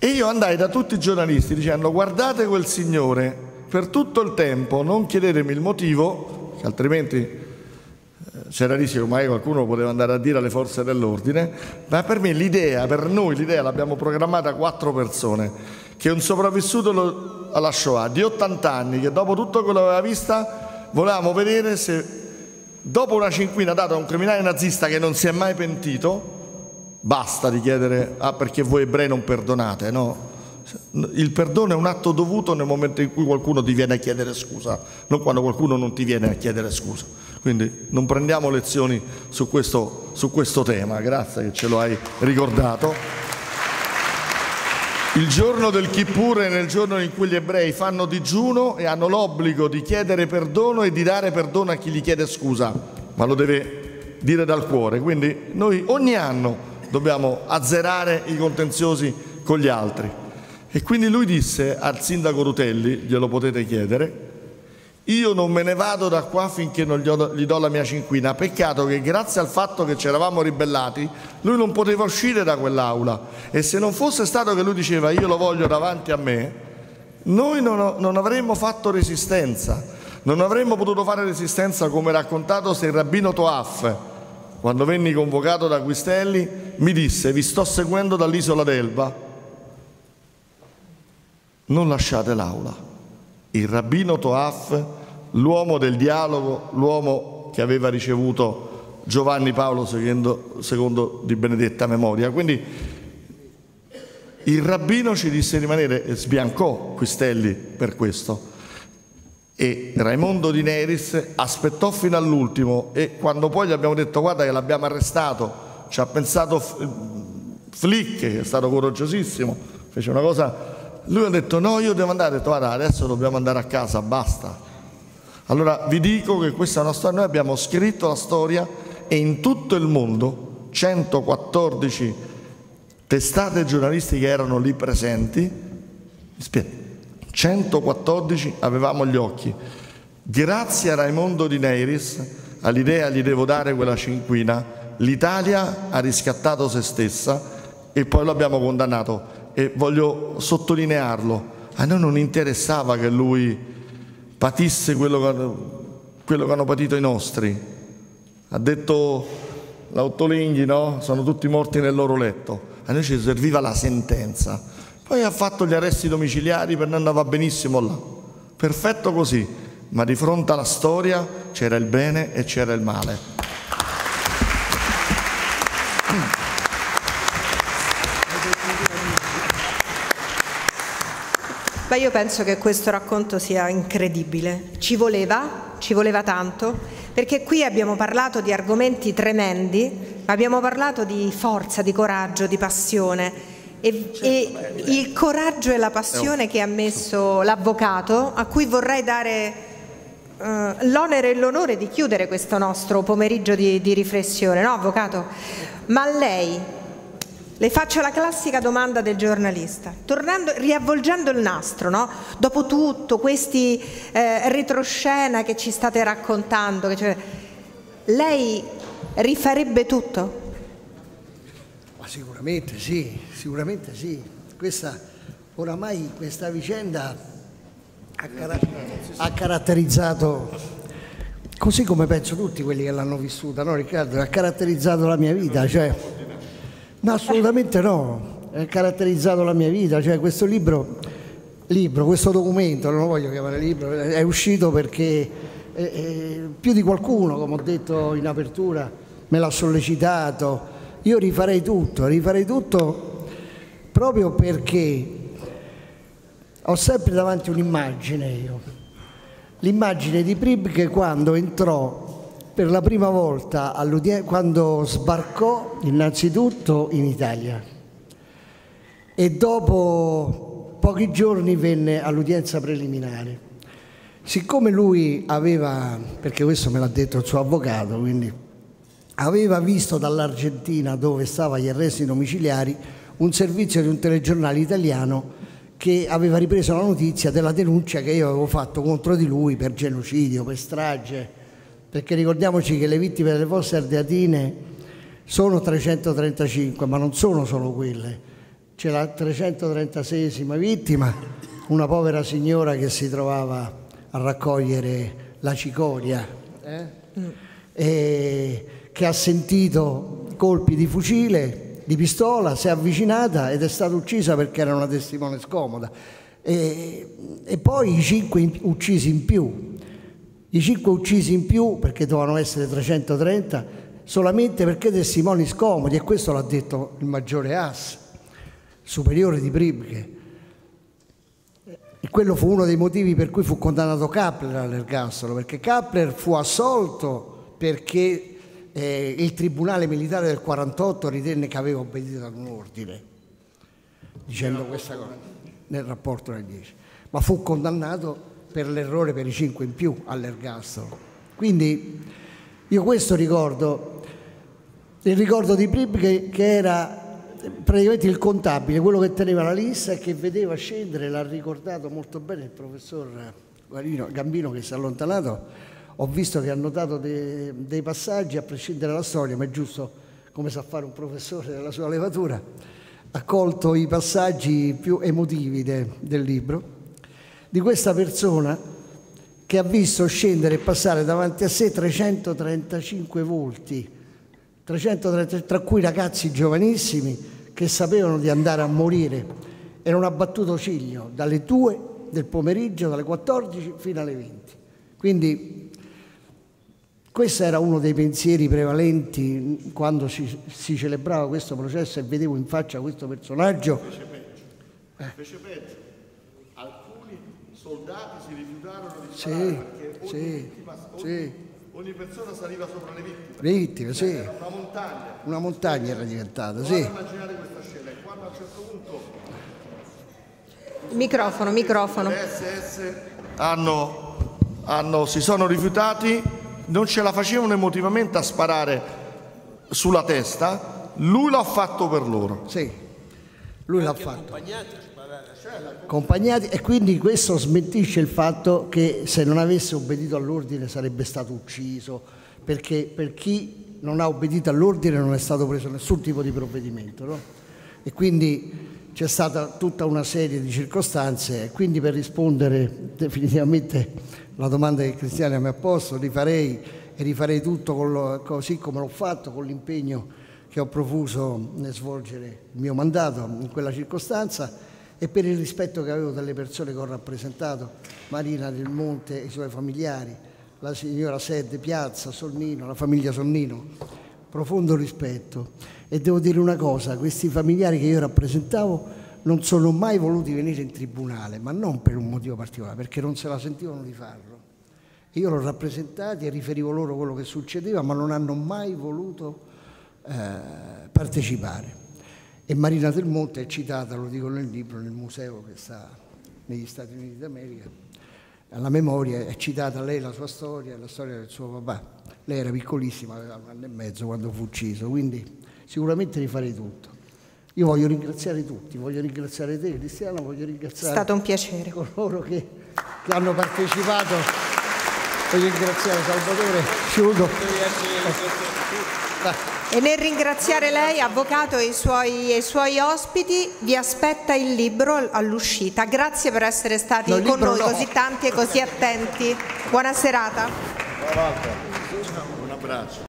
E io andai da tutti i giornalisti dicendo guardate quel signore, per tutto il tempo non chiedetemi il motivo, altrimenti c'era rischio che magari qualcuno poteva andare a dire alle forze dell'ordine, ma per me l'idea, per noi l'idea l'abbiamo programmata quattro persone, che un sopravvissuto alla Shoah di 80 anni, che dopo tutto quello che aveva vista, volevamo vedere se dopo una cinquina data a un criminale nazista che non si è mai pentito, basta di chiedere, ah perché voi ebrei non perdonate, no? Il perdono è un atto dovuto nel momento in cui qualcuno ti viene a chiedere scusa, non quando qualcuno non ti viene a chiedere scusa. Quindi non prendiamo lezioni su questo, su questo tema, grazie che ce lo hai ricordato. Il giorno del Kippur è nel giorno in cui gli ebrei fanno digiuno e hanno l'obbligo di chiedere perdono e di dare perdono a chi gli chiede scusa, ma lo deve dire dal cuore. Quindi noi ogni anno dobbiamo azzerare i contenziosi con gli altri. E quindi lui disse al sindaco Rutelli, glielo potete chiedere, io non me ne vado da qua finché non gli, do, gli do la mia cinquina. Peccato che grazie al fatto che ci eravamo ribellati, lui non poteva uscire da quell'aula. E se non fosse stato che lui diceva io lo voglio davanti a me, noi non, non avremmo fatto resistenza. Non avremmo potuto fare resistenza come raccontato se il rabbino Toaf, quando venni convocato da Guistelli, mi disse vi sto seguendo dall'isola d'Elba, non lasciate l'aula il rabbino Toaf, l'uomo del dialogo, l'uomo che aveva ricevuto Giovanni Paolo II di benedetta memoria. Quindi il rabbino ci disse di rimanere e sbiancò Quistelli per questo. E Raimondo Di Neris aspettò fino all'ultimo e quando poi gli abbiamo detto guarda che l'abbiamo arrestato, ci ha pensato Flick, che è stato coraggiosissimo, fece una cosa lui ha detto no, io devo andare, guarda adesso dobbiamo andare a casa, basta. Allora vi dico che questa è una storia, noi abbiamo scritto la storia e in tutto il mondo 114 testate giornalistiche erano lì presenti, 114 avevamo gli occhi. Grazie a Raimondo Di Neiris, all'idea gli devo dare quella cinquina, l'Italia ha riscattato se stessa e poi lo abbiamo condannato e voglio sottolinearlo, a noi non interessava che lui patisse quello che, quello che hanno patito i nostri. Ha detto l'Autolinghi, no? Sono tutti morti nel loro letto. A noi ci serviva la sentenza. Poi ha fatto gli arresti domiciliari per noi andava benissimo là. Perfetto così, ma di fronte alla storia c'era il bene e c'era il male. Beh, io penso che questo racconto sia incredibile. Ci voleva, ci voleva tanto, perché qui abbiamo parlato di argomenti tremendi, abbiamo parlato di forza, di coraggio, di passione. E, e il coraggio e la passione che ha messo l'avvocato, a cui vorrei dare uh, l'onere e l'onore di chiudere questo nostro pomeriggio di, di riflessione, no, avvocato? Ma lei, le faccio la classica domanda del giornalista, tornando, riavvolgendo il nastro, no? dopo tutto, questi eh, retroscena che ci state raccontando, cioè, lei rifarebbe tutto? Ma sicuramente sì, sicuramente sì. Questa, oramai questa vicenda ha, car- ha caratterizzato così come penso tutti quelli che l'hanno vissuta, no Riccardo? Ha caratterizzato la mia vita, cioè No, assolutamente no, è caratterizzato la mia vita, cioè questo libro, libro, questo documento, non lo voglio chiamare libro, è uscito perché eh, eh, più di qualcuno, come ho detto in apertura, me l'ha sollecitato. Io rifarei tutto, rifarei tutto proprio perché ho sempre davanti un'immagine io, l'immagine di Prib che quando entrò per la prima volta quando sbarcò innanzitutto in Italia e dopo pochi giorni venne all'udienza preliminare. Siccome lui aveva, perché questo me l'ha detto il suo avvocato, quindi aveva visto dall'Argentina dove stava gli arresti domiciliari un servizio di un telegiornale italiano che aveva ripreso la notizia della denuncia che io avevo fatto contro di lui per genocidio, per strage, perché ricordiamoci che le vittime delle fosse ardeatine sono 335, ma non sono solo quelle. C'è la 336esima vittima, una povera signora che si trovava a raccogliere la cicoria. Eh? eh, che ha sentito colpi di fucile, di pistola, si è avvicinata ed è stata uccisa perché era una testimone scomoda. E, e poi i cinque uccisi in più, i cinque uccisi in più, perché dovevano essere 330, solamente perché testimoni scomodi, e questo l'ha detto il maggiore As, superiore di Pribche. E quello fu uno dei motivi per cui fu condannato Kappler all'ergastolo, perché Kappler fu assolto perché eh, il tribunale militare del 48 ritenne che aveva obbedito ad un ordine, dicendo questa cosa nel rapporto del 10, ma fu condannato per l'errore per i 5 in più all'ergastolo. Quindi io questo ricordo, il ricordo di Pribke che era praticamente il contabile, quello che teneva la lista e che vedeva scendere, l'ha ricordato molto bene il professor Guarino, Gambino che si è allontanato, ho visto che ha notato dei, dei passaggi, a prescindere dalla storia, ma è giusto come sa fare un professore della sua levatura, ha colto i passaggi più emotivi de, del libro, di questa persona che ha visto scendere e passare davanti a sé 335 volti, 330, tra cui ragazzi giovanissimi che sapevano di andare a morire. Era un abbattuto ciglio dalle 2 del pomeriggio, dalle 14 fino alle 20. Quindi questo era uno dei pensieri prevalenti quando si, si, celebrava questo processo e vedevo in faccia questo personaggio. Fece peggio. Eh. Fece peggio. Soldati si rifiutarono di sparare sì, perché ogni, sì, vittima, ogni, sì. ogni, persona saliva sopra le vittime. Le vittime, sì. Era una montagna. Una montagna era diventata, Provate sì. immaginare questa scena e quando a un certo punto Microfono, microfono. le SS hanno, hanno, si sono rifiutati, non ce la facevano emotivamente a sparare sulla testa, lui l'ha fatto per loro. Sì, lui l'ha fatto. Accompagnati e quindi questo smentisce il fatto che se non avesse obbedito all'ordine sarebbe stato ucciso, perché per chi non ha obbedito all'ordine non è stato preso nessun tipo di provvedimento. No? E quindi c'è stata tutta una serie di circostanze e quindi per rispondere definitivamente alla domanda che Cristiana mi ha posto rifarei e rifarei tutto lo, così come l'ho fatto con l'impegno che ho profuso nel svolgere il mio mandato in quella circostanza e per il rispetto che avevo delle persone che ho rappresentato, Marina del Monte e i suoi familiari, la signora Sed Piazza, Sonnino, la famiglia Sonnino, profondo rispetto. E devo dire una cosa, questi familiari che io rappresentavo non sono mai voluti venire in tribunale, ma non per un motivo particolare, perché non se la sentivano di farlo. Io l'ho rappresentati e riferivo loro quello che succedeva, ma non hanno mai voluto eh, partecipare. E Marina del Monte è citata, lo dico nel libro, nel museo che sta negli Stati Uniti d'America, alla memoria è citata lei la sua storia, la storia del suo papà. Lei era piccolissima, aveva un anno e mezzo quando fu ucciso, quindi sicuramente rifarei tutto. Io voglio ringraziare tutti, voglio ringraziare te Cristiano, voglio ringraziare È stato un piacere. coloro che, che hanno partecipato, voglio ringraziare Salvatore Sciuto. E nel ringraziare lei, avvocato e i, suoi, e i suoi ospiti, vi aspetta il libro all'uscita. Grazie per essere stati No, con noi no. così tanti e così attenti. Buona serata. Un abbraccio.